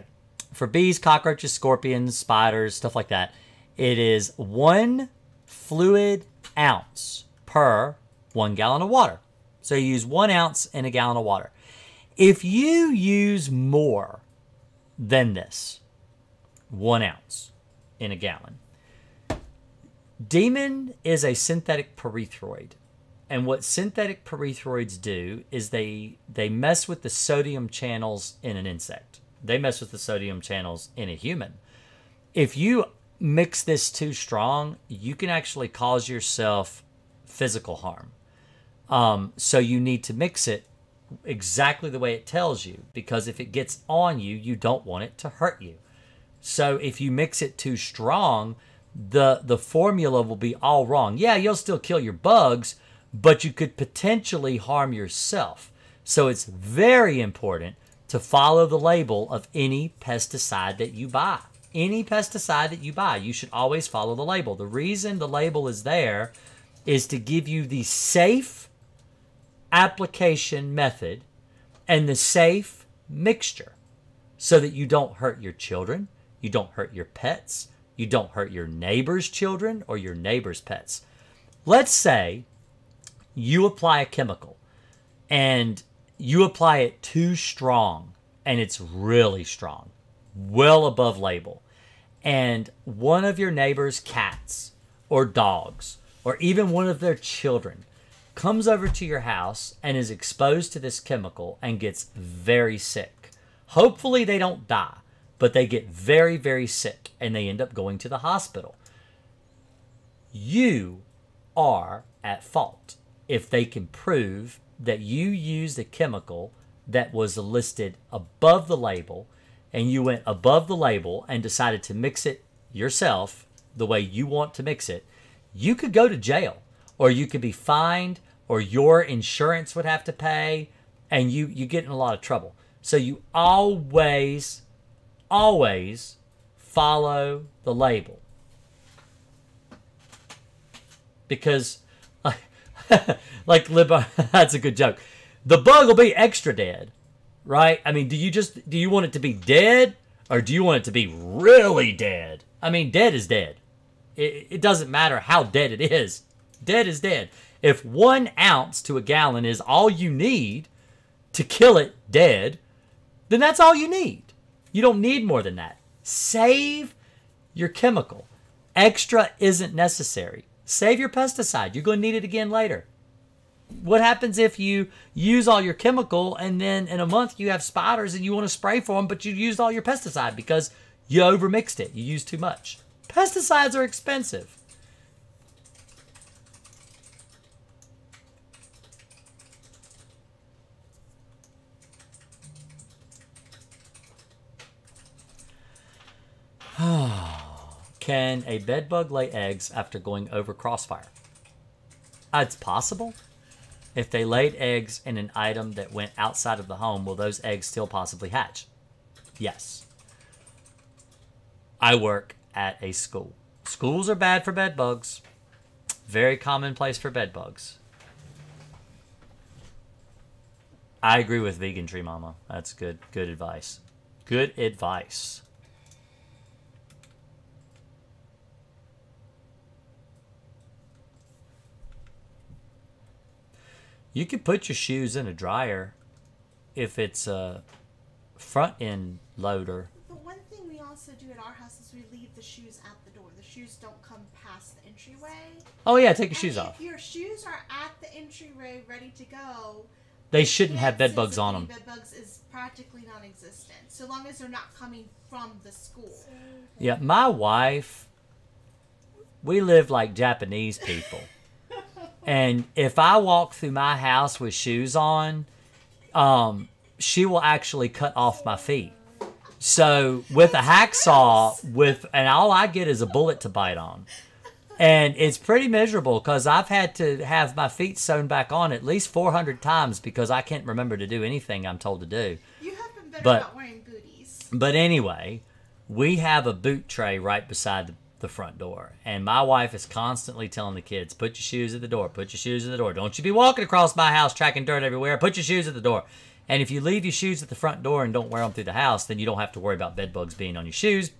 for bees, cockroaches, scorpions, spiders, stuff like that, it is one fluid ounce per one gallon of water. So you use one ounce in a gallon of water. If you use more than this, one ounce in a gallon, Demon is a synthetic pyrethroid. And what synthetic pyrethroids do is they they mess with the sodium channels in an insect they mess with the sodium channels in a human. If you mix this too strong, you can actually cause yourself physical harm. Um, so you need to mix it exactly the way it tells you because if it gets on you, you don't want it to hurt you. So if you mix it too strong, the the formula will be all wrong. Yeah, you'll still kill your bugs, but you could potentially harm yourself. So it's very important to follow the label of any pesticide that you buy. Any pesticide that you buy, you should always follow the label. The reason the label is there is to give you the safe application method and the safe mixture so that you don't hurt your children, you don't hurt your pets, you don't hurt your neighbor's children or your neighbor's pets. Let's say you apply a chemical and you apply it too strong and it's really strong, well above label. And one of your neighbor's cats or dogs or even one of their children comes over to your house and is exposed to this chemical and gets very sick. Hopefully, they don't die, but they get very, very sick and they end up going to the hospital. You are at fault if they can prove that you used a chemical that was listed above the label and you went above the label and decided to mix it yourself the way you want to mix it, you could go to jail or you could be fined or your insurance would have to pay and you you get in a lot of trouble. So you always always follow the label. Because, like, lib- that's a good joke. The bug will be extra dead, right? I mean, do you just do you want it to be dead or do you want it to be really dead? I mean, dead is dead. It, it doesn't matter how dead it is. Dead is dead. If one ounce to a gallon is all you need to kill it dead, then that's all you need. You don't need more than that. Save your chemical. Extra isn't necessary. Save your pesticide. You're going to need it again later. What happens if you use all your chemical and then in a month you have spiders and you want to spray for them, but you used all your pesticide because you overmixed it? You used too much. Pesticides are expensive. Can a bedbug lay eggs after going over crossfire? It's possible. If they laid eggs in an item that went outside of the home, will those eggs still possibly hatch? Yes. I work at a school. Schools are bad for bedbugs. Very common place for bedbugs. I agree with vegan tree mama. That's good good advice. Good advice. You can put your shoes in a dryer if it's a front end loader. But one thing we also do at our house is we leave the shoes at the door. The shoes don't come past the entryway. Oh yeah, take your And shoes if off. If your shoes are at the entryway ready to go, They shouldn't have bed bugs on them. Bed bugs is practically non-existent, so long as they're not coming from the school. Yeah, my wife, we live like Japanese people. and if I walk through my house with shoes on, um, she will actually cut off my feet. So with a hacksaw, with and all I get is a bullet to bite on, and it's pretty miserable because I've had to have my feet sewn back on at least four hundred times because I can't remember to do anything I'm told to do. You have been better But- about wearing booties. But anyway, we have a boot tray right beside the, the front door. And my wife is constantly telling the kids, put your shoes at the door, put your shoes at the door. Don't you be walking across my house tracking dirt everywhere. Put your shoes at the door. And if you leave your shoes at the front door and don't wear them through the house, then you don't have to worry about bed bugs being on your shoes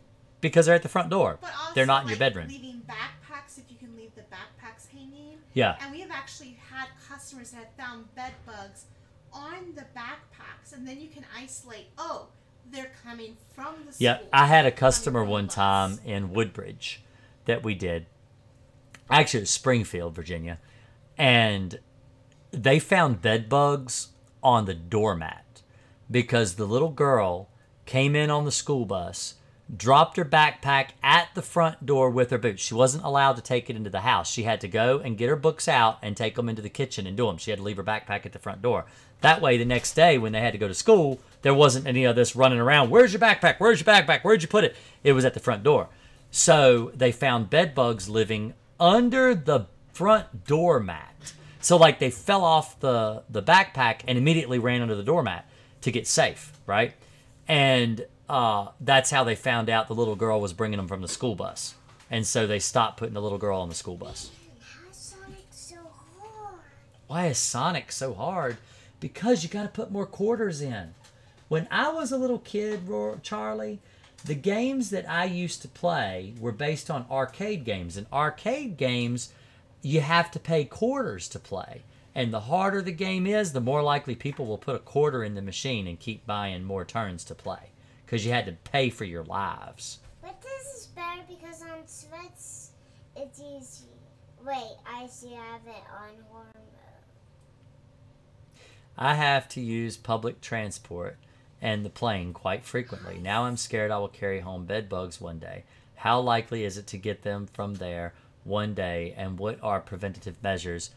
because they're at the front door. But also, they're not in your like, bedroom. Leaving backpacks, if you can leave the backpacks hanging. Yeah. And we have actually had customers that have found bed bugs on the backpacks, and then you can isolate. Oh, they're coming from the Yeah, school. I had a customer one time in Woodbridge that we did. Actually, it was Springfield, Virginia, and they found bed bugs on the doormat because the little girl came in on the school bus, dropped her backpack at the front door with her boots. She wasn't allowed to take it into the house. She had to go and get her books out and take them into the kitchen and do them. She had to leave her backpack at the front door. That way, the next day when they had to go to school, there wasn't any of this running around. Where's your backpack? Where's your backpack? Where'd you put it? It was at the front door. So they found bed bugs living under the front doormat. So like they fell off the the backpack and immediately ran under the doormat to get safe, right? And uh, that's how they found out the little girl was bringing them from the school bus. And so they stopped putting the little girl on the school bus. So hard? Why is Sonic so hard? Because you got to put more quarters in. When I was a little kid, Charlie, the games that I used to play were based on arcade games. And arcade games, you have to pay quarters to play. And the harder the game is, the more likely people will put a quarter in the machine and keep buying more turns to play. Because you had to pay for your lives. But this is better because on Switch it's easy. Wait, I see I have it on mode. I have to use public transport and the plane quite frequently. Now I'm scared I will carry home bed bugs one day. How likely is it to get them from there one day, and what are preventative measures?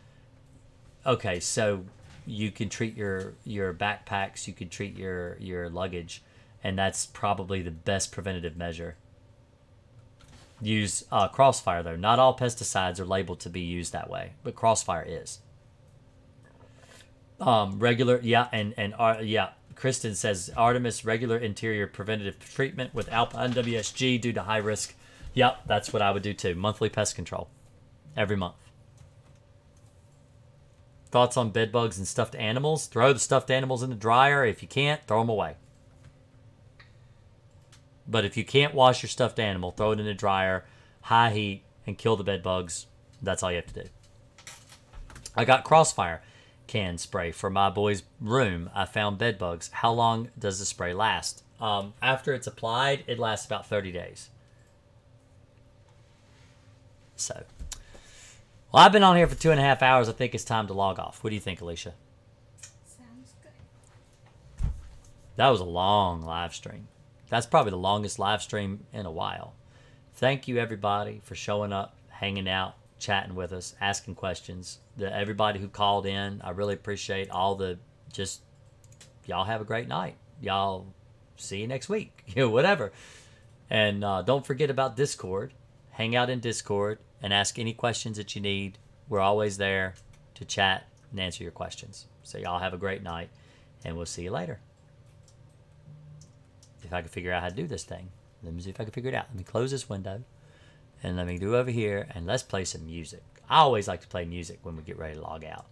Okay, so you can treat your your backpacks, you can treat your your luggage, and that's probably the best preventative measure. Use uh, Crossfire though. Not all pesticides are labeled to be used that way, but Crossfire is um regular yeah and and uh, yeah Kristen says Artemis regular interior preventative treatment with Alpine WSG due to high risk. Yep, that's what I would do too. Monthly pest control every month. Thoughts on bed bugs and stuffed animals? Throw the stuffed animals in the dryer. If you can't, throw them away. But if you can't wash your stuffed animal, throw it in the dryer, high heat, and kill the bed bugs. That's all you have to do. I got Crossfire can spray for my boy's room. I found bed bugs. How long does the spray last? Um, after it's applied, it lasts about 30 days. So, well, I've been on here for two and a half hours. I think it's time to log off. What do you think, Alicia? Sounds good. That was a long live stream. That's probably the longest live stream in a while. Thank you, everybody, for showing up, hanging out, chatting with us, asking questions. The everybody who called in, I really appreciate all the just y'all have a great night. Y'all see you next week. You know, whatever. And uh, don't forget about Discord. Hang out in Discord and ask any questions that you need. We're always there to chat and answer your questions. So y'all have a great night, and we'll see you later. If I can figure out how to do this thing, let me see if I can figure it out. Let me close this window, and let me go over here and let's play some music. I always like to play music when we get ready to log out.